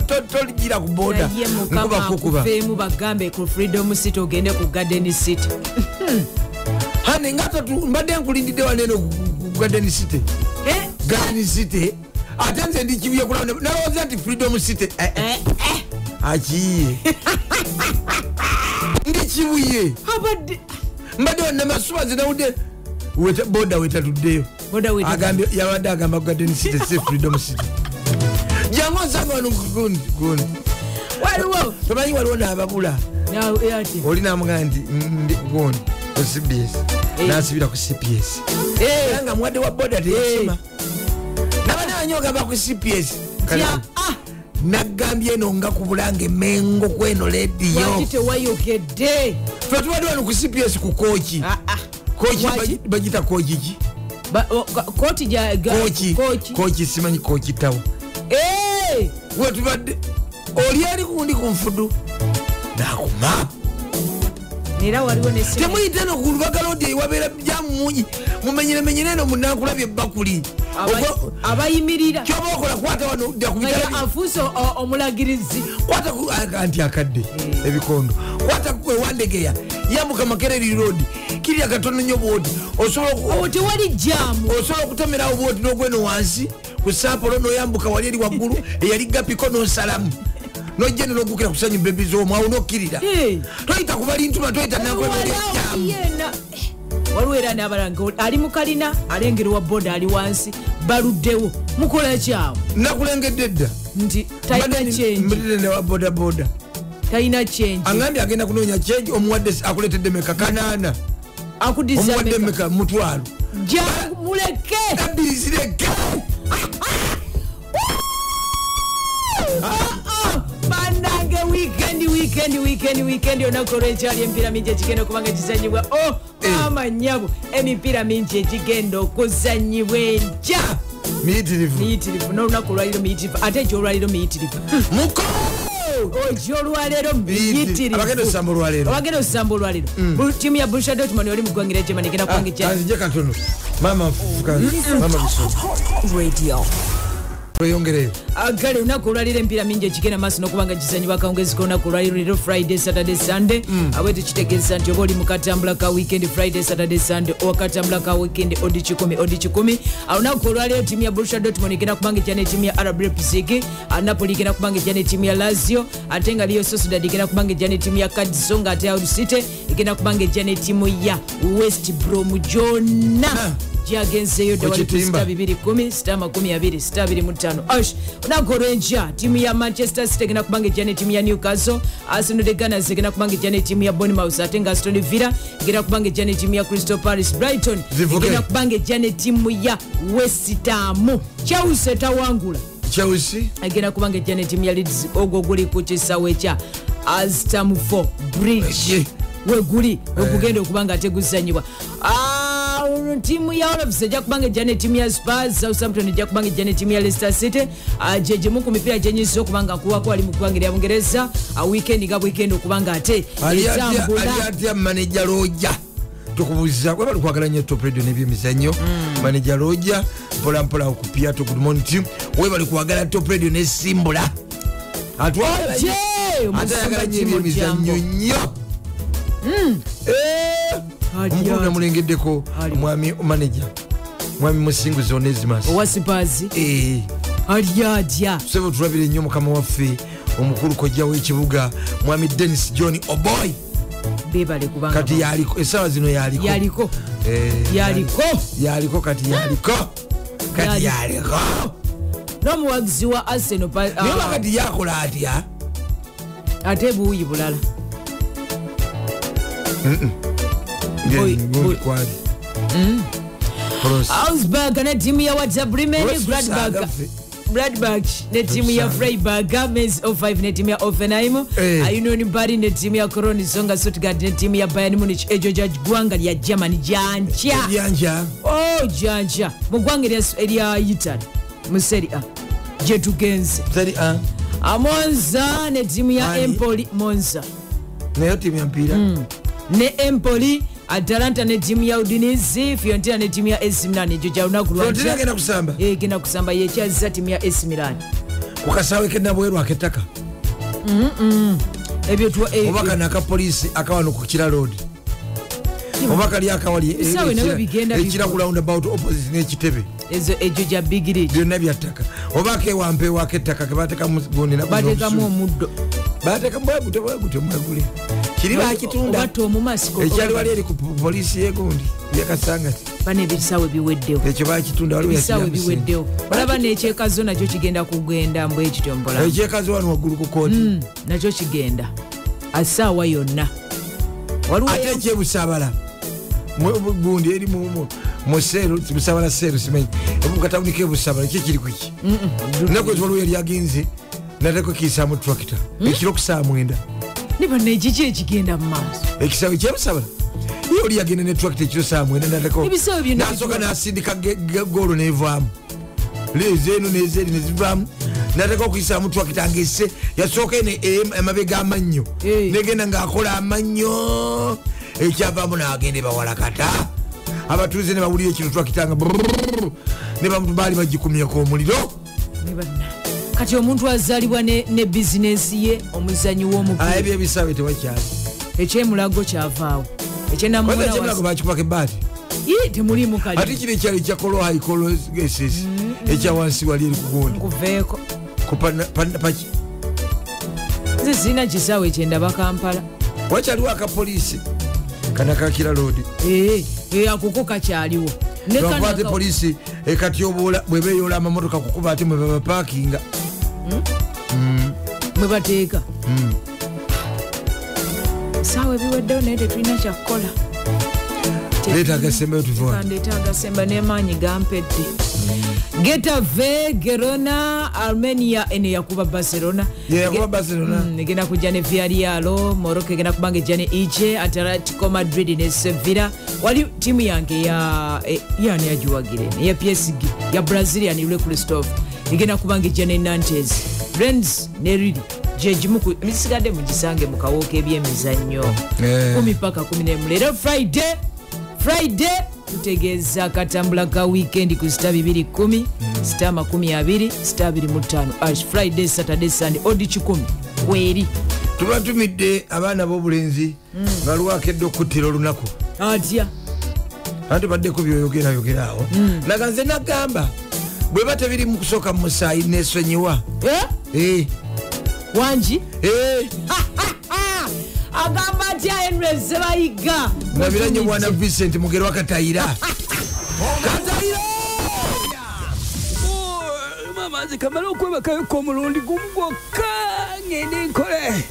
to- toligira ku boda naye mukama nkuba kukuba. akufeemu bagambe ku freedom city ogende ku garden city. *laughs* Hane nga mbadde nkulindidde waneeno ku garden city. Eh, garden city. Ate nze ndi kibuye kulaba nalowooza nti freedom city Eh, eh, akiyiye *laughs* ndi kibuye. Mbadde wanamasuba zinawudde boda wetatuddeyo yabadde agamba garden city si freedom city. Jangu nsanga wano gundi gundi waliwo? Tomanyi waliwo n'ababula. Oli namugaa nti "Mm, ndi gundi ku cbs Eh. nasibira ku cps Eh, nga muwadde wa boda teyasima. Nabananyo ogamba ku cps ah! Nagambye eno nga ku bulanga emengo kweno lediyo fe tubadde wano ku cps ku koki Ah, ah. bagi- bagita koki ki? Ba- o- ka- kooti koki simanyi koki tawo Eh, wetubadde oli ali kundi ku nfudu? Nakuma temuyite no ku lubaga lodi ewabeera jamu mungi mumenyeremenyere eno munankulabye bakuli Aba- abayimirira. Kyoba okola kwata wano dda ku nga bitala afuuse o- omulagirizi. Kwata anti akadde ebikondo. Kwata ewandegeya yambuka makereri road kirya katono nnyo bwoti. Osobola oku- awo tewali jamu osobola okutomerawo bwoti n'ogweno wansi ku saapolo noyambuka wali eri waggulu *laughs* eyali gapiko nosalamu. Nojja nologukira kusanyu bebi zomwawo nokkirira. Toyita kubali ntuma toyita nakwebeljamu yena waliwo era nabalanga ali mukalina alengerwa boda ali wansi baluddewo. Mukola kyawo nakulengedde dda. Nti talina kyenji mbulire newa bodaboda talina kyenji agambye agenda kunoonya kyenji omuwadde akuletedde meka kanaana akudiza omuwadde meka mutwalo. Muleke! Ebbiri zireka banange wikendi wikendi wikendi wikendi olunaku olwekyali emipiira mingi ekigenda okubanga kizanyibwa o Eh. amanyabo emipiira mingi egigenda okuzanyibwa enja miyitirivu. Miyitirivu n'olunaku olwaliro miyitirivu ate ekyolwaliro miyitirivu. Muko olwaleero. tiimu ya busha oli germany radio tweyongereyo kale olunaku olwaliro empiira mingi ekigenda maaso n'okubanga gizanyibwa akawungezi kolunaku olwaliro leero friday saturday sunday. Abwe tukitegeeza nti oba oli mu katambula ka weekend friday saturday sunday owa katambula ka weekend odi kikumi odi kikumi. Olunaku olwaliro tiimu ya borussia dortmund egenda kubanga ejja n'etiimu ya arab leipzig napoli egenda kubanga ejja n'etiimu ya lazio ate nga liyo sociedad egenda kubanga ejja n'etiimu ya cadiso nga ate aud city egenda kubanga ejja n'etiimu ya west brom gyonna gyagenzeyo Wekitimba. dawali 2 sita 20 sita 25 ash olunaku olwenja tiimu ya manchester city egenda kubanga ejja n'etiimu ya newcastle arsenal gunners egenda kubanga ejja n'etiimu ya bonmous ate nga aston villa egenda kubanga ejja n'etiimu ya crystal paris brighton egenda kubanga ejja n'etiimu ya wesitamu chelsea etawangula chelsea? Egenda kubanga ejja n'etiimu ya leeds ogwo guli ku kisawo ekya astam 4 bridge. Weguli wegugenda okuba nga teguzanyibwa tiimu ya olofs ejja kubanga ejja n'etiimu ya spars southampton ejja kubanga ejja n'etiimu ya leicester city. Gye gimu ku mipiira gyenyinza okuba nga nkuwako ali mu ggwanga erya bungereza weekend nga bwekend okuba nga ate. Ali atya- ali etambula atya maneja loja tukubuuza kwe bali kwagala nyo top radio nebyemizanyo maneja loja mpolampola okupya to good morning team. We bali kwagala top radio nesimbula atwagala ayagala nyo Jimmy ebyemizanyo Jambo. nnyo Eh, Ali omukulu namulengeddeko mwami maneja mwami musinguzi onesimas owa sipazi. Ali atya tusebe tulabire nnyo mukama waffe omukulu kojja w'ekibuga mwami denis john oboy. Kati yaliko esaawa zino yaliko. Yaliko. Eh, yaliko. Yaliko kati yaliko. Kati Yali- yaliko. N'omuwagizi wa arsenal pa- ah, naye bakati yakola atya? Ate buuyi bulala Oi, Gundi oi. kwali Cross. augsburg ne tiimu ya ffe. bradburg ne tiimu ya freiburg mens 05 ne tiimu ya offenheim. Eh. union bari ne tiimu ya coroni songa stuttgart ne tiimu ya bayern munich? Egyo gya ggwanga lya germany ebyanja o jankya mu ggwanga erya- italy. Mu seri a. Gye tugenze tali a. Amonza ne tiimu ya empoli monza. Naye tiimu ya mpiira ne empoli atalanta ne tiimu ya udinisi fiontina ne tiimu ya ac milan. Egyo gya lunaku frontina lwakya agenda kusamba? Egenda kusamba yekyazisa tiimu ya ac milan. Ku kasaawe kenabweru ak'ettaka ebyo eh, oba eh, kano akappolisi akawano ku kira road. Oba kali akawali Bisaawe nabyo bigenda ekira bigo. ku roundabout opposite n'ekitebe egyo gya bigirage byonna byattaka oba akewampeewo ak'ettaka kebatekamu gundi bateekamu omuddo batekamu bwegute bwegute mwegule kiri bakitunda. obatta omumasiko ekyali wali eri ku polisi yegundi yekasangati bana ebisaawe biweddewo. Ekyo bakitunda waliwo ebisaawe biweddewo. Olaba nekyekazo nakyo kigenda kugenda mbw ekityo mpola. Ekyekazi wano waggulu ku kooti nakyo kigenda. Asaawa yonna. Ate ekyebusabala gundi eri mu- mu- mu seero busabala seero simanyi. Mukatawuni kebusabala kyo kiri kuki nakwezi waliwo yali agenze nateko kiisaamu tractor ekiro kusaa mwenda ne banna ekiki ekigenda mu maaso. Ekisaawe kyebusabala ye oli yagenda ne tractor ekiro saa mwenda nateko Ebisaawe byonna nasooka nasindika goolo nevaamu. Lezeeno nezeeri nezivaamu. Nateka okuyisaamu tractor ngaesse yasooka ene emabega amannyo. Negenda ngaakola amannyo. Ekyavaamu nagenda ebawalakata abatuuze ne bawulira ekino twakitanga ne baali bagikumyeko omuliro kati omuntu azaalibwa ne ne bizinensi ye omuzanyi w'omupiira ebyebisaawe tewakyali. Ekyemulago kyavaawo. Ekyenamuwona bakikubako ebaati temulimu ate kali kino ekyalo ekyakolo haikologesesi ekyawansi wali eri kugundi nkuveeko paki? Nze sirina kisaawe ekyendaba kampala. Wakyaliwo akapoliisi kanakakira loodi ee, akoko kakyaliwo. Lwakuba ate polisi ekatyobola bwebeyola amamotoka kukuba ate mwe babapakinga mwe bateeka saawe biweddewo naye tetulina kyakukola leeta agasembayo tuva kandeeta agasemba n'emaanyi gampedde. Getave gerona armenia eno yakuba barcelona. Egenda kujja ne viarialo morocco egenda kubanga ejja ne ice atletico madrid ne sevilla. Wali tiimu yange ya eh, yani yagiwagire eya psg ya brazilian lwe christophe egenda kubanga ejja ne nantes rens ne riri gyegimu emisigadde mugisange mu kawo k'ebyemizannyo Eh. 1 paka 11 leero friday friday tutegeeza akatambula ka weekend ku sita 210 sita 20 sita 25 ash friday saturday sunday odi 1 kweri. Tubatumidde abaana b'obulenzi nga lwakedde okuttira olunaku atya? Anti baddeko byoyogerayogera awo. Naga nze nagamba bwe ba tebiri mu kusooka mu musaayi nesonyiwa Eh? Eh, wangi? Eh, *laughs* agamba atya henry zebayiga nabiranye bwana vincent mugero wakatayira *laughs* mama nze kamala okwebakayoka omulundi gumu gwokka ngende nkole